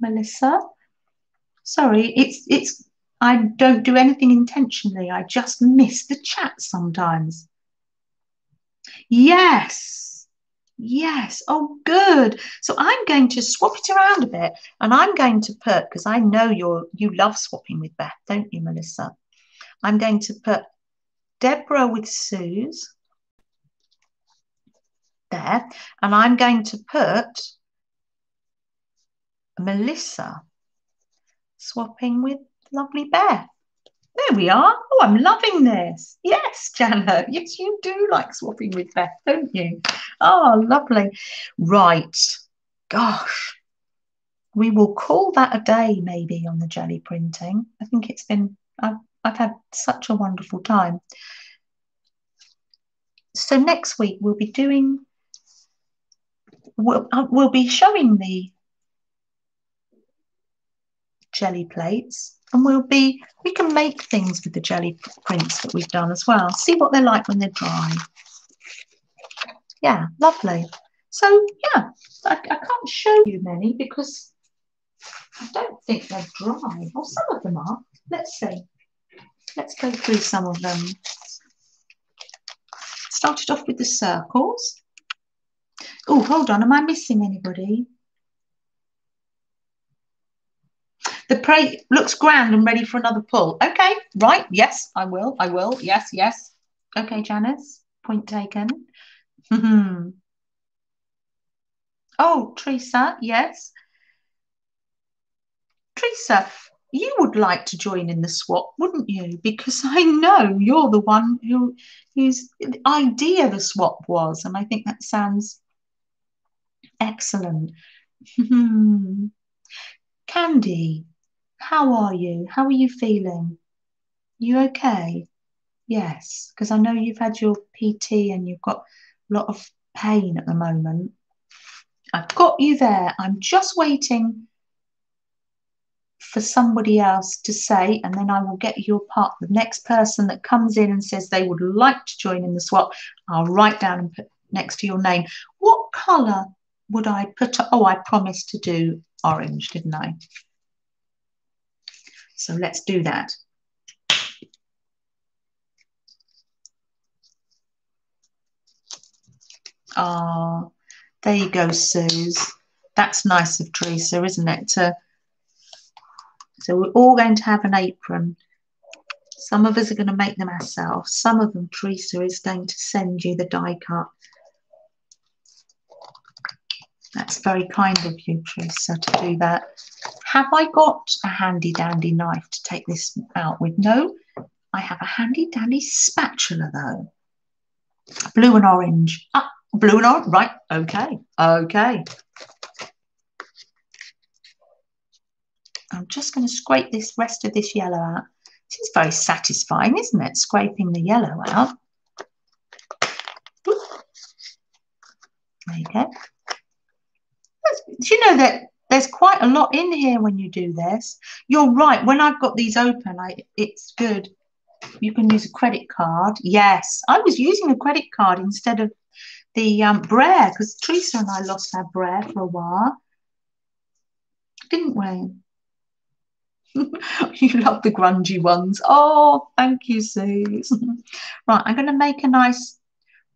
A: Melissa? Sorry, it's it's I don't do anything intentionally. I just miss the chat sometimes. Yes. Yes. Oh, good. So I'm going to swap it around a bit and I'm going to put, because I know you're you love swapping with Beth, don't you, Melissa? I'm going to put Deborah with Suze there, and I'm going to put Melissa swapping with lovely Beth. There we are. Oh, I'm loving this. Yes, Jana. Yes, you do like swapping with Beth, don't you? Oh, lovely. Right. Gosh. We will call that a day maybe on the Gelli printing. I think it's been, I've, I've had such a wonderful time. So next week we'll be doing, we'll, uh, we'll be showing the Gelli plates and we'll be we can make things with the Gelli prints that we've done as well. See what they're like when they're dry. Yeah lovely. So yeah I, I can't show you many because I don't think they're dry. Or some of them are. Let's see. Let's go through some of them. Started off with the circles. Oh hold on. Am I missing anybody The prey looks grand and ready for another pull. Okay, right. Yes, I will. I will. Yes, yes. Okay, Janice. Point taken. <laughs> oh, Teresa. Yes. Teresa, you would like to join in the swap, wouldn't you? Because <laughs> I know you're the one who whose idea the swap was, and I think that sounds excellent. <laughs> Hmm. Candy, how are you? How are you feeling? You okay? Yes, because I know you've had your PT and you've got a lot of pain at the moment. I've got you there. I'm just waiting for somebody else to say, and then I will get your part. The next person that comes in and says they would like to join in the swap, I'll write down and put next to your name. What colour would I put? Oh, I promised to do orange, didn't I? So let's do that. Oh, there you go, Suze. That's nice of Teresa, isn't it? To, so we're all going to have an apron. Some of us are going to make them ourselves. Some of them, Teresa is going to send you the die cut. That's very kind of you, Teresa, to do that. Have I got a handy dandy knife to take this out with? No, I have a handy dandy spatula though. Blue and orange. Ah, blue and orange. Right. Okay. Okay. I'm just going to scrape this rest of this yellow out. This is very satisfying, isn't it? Scraping the yellow out. There you go. Do you know that there's quite a lot in here when you do this? You're right. When I've got these open, I, it's good. You can use a credit card. Yes, I was using a credit card instead of the um, because Teresa and I lost our brayer for a while, didn't we? <laughs> you love the grungy ones. Oh, thank you, Suze. <laughs> right, I'm going to make a nice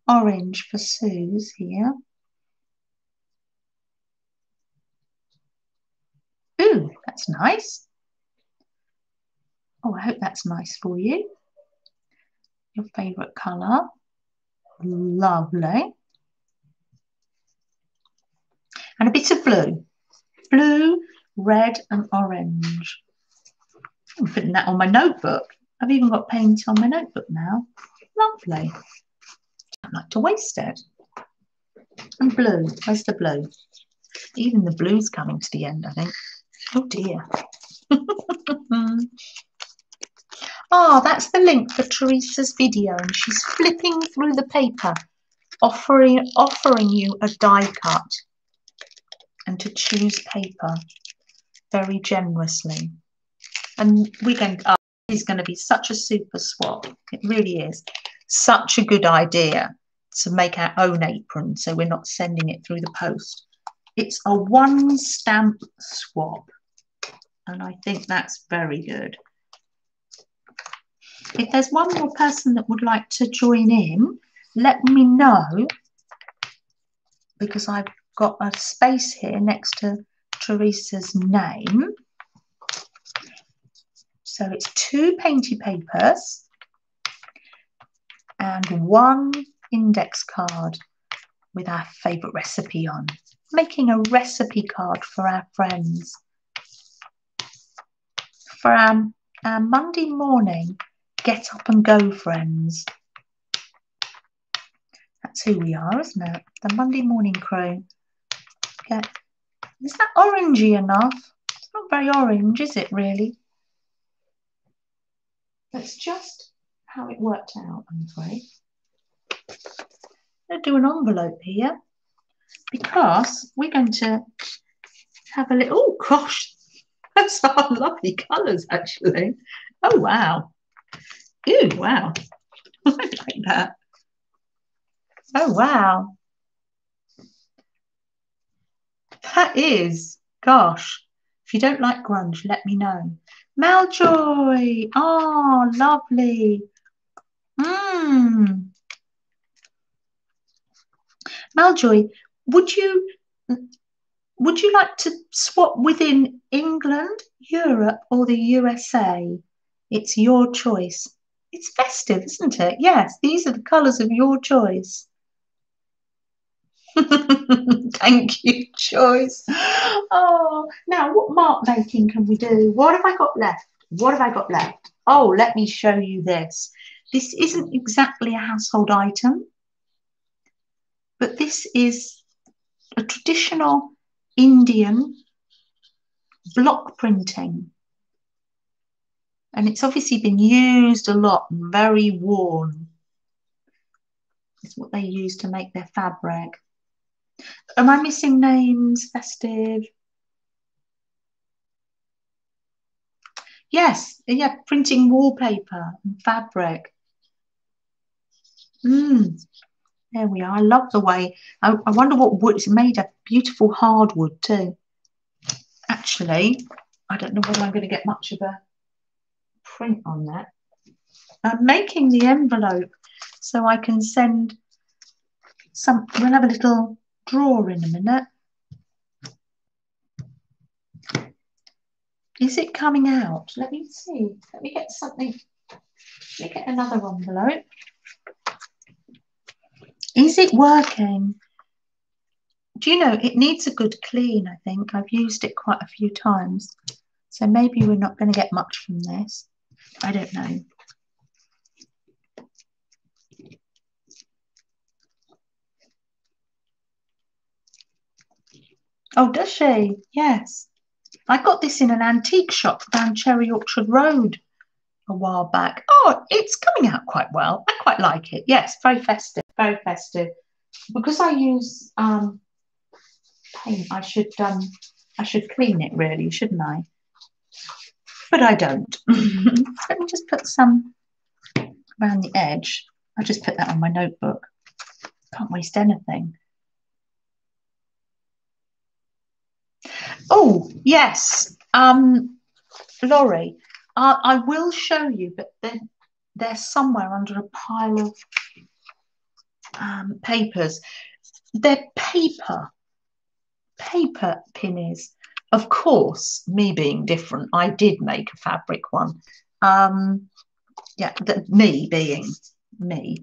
A: orange for Suze here. Ooh, that that's nice. Oh, I hope that's nice for you. Your favourite colour. Lovely. And a bit of blue. Blue, red and orange. I'm putting that on my notebook. I've even got paint on my notebook now. Lovely. I'd like to waste it. And blue. Where's the blue? Even the blue's coming to the end, I think. Oh dear. oh, <laughs> that's the link for Teresa's video, and she's flipping through the paper, offering offering you a die cut and to choose paper very generously. And we're going, oh, is going to be such a super swap. It really is. Such a good idea to make our own apron so we're not sending it through the post. It's a one stamp swap. And I think that's very good. If there's one more person that would like to join in, let me know because I've got a space here next to Teresa's name. So it's two painty papers and one index card with our favourite recipe on. Making a recipe card for our friends. For our, um, our Monday morning get up and go friends. That's who we are, isn't it? The Monday morning crew. Get, is that orangey enough? It's not very orange, is it really? That's just how it worked out, I'm afraid. I'm going to do an envelope here because we're going to have a little, oh gosh, <laughs> that's are lovely colours actually. Oh wow. Ooh, wow. <laughs> I like that. Oh wow. That is, gosh, if you don't like grunge, let me know. Maljoy. Oh, lovely. Mmm. Maljoy, would you would you like to swap within England, Europe, or the USA? It's your choice. It's festive, isn't it? Yes, these are the colours of your choice. <laughs> Thank you, Joyce. Oh, now what mark making can we do? What have I got left? What have I got left? Oh, let me show you this. This isn't exactly a household item, but this is a traditional Indian block printing. And it's obviously been used a lot and very worn. It's what they use to make their fabric. Am I missing names? Festive. Yes, yeah, printing wallpaper and fabric. Mm, there we are. I love the way. I, I wonder what wood it's made of. Beautiful hardwood too. Actually, I don't know whether I'm going to get much of a print on that. I'm making the envelope so I can send some. We'll have a little drawer in a minute. Is it coming out? Let me see. Let me get something. Let me get another envelope. Is it working? Do you know, it needs a good clean, I think. I've used it quite a few times. So maybe we're not going to get much from this. I don't know. Oh, does she? Yes. I got this in an antique shop down Cherry Orchard Road a while back. Oh, it's coming out quite well. I quite like it. Yes, very festive, very festive. Because I use um, paint, I should um, I should clean it really, shouldn't I? But I don't. <laughs> Let me just put some around the edge. I'll just put that on my notebook. Can't waste anything. Oh, yes. Um, Laurie, uh, I will show you, but they're, they're somewhere under a pile of um, papers. They're paper, paper pinnies. of course, me being different, I did make a fabric one. Um, yeah, the, me being me.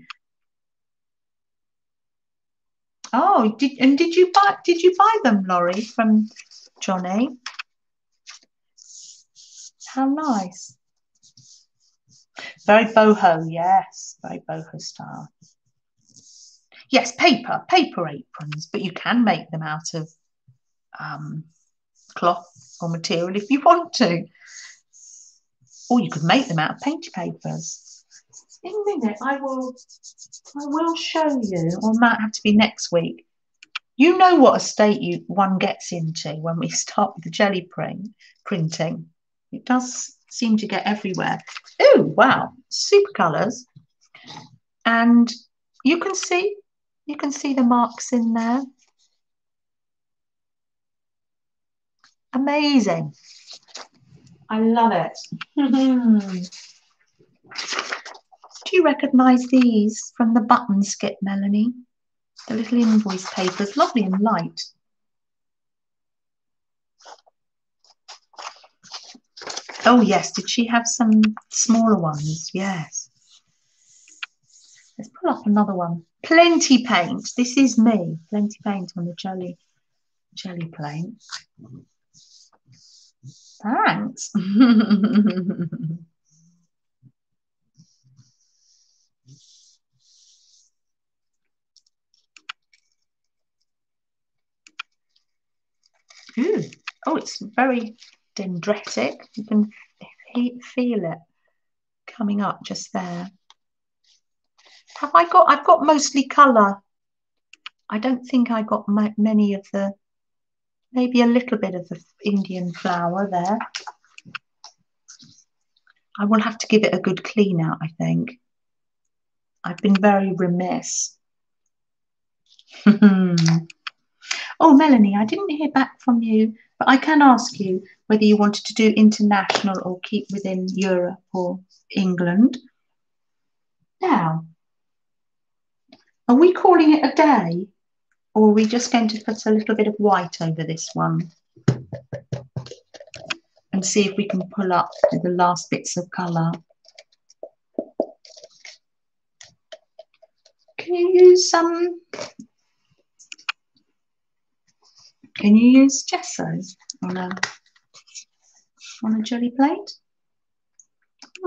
A: Oh, did and did you buy did you buy them, Laurie, from Johnny? How nice. Very boho, yes, very boho style. Yes, paper, paper aprons, but you can make them out of um, cloth or material if you want to. Or you could make them out of painted papers. In a minute, I will I will show you, or might have to be next week. You know what a state you one gets into when we <laughs> start with the Gelli print printing. It does seem to get everywhere. Oh, wow, super colours. And you can see, you can see the marks in there. Amazing. I love it. <laughs> Do you recognise these from the button skip, Melanie? The little invoice papers, lovely and light. Oh, yes. Did she have some smaller ones? Yes. Let's pull up another one. Plenty paint. This is me. Plenty paint on the Gelli Gelli plate. Thanks. <laughs> Ooh. Oh, it's very dendritic. You can feel it coming up just there. Have I got, I've got mostly colour. I don't think I got many of the, maybe a little bit of the Indian flower there. I will have to give it a good clean out, I think. I've been very remiss. <laughs> oh, Melanie, I didn't hear back from you but I can ask you whether you wanted to do international or keep within Europe or England. Now, are we calling it a day or are we just going to put a little bit of white over this one and see if we can pull up the last bits of colour? Can you use some Can you use gesso on a, on a Gelli plate?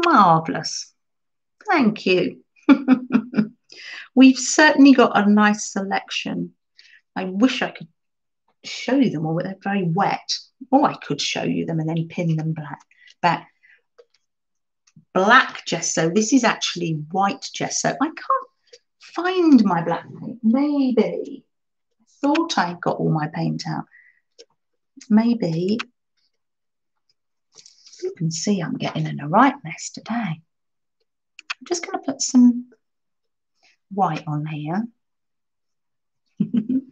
A: Marvellous. Thank you. <laughs> We've certainly got a nice selection. I wish I could show you them all, but they're very wet. Or I could show you them and then pin them black back. Black gesso. This is actually white gesso. I can't find my black paint. Maybe thought I got all my paint out. Maybe you can see I'm getting in a right mess today. I'm just going to put some white on here <laughs> and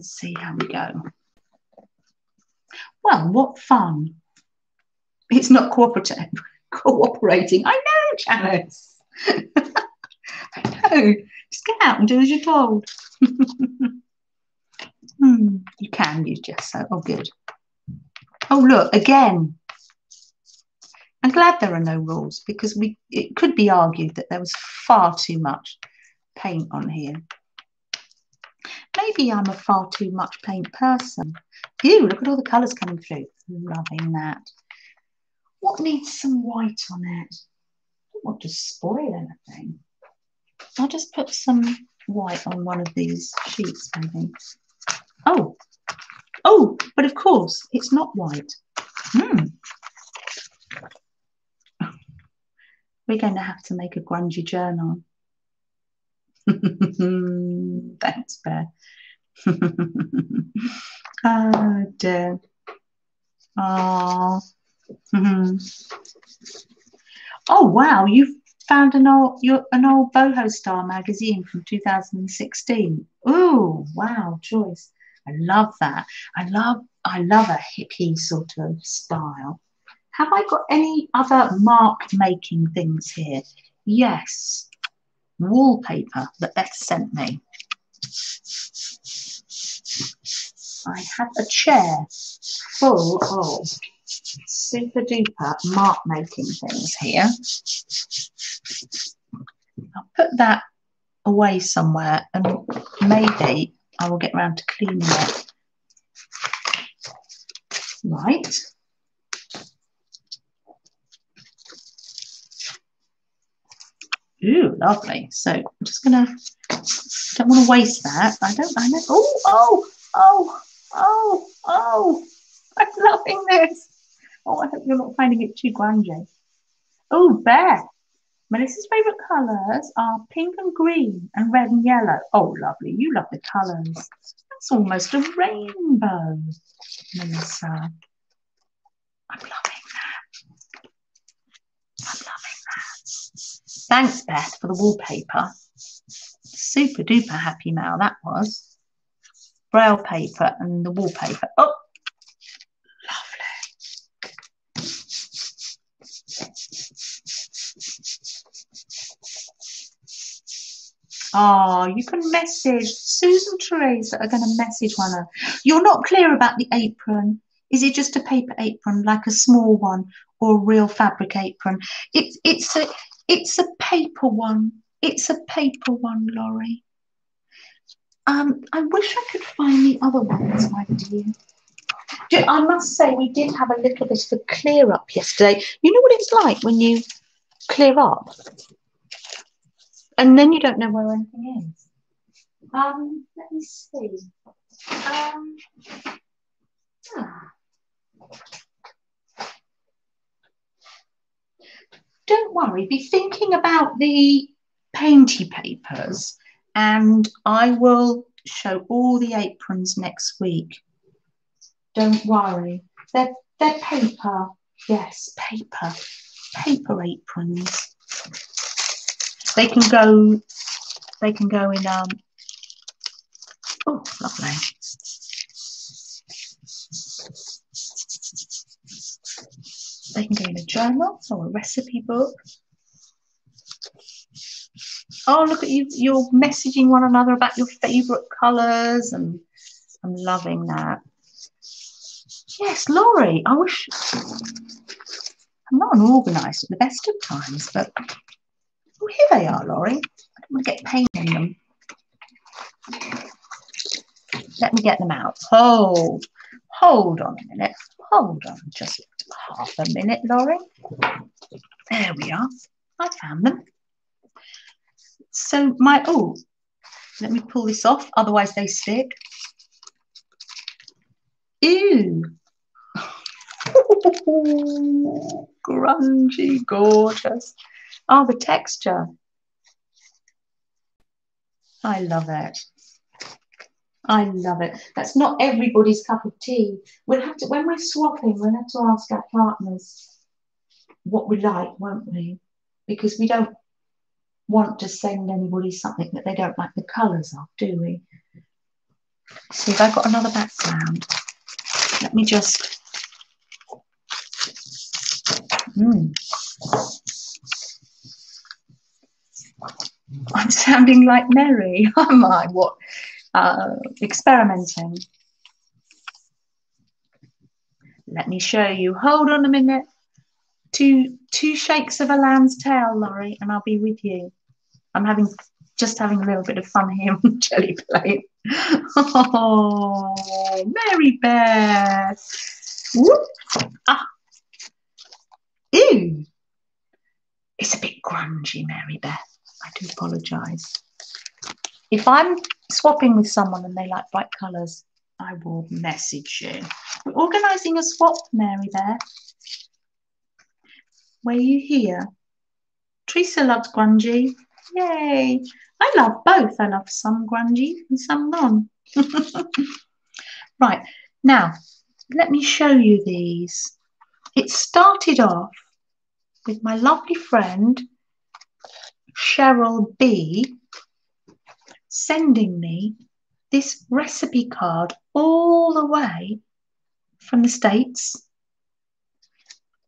A: see how we go. Well, what fun. It's not cooperative, <laughs> cooperating. I know, Janice. <laughs> I know. Just get out and do as you're told. hmm, you can use gesso. Oh, good. Oh, look, again. I'm glad there are no rules because we it could be argued that there was far too much paint on here. Maybe I'm a far too much paint person. Ew, look at all the colours coming through. Loving that. What needs some white on it? I don't want to spoil anything. I'll just put some white on one of these sheets, maybe. Oh, oh, but of course, it's not white. Hmm. We're going to have to make a grungy journal. <laughs> Thanks, Bear. <laughs> oh, dear. Oh. <laughs> oh, wow, you've found an old your, an old Boho Star magazine from 2016. Oh, wow, Joyce. I love that. I love I love a hippie sort of style. Have I got any other mark making things here? Yes. Wallpaper that Beth sent me. I have a chair full of super duper mark making things here. I'll put that away somewhere and maybe I will get around to cleaning it. Right. Ooh, lovely. So I'm just gonna don't want to waste that. I don't I know. Oh, oh, oh, oh, oh. <laughs> I'm loving this. Oh, I hope you're not finding it too grungy. Oh, bear. Melissa's favourite colours are pink and green and red and yellow. Oh, lovely. You love the colours. That's almost a rainbow, Melissa. I'm loving that. I'm loving that. Thanks, Beth, for the wallpaper. Super duper happy mail that was. Braille paper and the wallpaper. Oh, lovely. Oh, you can message Susan Teresa are going to message one of You're not clear about the apron. Is it just a paper apron, like a small one, or a real fabric apron? It's it's a it's a paper one. It's a paper one, Laurie. Um, I wish I could find the other ones, my dear. I must say, we did have a little bit of a clear up yesterday. You know what it's like when you clear up? and then you don't know where anything is. Um, let me see. Um, ah. Don't worry, be thinking about the painty papers and I will show all the aprons next week. Don't worry. They're, they're paper. Yes, paper. Paper aprons. They can go, they can go in, um, oh, lovely. They can go in a journal or a recipe book. Oh, look at you, you're messaging one another about your favourite colours and I'm loving that. Yes, Laurie, I wish I'm not unorganised at the best of times, but Oh, here they are, Laurie. I don't want to get paint on them. Let me get them out. Hold, hold on a minute. Hold on just half a minute, Laurie. There we are. I found them. So my, oh, let me pull this off, otherwise they stick. Ew. <laughs> grungy, gorgeous. Oh, the texture. I love it. I love it. That's not everybody's cup of tea. We'll have to when we're swapping, we'll have to ask our partners what we like, won't we? Because we don't want to send anybody something that they don't like the colours of, do we? See if I've got another background. Let me just. Mm. I'm sounding like Mary, <laughs> am I? What? Uh, experimenting. Let me show you. Hold on a minute. Two two shakes of a lamb's tail, Laurie, and I'll be with you. I'm having just having a little bit of fun here on <laughs> Gelli plate. Oh, Mary Beth. Whoop. Ah. Ew. It's a bit grungy, Mary Beth. I do apologise. If I'm swapping with someone and they like bright colours, I will message you. We're organising a swap, Mary Bear. Were you here? Teresa loves grungy. Yay! I love both. I love some grungy and some non. <laughs> right, now let me show you these. It started off with my lovely friend Cheryl B sending me this recipe card all the way from the States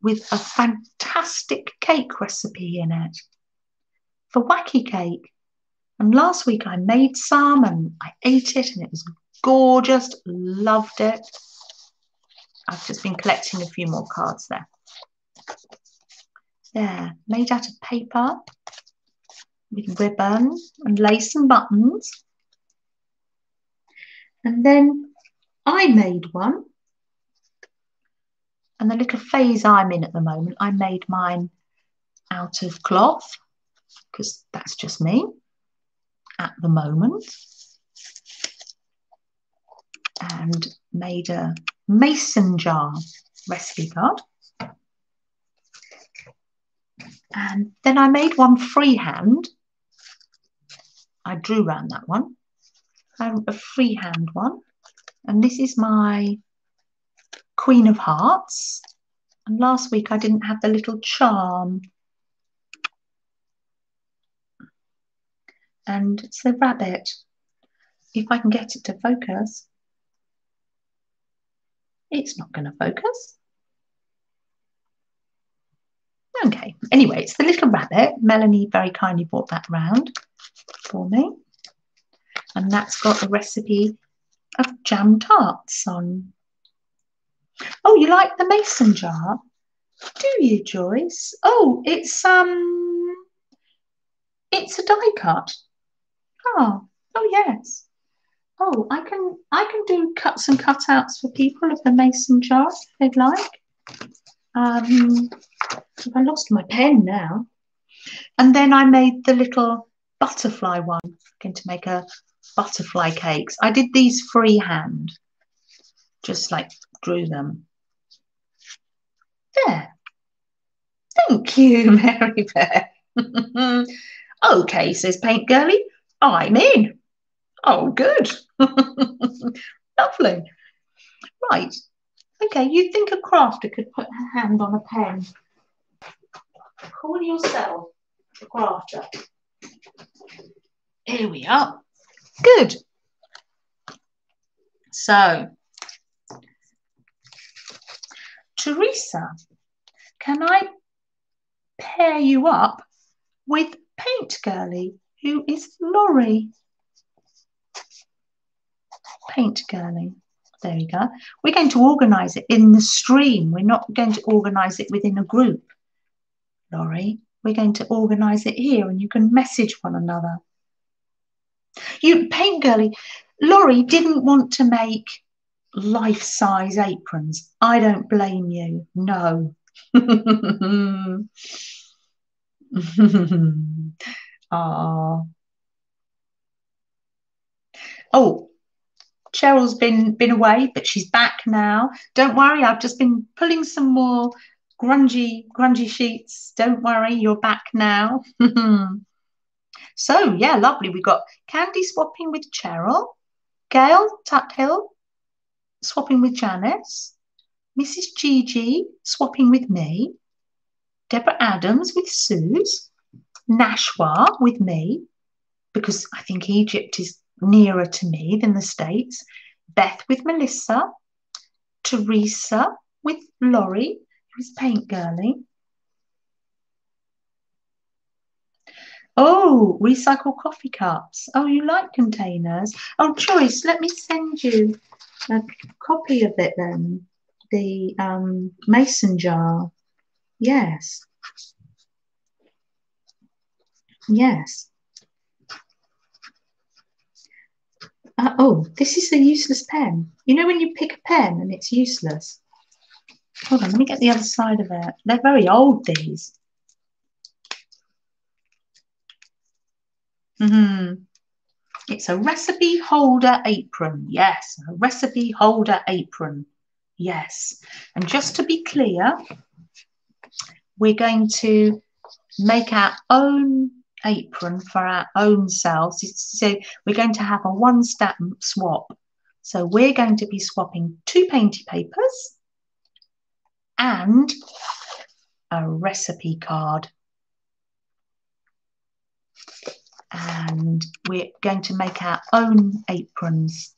A: with a fantastic cake recipe in it for wacky cake. And last week I made some and I ate it and it was gorgeous. Loved it. I've just been collecting a few more cards there. There, made out of paper ribbon and lace and buttons. And then I made one. And the little phase I'm in at the moment, I made mine out of cloth because that's just me at the moment. And made a mason jar recipe card. And then I made one freehand. I drew around that one. Um, a freehand one. And this is my Queen of Hearts. And last week I didn't have the little charm. And it's the rabbit. If I can get it to focus. It's not going to focus. Okay, anyway, it's the little rabbit. Melanie very kindly brought that round for me. And that's got a recipe of jam tarts on. Oh, you like the mason jar? Do you, Joyce? Oh, it's um it's a die cut. Oh, oh yes. Oh, I can I can do cuts and cutouts for people of the mason jar if they'd like. Um, I lost my pen now. And then I made the little butterfly one. I'm going to make a butterfly cakes. I did these freehand, just like drew them. There. Thank you, <laughs> Mary Beth. <laughs> okay, says Paint Girly. I'm in. Oh, good. <laughs> Lovely. Right. Okay, you think a crafter could put her hand on a pen Call yourself a crafter. Here we are. Good. So, Teresa, can I pair you up with Paint Girly, who is Laurie? Paint Girly. There you go. We're going to organise it in the stream. We're not going to organise it within a group. Laurie. We're going to organise it here and you can message one another. You paint girly, Laurie didn't want to make life size aprons. I don't blame you. No. <laughs> Ah. oh, Cheryl's been been away, but she's back now. Don't worry, I've just been pulling some more grungy, grungy sheets. Don't worry, you're back now. <laughs> so yeah, lovely. We got Candy swapping with Cheryl, Gail Tuthill swapping with Janice, Mrs. Gigi swapping with me, Deborah Adams with Suze, Nashwa with me, because I think Egypt is nearer to me than the States, Beth with Melissa, Teresa with Laurie, Who's Paint Girly? Oh, recycle coffee cups. Oh, you like containers? Oh, Joyce, let me send you a copy of it then. The um, mason jar. Yes. Yes. Uh, oh, this is a useless pen. You know when you pick a pen and it's useless? Hold on, let me get the other side of it. They're very old, these. Mm-hmm. It's a recipe holder apron. Yes, a recipe holder apron. Yes. And just to be clear, we're going to make our own apron for our own selves. So we're going to have a one step swap. So we're going to be swapping two painty papers and a recipe card. And we're going to make our own aprons.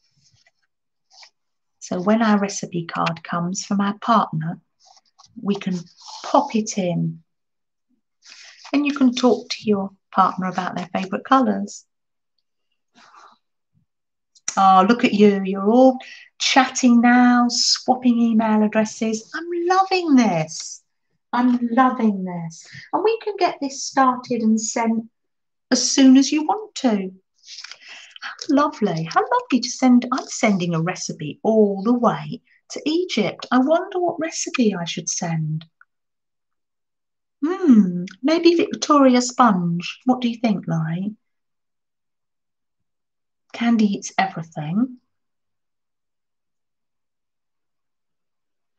A: So when our recipe card comes from our partner, we can pop it in. And you can talk to your partner about their favourite colours. Oh, look at you. You're all chatting now, swapping email addresses. I'm loving this. I'm loving this. And we can get this started and sent as soon as you want to. How lovely. How lovely to send. I'm sending a recipe all the way to Egypt. I wonder what recipe I should send. Hmm, maybe Victoria Sponge. What do you think, Laurie? Candy eats everything.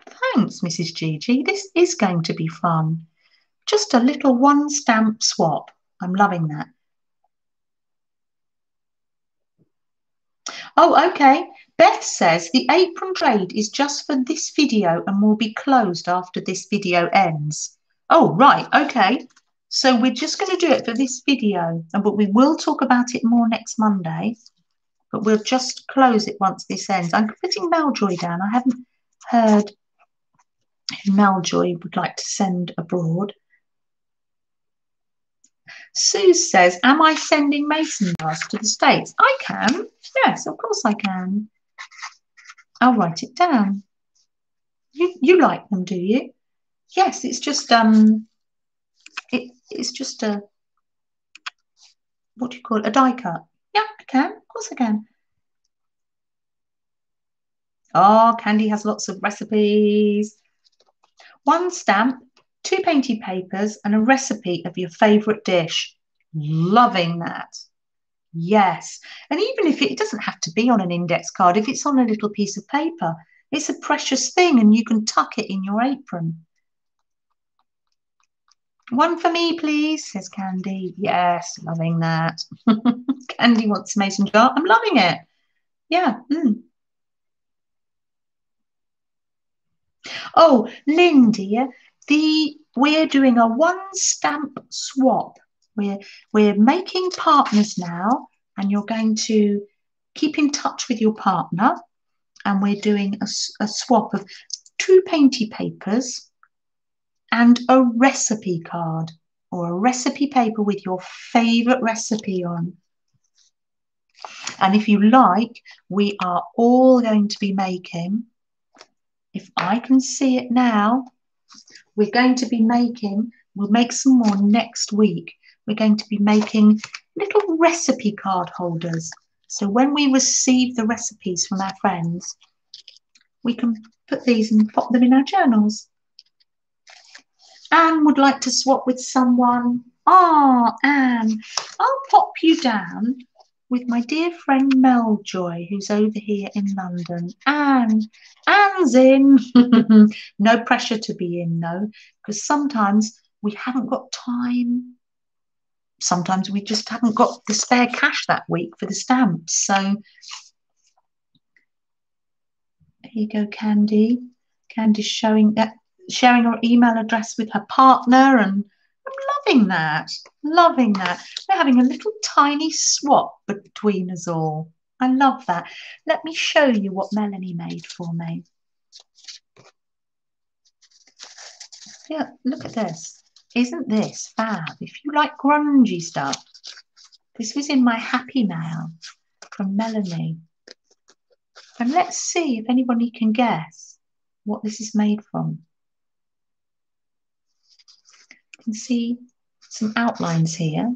A: Thanks, Mrs. Gigi. This is going to be fun. Just a little one stamp swap. I'm loving that. Oh, okay. Beth says the apron trade is just for this video and will be closed after this video ends. Oh, right. Okay. So we're just going to do it for this video, but we will talk about it more next Monday. But we'll just close it once this ends. I'm putting Meljoy down. I haven't heard who Meljoy would like to send abroad. Sue says, Am I sending mason jars to the States? I can. Yes, of course I can. I'll write it down. You, you like them, do you? Yes, it's just um it, it's just a what do you call it? A die cut. Yeah, I can. Of course I can. Oh, Candy has lots of recipes. One stamp two painted papers, and a recipe of your favourite dish. Loving that. Yes. And even if it, it doesn't have to be on an index card, if it's on a little piece of paper, it's a precious thing and you can tuck it in your apron. One for me, please, says Candy. Yes, loving that. <laughs> Candy wants a mason jar. I'm loving it. Yeah. Mm. Oh, Lynn, dear, the we're doing a one stamp swap. We're we're making partners now, and you're going to keep in touch with your partner, and we're doing a, a swap of two painty papers and a recipe card or a recipe paper with your favorite recipe on. And if you like, we are all going to be making, if I can see it now, we're going to be making, we'll make some more next week. We're going to be making little recipe card holders. So when we receive the recipes from our friends, we can put these and pop them in our journals. Anne would like to swap with someone. Ah, oh, Anne, I'll pop you down with my dear friend Meljoy, who's over here in London. Anne, Anne's in. <laughs> no pressure to be in, though, because sometimes we haven't got time. Sometimes we just haven't got the spare cash that week for the stamps. So here you go, Candy. Candy's showing that sharing her email address with her partner and loving that. Loving that. We're having a little tiny swap between us all. I love that. Let me show you what Melanie made for me. Yeah, look at this. Isn't this fab? If you like grungy stuff, this was in my happy mail from Melanie. And let's see if anybody can guess what this is made from. You can see some outlines here.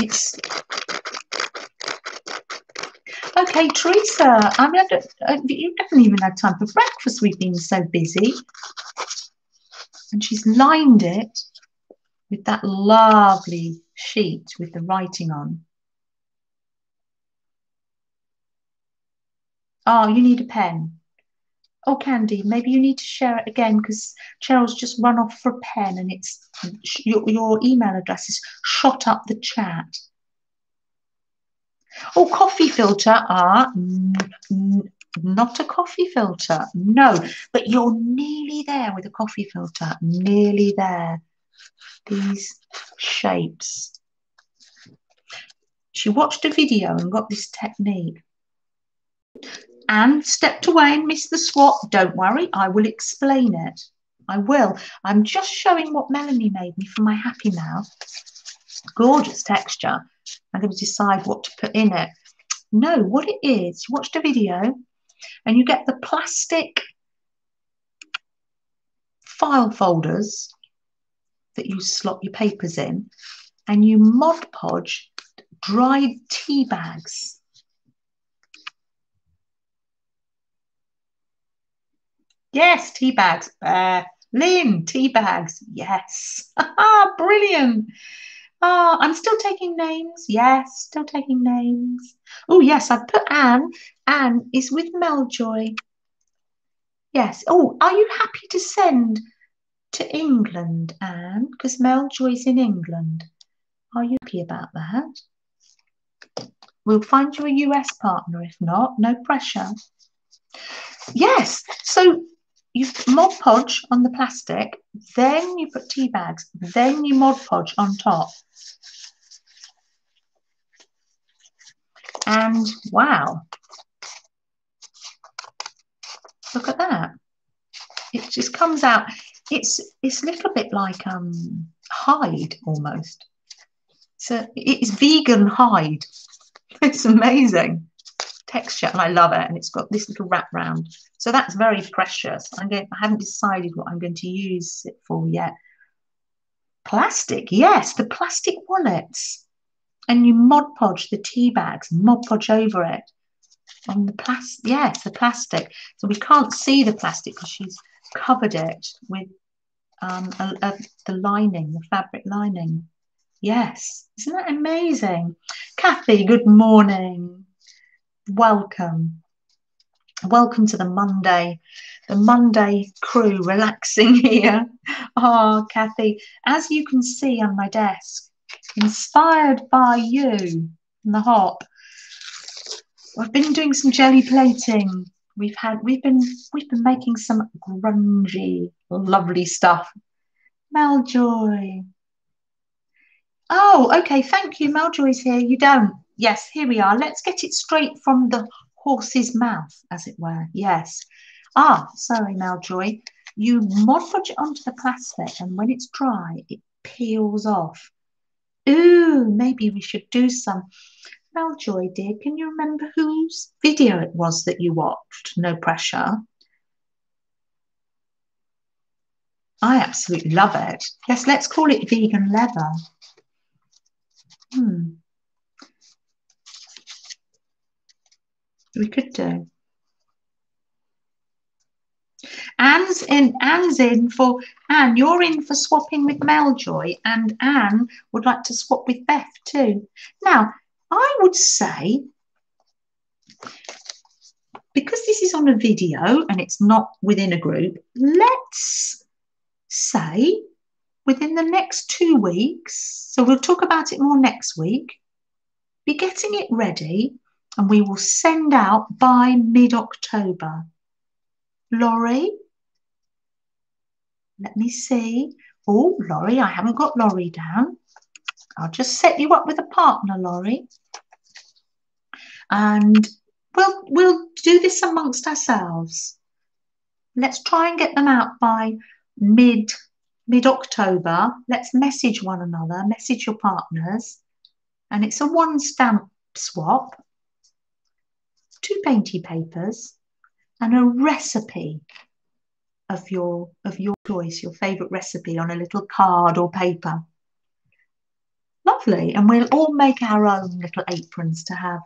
A: It's okay, Teresa. I mean, I uh, you haven't even had time for breakfast. We've been so busy, and she's lined it with that lovely sheet with the writing on. Oh, you need a pen. Oh, Candy, maybe you need to share it again because Cheryl's just run off for a pen and it's your, your email address is shot up the chat. Oh, coffee filter. Ah, not a coffee filter. No, but you're nearly there with a coffee filter. Nearly there. These shapes. She watched a video and got this technique. Anne stepped away and missed the swap. Don't worry, I will explain it. I will. I'm just showing what Melanie made me for my happy mouth. Gorgeous texture. I'm going to decide what to put in it. No, what it is, you watched a video and you get the plastic file folders that you slot your papers in and you Mod Podge dried tea bags. Yes, tea bags. Uh, Lynn, tea bags. Yes. <laughs> Brilliant. Ah, I'm still taking names. Yes, still taking names. Oh, yes, I've put Anne. Anne is with Meljoy. Yes. Oh, are you happy to send to England, Anne? Because Meljoy's in England. Are you happy about that? We'll find you a US partner if not, no pressure. Yes, so you Mod Podge on the plastic, then you put tea bags, then you Mod Podge on top. And wow, look at that. It just comes out. It's it's a little bit like um hide almost. So it's vegan hide. <laughs> It's amazing texture and I love it. And it's got this little wrap round. So that's very precious. I'm going, I haven't decided what I'm going to use it for yet. Plastic, yes, the plastic wallets. And you Mod Podge the tea bags, Mod Podge over it. On the plastic, yes, the plastic. So we can't see the plastic because she's covered it with um, a, a, the lining, the fabric lining. Yes, isn't that amazing? Kathy, good morning welcome. Welcome to the Monday, the Monday crew relaxing <laughs> here. Oh, Kathy, as you can see on my desk, inspired by you and the hop. I've been doing some Gelli plating. We've had we've been we've been making some grungy, lovely stuff. Meljoy. Oh, okay, thank you. Meljoy's here. You don't yes, here we are. Let's get it straight from the horse's mouth, as it were. Yes. Ah, sorry, Meljoy. You Mod Podge it onto the plastic, and when it's dry, it peels off. Ooh, maybe we should do some. Meljoy, dear, can you remember whose video it was that you watched? No pressure. I absolutely love it. Yes, let's call it vegan leather. Hmm. We could do. Anne's in. Anne's in for Anne. You're in for swapping with Meljoy, and Anne would like to swap with Beth too. Now, I would say because this is on a video and it's not within a group, let's say within the next two weeks, so we'll talk about it more next week, be getting it ready and we will send out by mid October. Laurie, let me see. Oh, Laurie, I haven't got Laurie down. I'll just set you up with a partner, Laurie. And we'll we'll do this amongst ourselves. Let's try and get them out by mid mid October. Let's message one another, message your partners, and it's a one stamp swap two painty papers, and a recipe of your of your choice, your favourite recipe on a little card or paper. Lovely. And we'll all make our own little aprons to have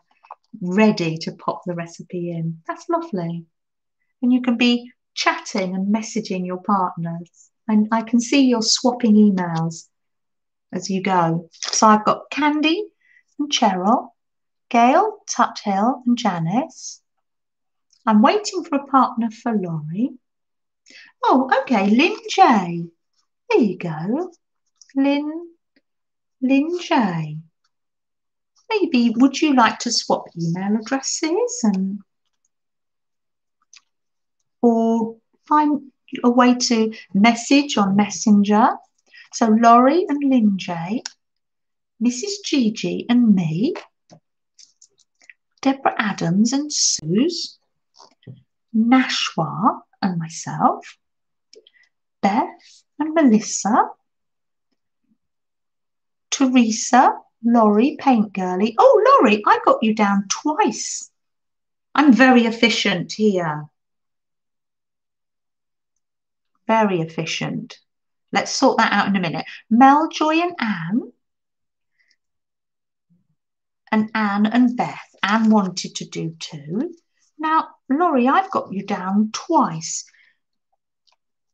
A: ready to pop the recipe in. That's lovely. And you can be chatting and messaging your partners. And I can see you're swapping emails as you go. So I've got Candy and Cheryl Gail, Tuthill, and Janice. I'm waiting for a partner for Laurie. Oh, okay, Lynn J. There you go. Lynn, Lynn J. Maybe would you like to swap email addresses and or find a way to message on Messenger? So Laurie and Lynn J, Mrs. Gigi and me Deborah Adams and Suze, Nashwa and myself, Beth and Melissa, Teresa, Laurie, Paint Girly. Oh, Laurie, I got you down twice. I'm very efficient here. Very efficient. Let's sort that out in a minute. Mel, Joy and Anne. And Anne and Beth. Anne wanted to do two. Now, Laurie, I've got you down twice.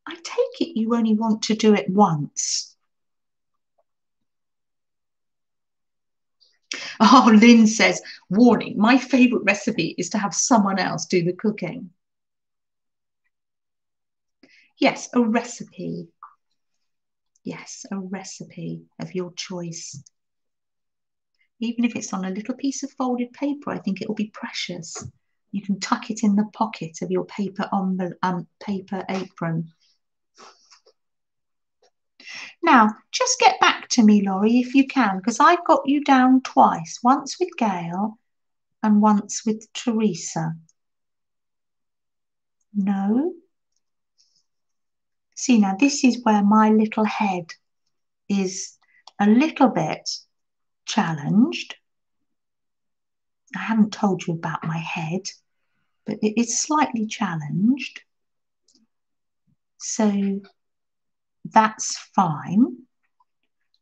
A: I take it you only want to do it once. Oh, Lynn says, warning, my favourite recipe is to have someone else do the cooking. Yes, a recipe. Yes, a recipe of your choice. Even if it's on a little piece of folded paper, I think it will be precious. You can tuck it in the pocket of your paper on the um, paper apron. Now, just get back to me, Laurie, if you can, because I've got you down twice, once with Gail and once with Teresa. No? See, now this is where my little head is a little bit challenged. I haven't told you about my head, but it is slightly challenged. So that's fine.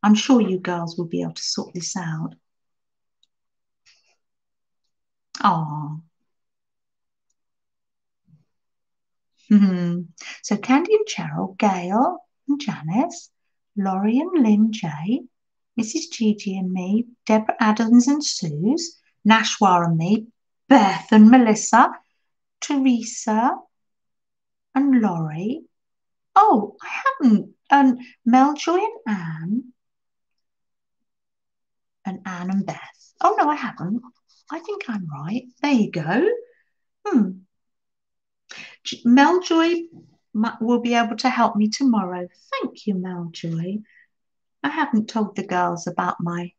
A: I'm sure you girls will be able to sort this out. Oh. So Candy and Cheryl, Gail and Janice, Laurie and Lynn J, Mrs. Gigi and me, Deborah Adams and Suze, Nashwa and me, Beth and Melissa, Teresa and Laurie. Oh, I haven't. Um, Meljoy and Anne. And Anne and Beth. Oh, no, I haven't. I think I'm right. There you go. Hmm. Meljoy will be able to help me tomorrow. Thank you, Meljoy. I haven't told the girls about my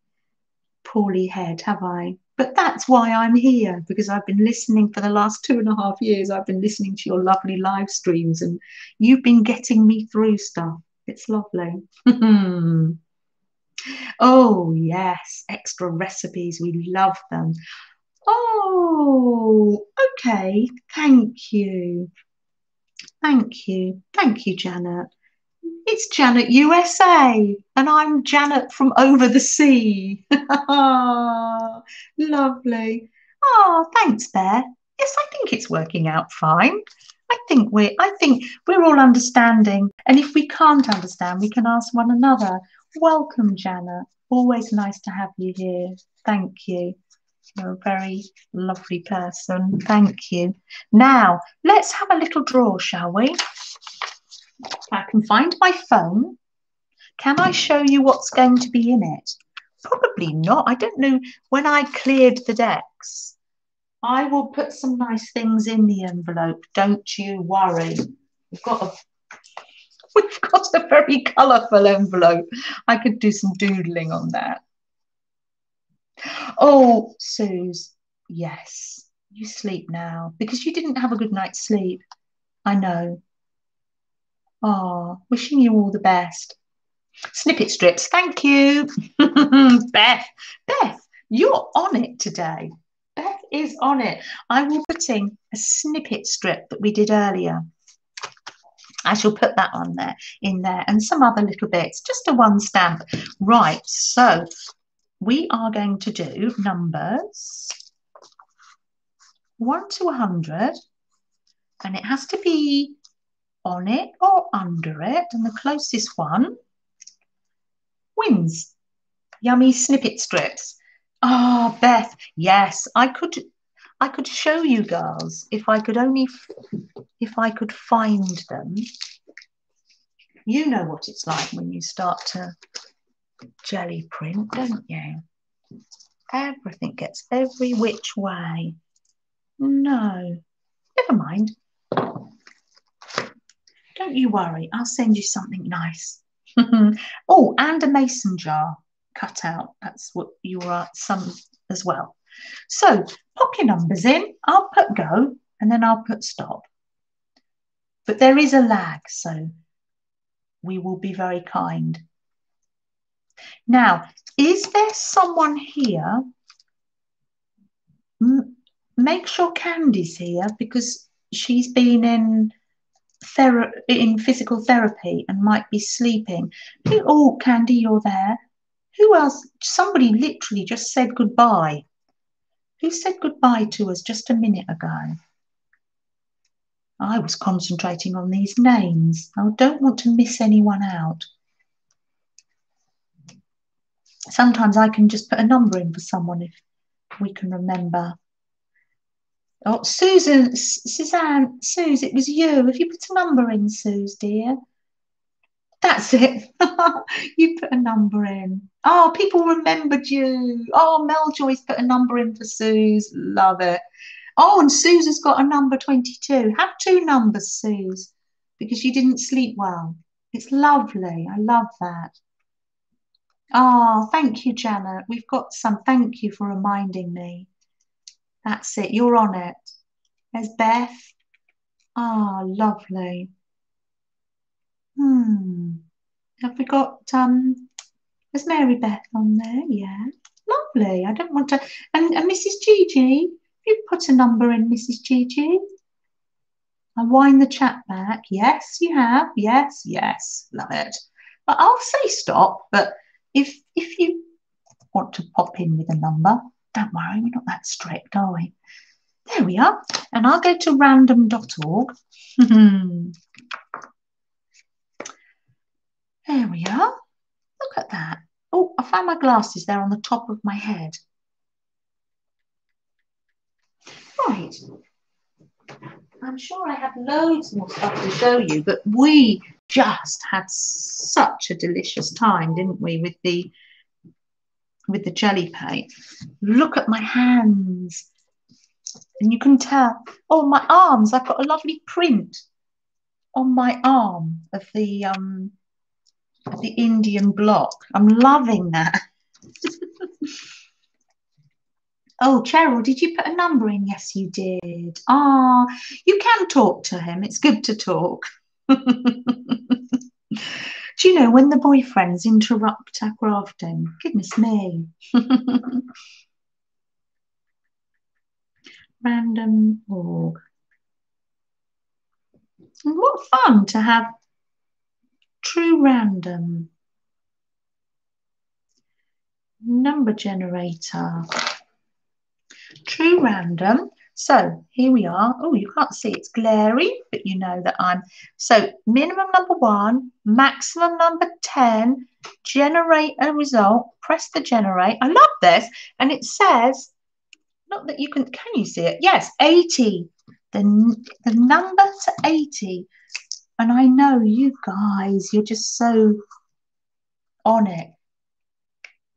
A: poorly head, have I? But that's why I'm here, because I've been listening for the last two and a half years. I've been listening to your lovely live streams, and you've been getting me through stuff. It's lovely. <laughs> oh, yes, extra recipes. We love them. Oh, okay. Thank you. Thank you. Thank you, Janet. It's Janet USA, and I'm Janet from over the sea. <laughs> Lovely. Oh, thanks, Bear. Yes, I think it's working out fine. I think we're I think we're all understanding. And if we can't understand, we can ask one another. Welcome, Janet. Always nice to have you here. Thank you. You're a very lovely person. Thank you. Now, let's have a little draw, shall we? I can find my phone. Can I show you what's going to be in it? Probably not. I don't know. When I cleared the decks, I will put some nice things in the envelope. Don't you worry. We've got a <laughs> we've got a very colourful envelope. I could do some doodling on that. Oh, Suze, yes, you sleep now because you didn't have a good night's sleep. I know. Oh, wishing you all the best. Snippet strips, thank you. <laughs> Beth, Beth, you're on it today. Beth is on it. I will put in a snippet strip that we did earlier. I shall put that on there, in there, and some other little bits, just a one stamp. Right, so we are going to do numbers 1 to 100, and it has to be on it or under it, and the closest one wins. Yummy snippet strips. Ah, oh, Beth, yes, I could I could show you girls if I could only if I could find them. You know what it's like when you start to Gelli print, don't you? Everything gets every which way. No, never mind. Don't you worry, I'll send you something nice. <laughs> oh, and a mason jar cut out. That's what you are, some as well. So pop your numbers in. I'll put go and then I'll put stop. But there is a lag, so we will be very kind. Now, is there someone here? M make sure Candy's here because she's been in thera- in physical therapy and might be sleeping. Oh, Candy, you're there. Who else? Somebody literally just said goodbye. Who said goodbye to us just a minute ago? I was concentrating on these names. I don't want to miss anyone out. Sometimes I can just put a number in for someone if we can remember. Oh, Susan, Suzanne, Suze, it was you. Have you put a number in, Suze, dear? That's it. <laughs> you put a number in. Oh, people remembered you. Oh, Mel Joyce put a number in for Suze. Love it. Oh, and Suze has got a number 22. Have two numbers, Suze, because you didn't sleep well. It's lovely. I love that. Oh, thank you, Janet. We've got some. Thank you for reminding me. That's it. You're on it. There's Beth. Ah, oh, lovely. Hmm. Have we got um is Mary Beth on there? Yeah. Lovely. I don't want to and, and Mrs. Gigi, you put a number in, Mrs. Gigi. I wind the chat back. Yes, you have. Yes, yes. Love it. But I'll say stop, but if if you want to pop in with a number, don't worry, we're not that strict, are we? There we are. And I'll go to random.org. <laughs> There we are. Look at that. Oh, I found my glasses there on the top of my head. Right. I'm sure I have loads more stuff to show you, but we just had such a delicious time, didn't we, with the with the jelly paint. Look at my hands. And you can tell, oh, my arms, I've got a lovely print on my arm of the um the Indian block. I'm loving that. <laughs> oh, Cheryl, did you put a number in? Yes, you did. Ah, you can talk to him. It's good to talk. <laughs> Do you know when the boyfriends interrupt our grafting? Goodness me. <laughs> Random org. And what fun to have true random number generator true random so here we are. Oh you can't see it's glary but you know that I'm so minimum number one maximum number 10 generate a result press the generate. I love this and it says not that you can can you see it? Yes 80 the, the number to 80 and I know you guys, you're just so on it.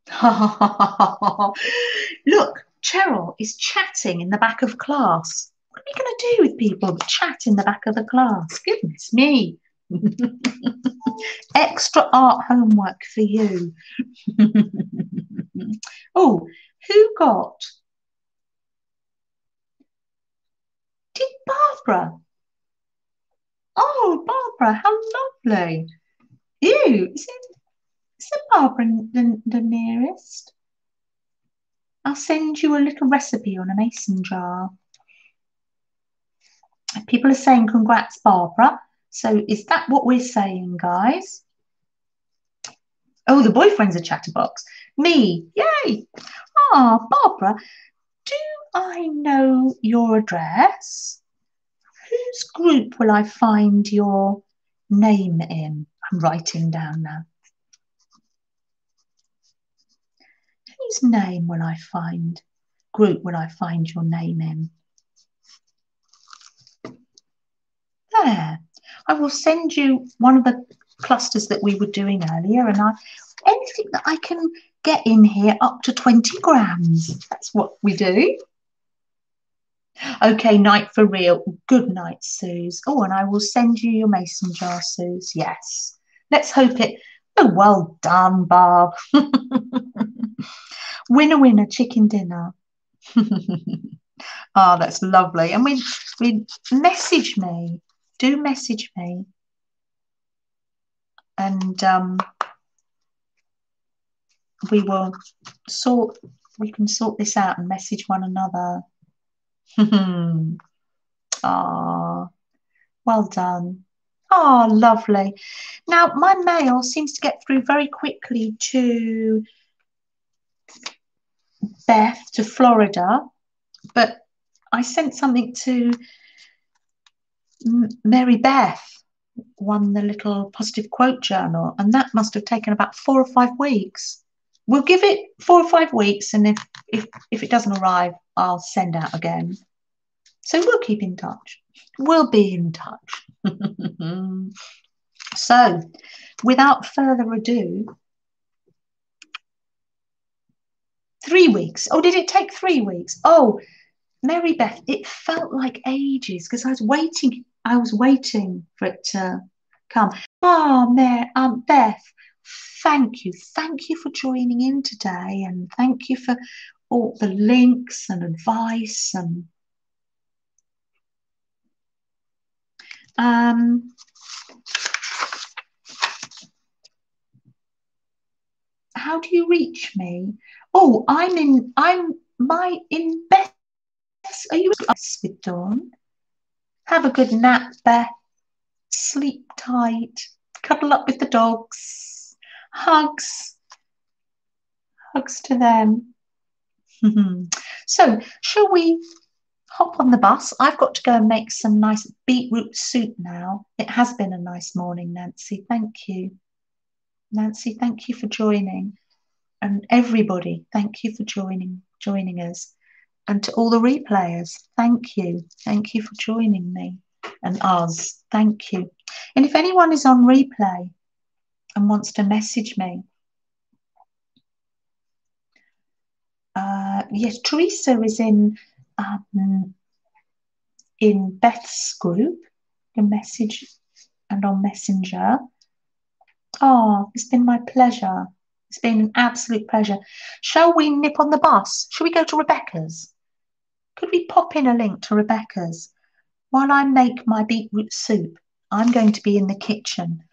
A: <laughs> Look, Cheryl is chatting in the back of class. What are we going to do with people that chat in the back of the class? Goodness me. <laughs> Extra art homework for you. <laughs> oh, who got? Did Barbara Oh, Barbara, how lovely. Ew, is it, is it Barbara the, the nearest? I'll send you a little recipe on a mason jar. People are saying congrats, Barbara. So is that what we're saying, guys? Oh, the boyfriend's a chatterbox. Me, yay. Ah, Barbara, do I know your address? whose group will I find your name in? I'm writing down now. Whose name will I find? Group will I find your name in? There. I will send you one of the clusters that we were doing earlier and I anything that I can get in here up to 20 grams. That's what we do. Okay, night for real. Good night, Suze. Oh, and I will send you your mason jar, Suze. Yes. Let's hope it. Oh, well done, Barb. <laughs> winner, winner, chicken dinner. oh, <laughs> that's lovely. And we, we message me. Do message me. And um, we will sort we can sort this out and message one another. <laughs> Ah, well done. Oh, lovely. Now, my mail seems to get through very quickly to Beth to Florida, but I sent something to Mary Beth, won the little positive quote journal, and that must have taken about four or five weeks. We'll give it four or five weeks, and if if if it doesn't arrive, I'll send out again. So we'll keep in touch. We'll be in touch. <laughs> so, without further ado, three weeks. Oh, did it take three weeks? Oh, Mary Beth, it felt like ages because I was waiting. I was waiting for it to come. Oh, Mary, um, Beth, thank you. Thank you for joining in today and thank you for all the links and advice and um, how do you reach me? Oh, I'm in, I'm my, in Beth, are you with Dawn? Have a good nap, Beth. Sleep tight. Cuddle up with the dogs. Hugs. Hugs to them. <laughs> so, shall we hop on the bus? I've got to go and make some nice beetroot soup now. It has been a nice morning, Nancy. Thank you. Nancy, thank you for joining. And everybody, thank you for joining joining us. And to all the replayers, thank you. Thank you for joining me and us. Thank you. And if anyone is on replay and wants to message me, uh, yes, Teresa is in um, in Beth's group, the message and on Messenger. Oh, it's been my pleasure. It's been an absolute pleasure. Shall we nip on the bus? Shall we go to Rebecca's? Could we pop in a link to Rebecca's? While I make my beetroot soup, I'm going to be in the kitchen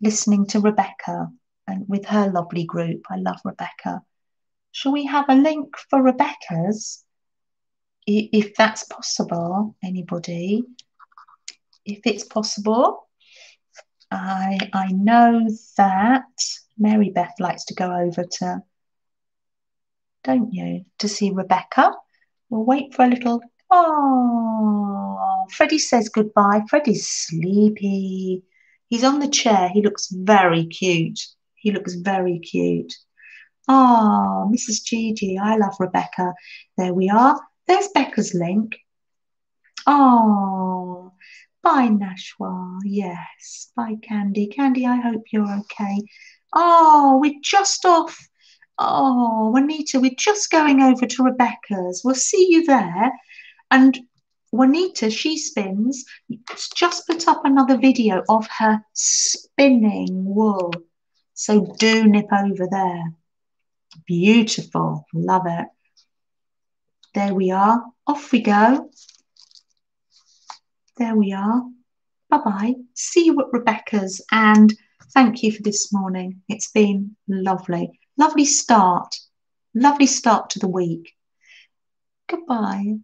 A: listening to Rebecca and with her lovely group. I love Rebecca. Shall we have a link for Rebecca's? If that's possible, anybody? If it's possible, I I know that Mary Beth likes to go over to, don't you, to see Rebecca. We'll wait for a little. Oh, Freddie says goodbye. Freddie's sleepy. He's on the chair. He looks very cute. He looks very cute. Ah, oh, Mrs. Gigi, I love Rebecca. There we are. There's Becca's link. Oh, bye, Nashua. Yes, bye, Candy. Candy, I hope you're okay. Oh, we're just off. Oh, Juanita, we're just going over to Rebecca's. We'll see you there. And Juanita, she spins, just put up another video of her spinning wool. So do nip over there. Beautiful. Love it. There we are. Off we go. There we are. Bye-bye. See you at Rebecca's and thank you for this morning. It's been lovely. Lovely start. Lovely start to the week. Goodbye.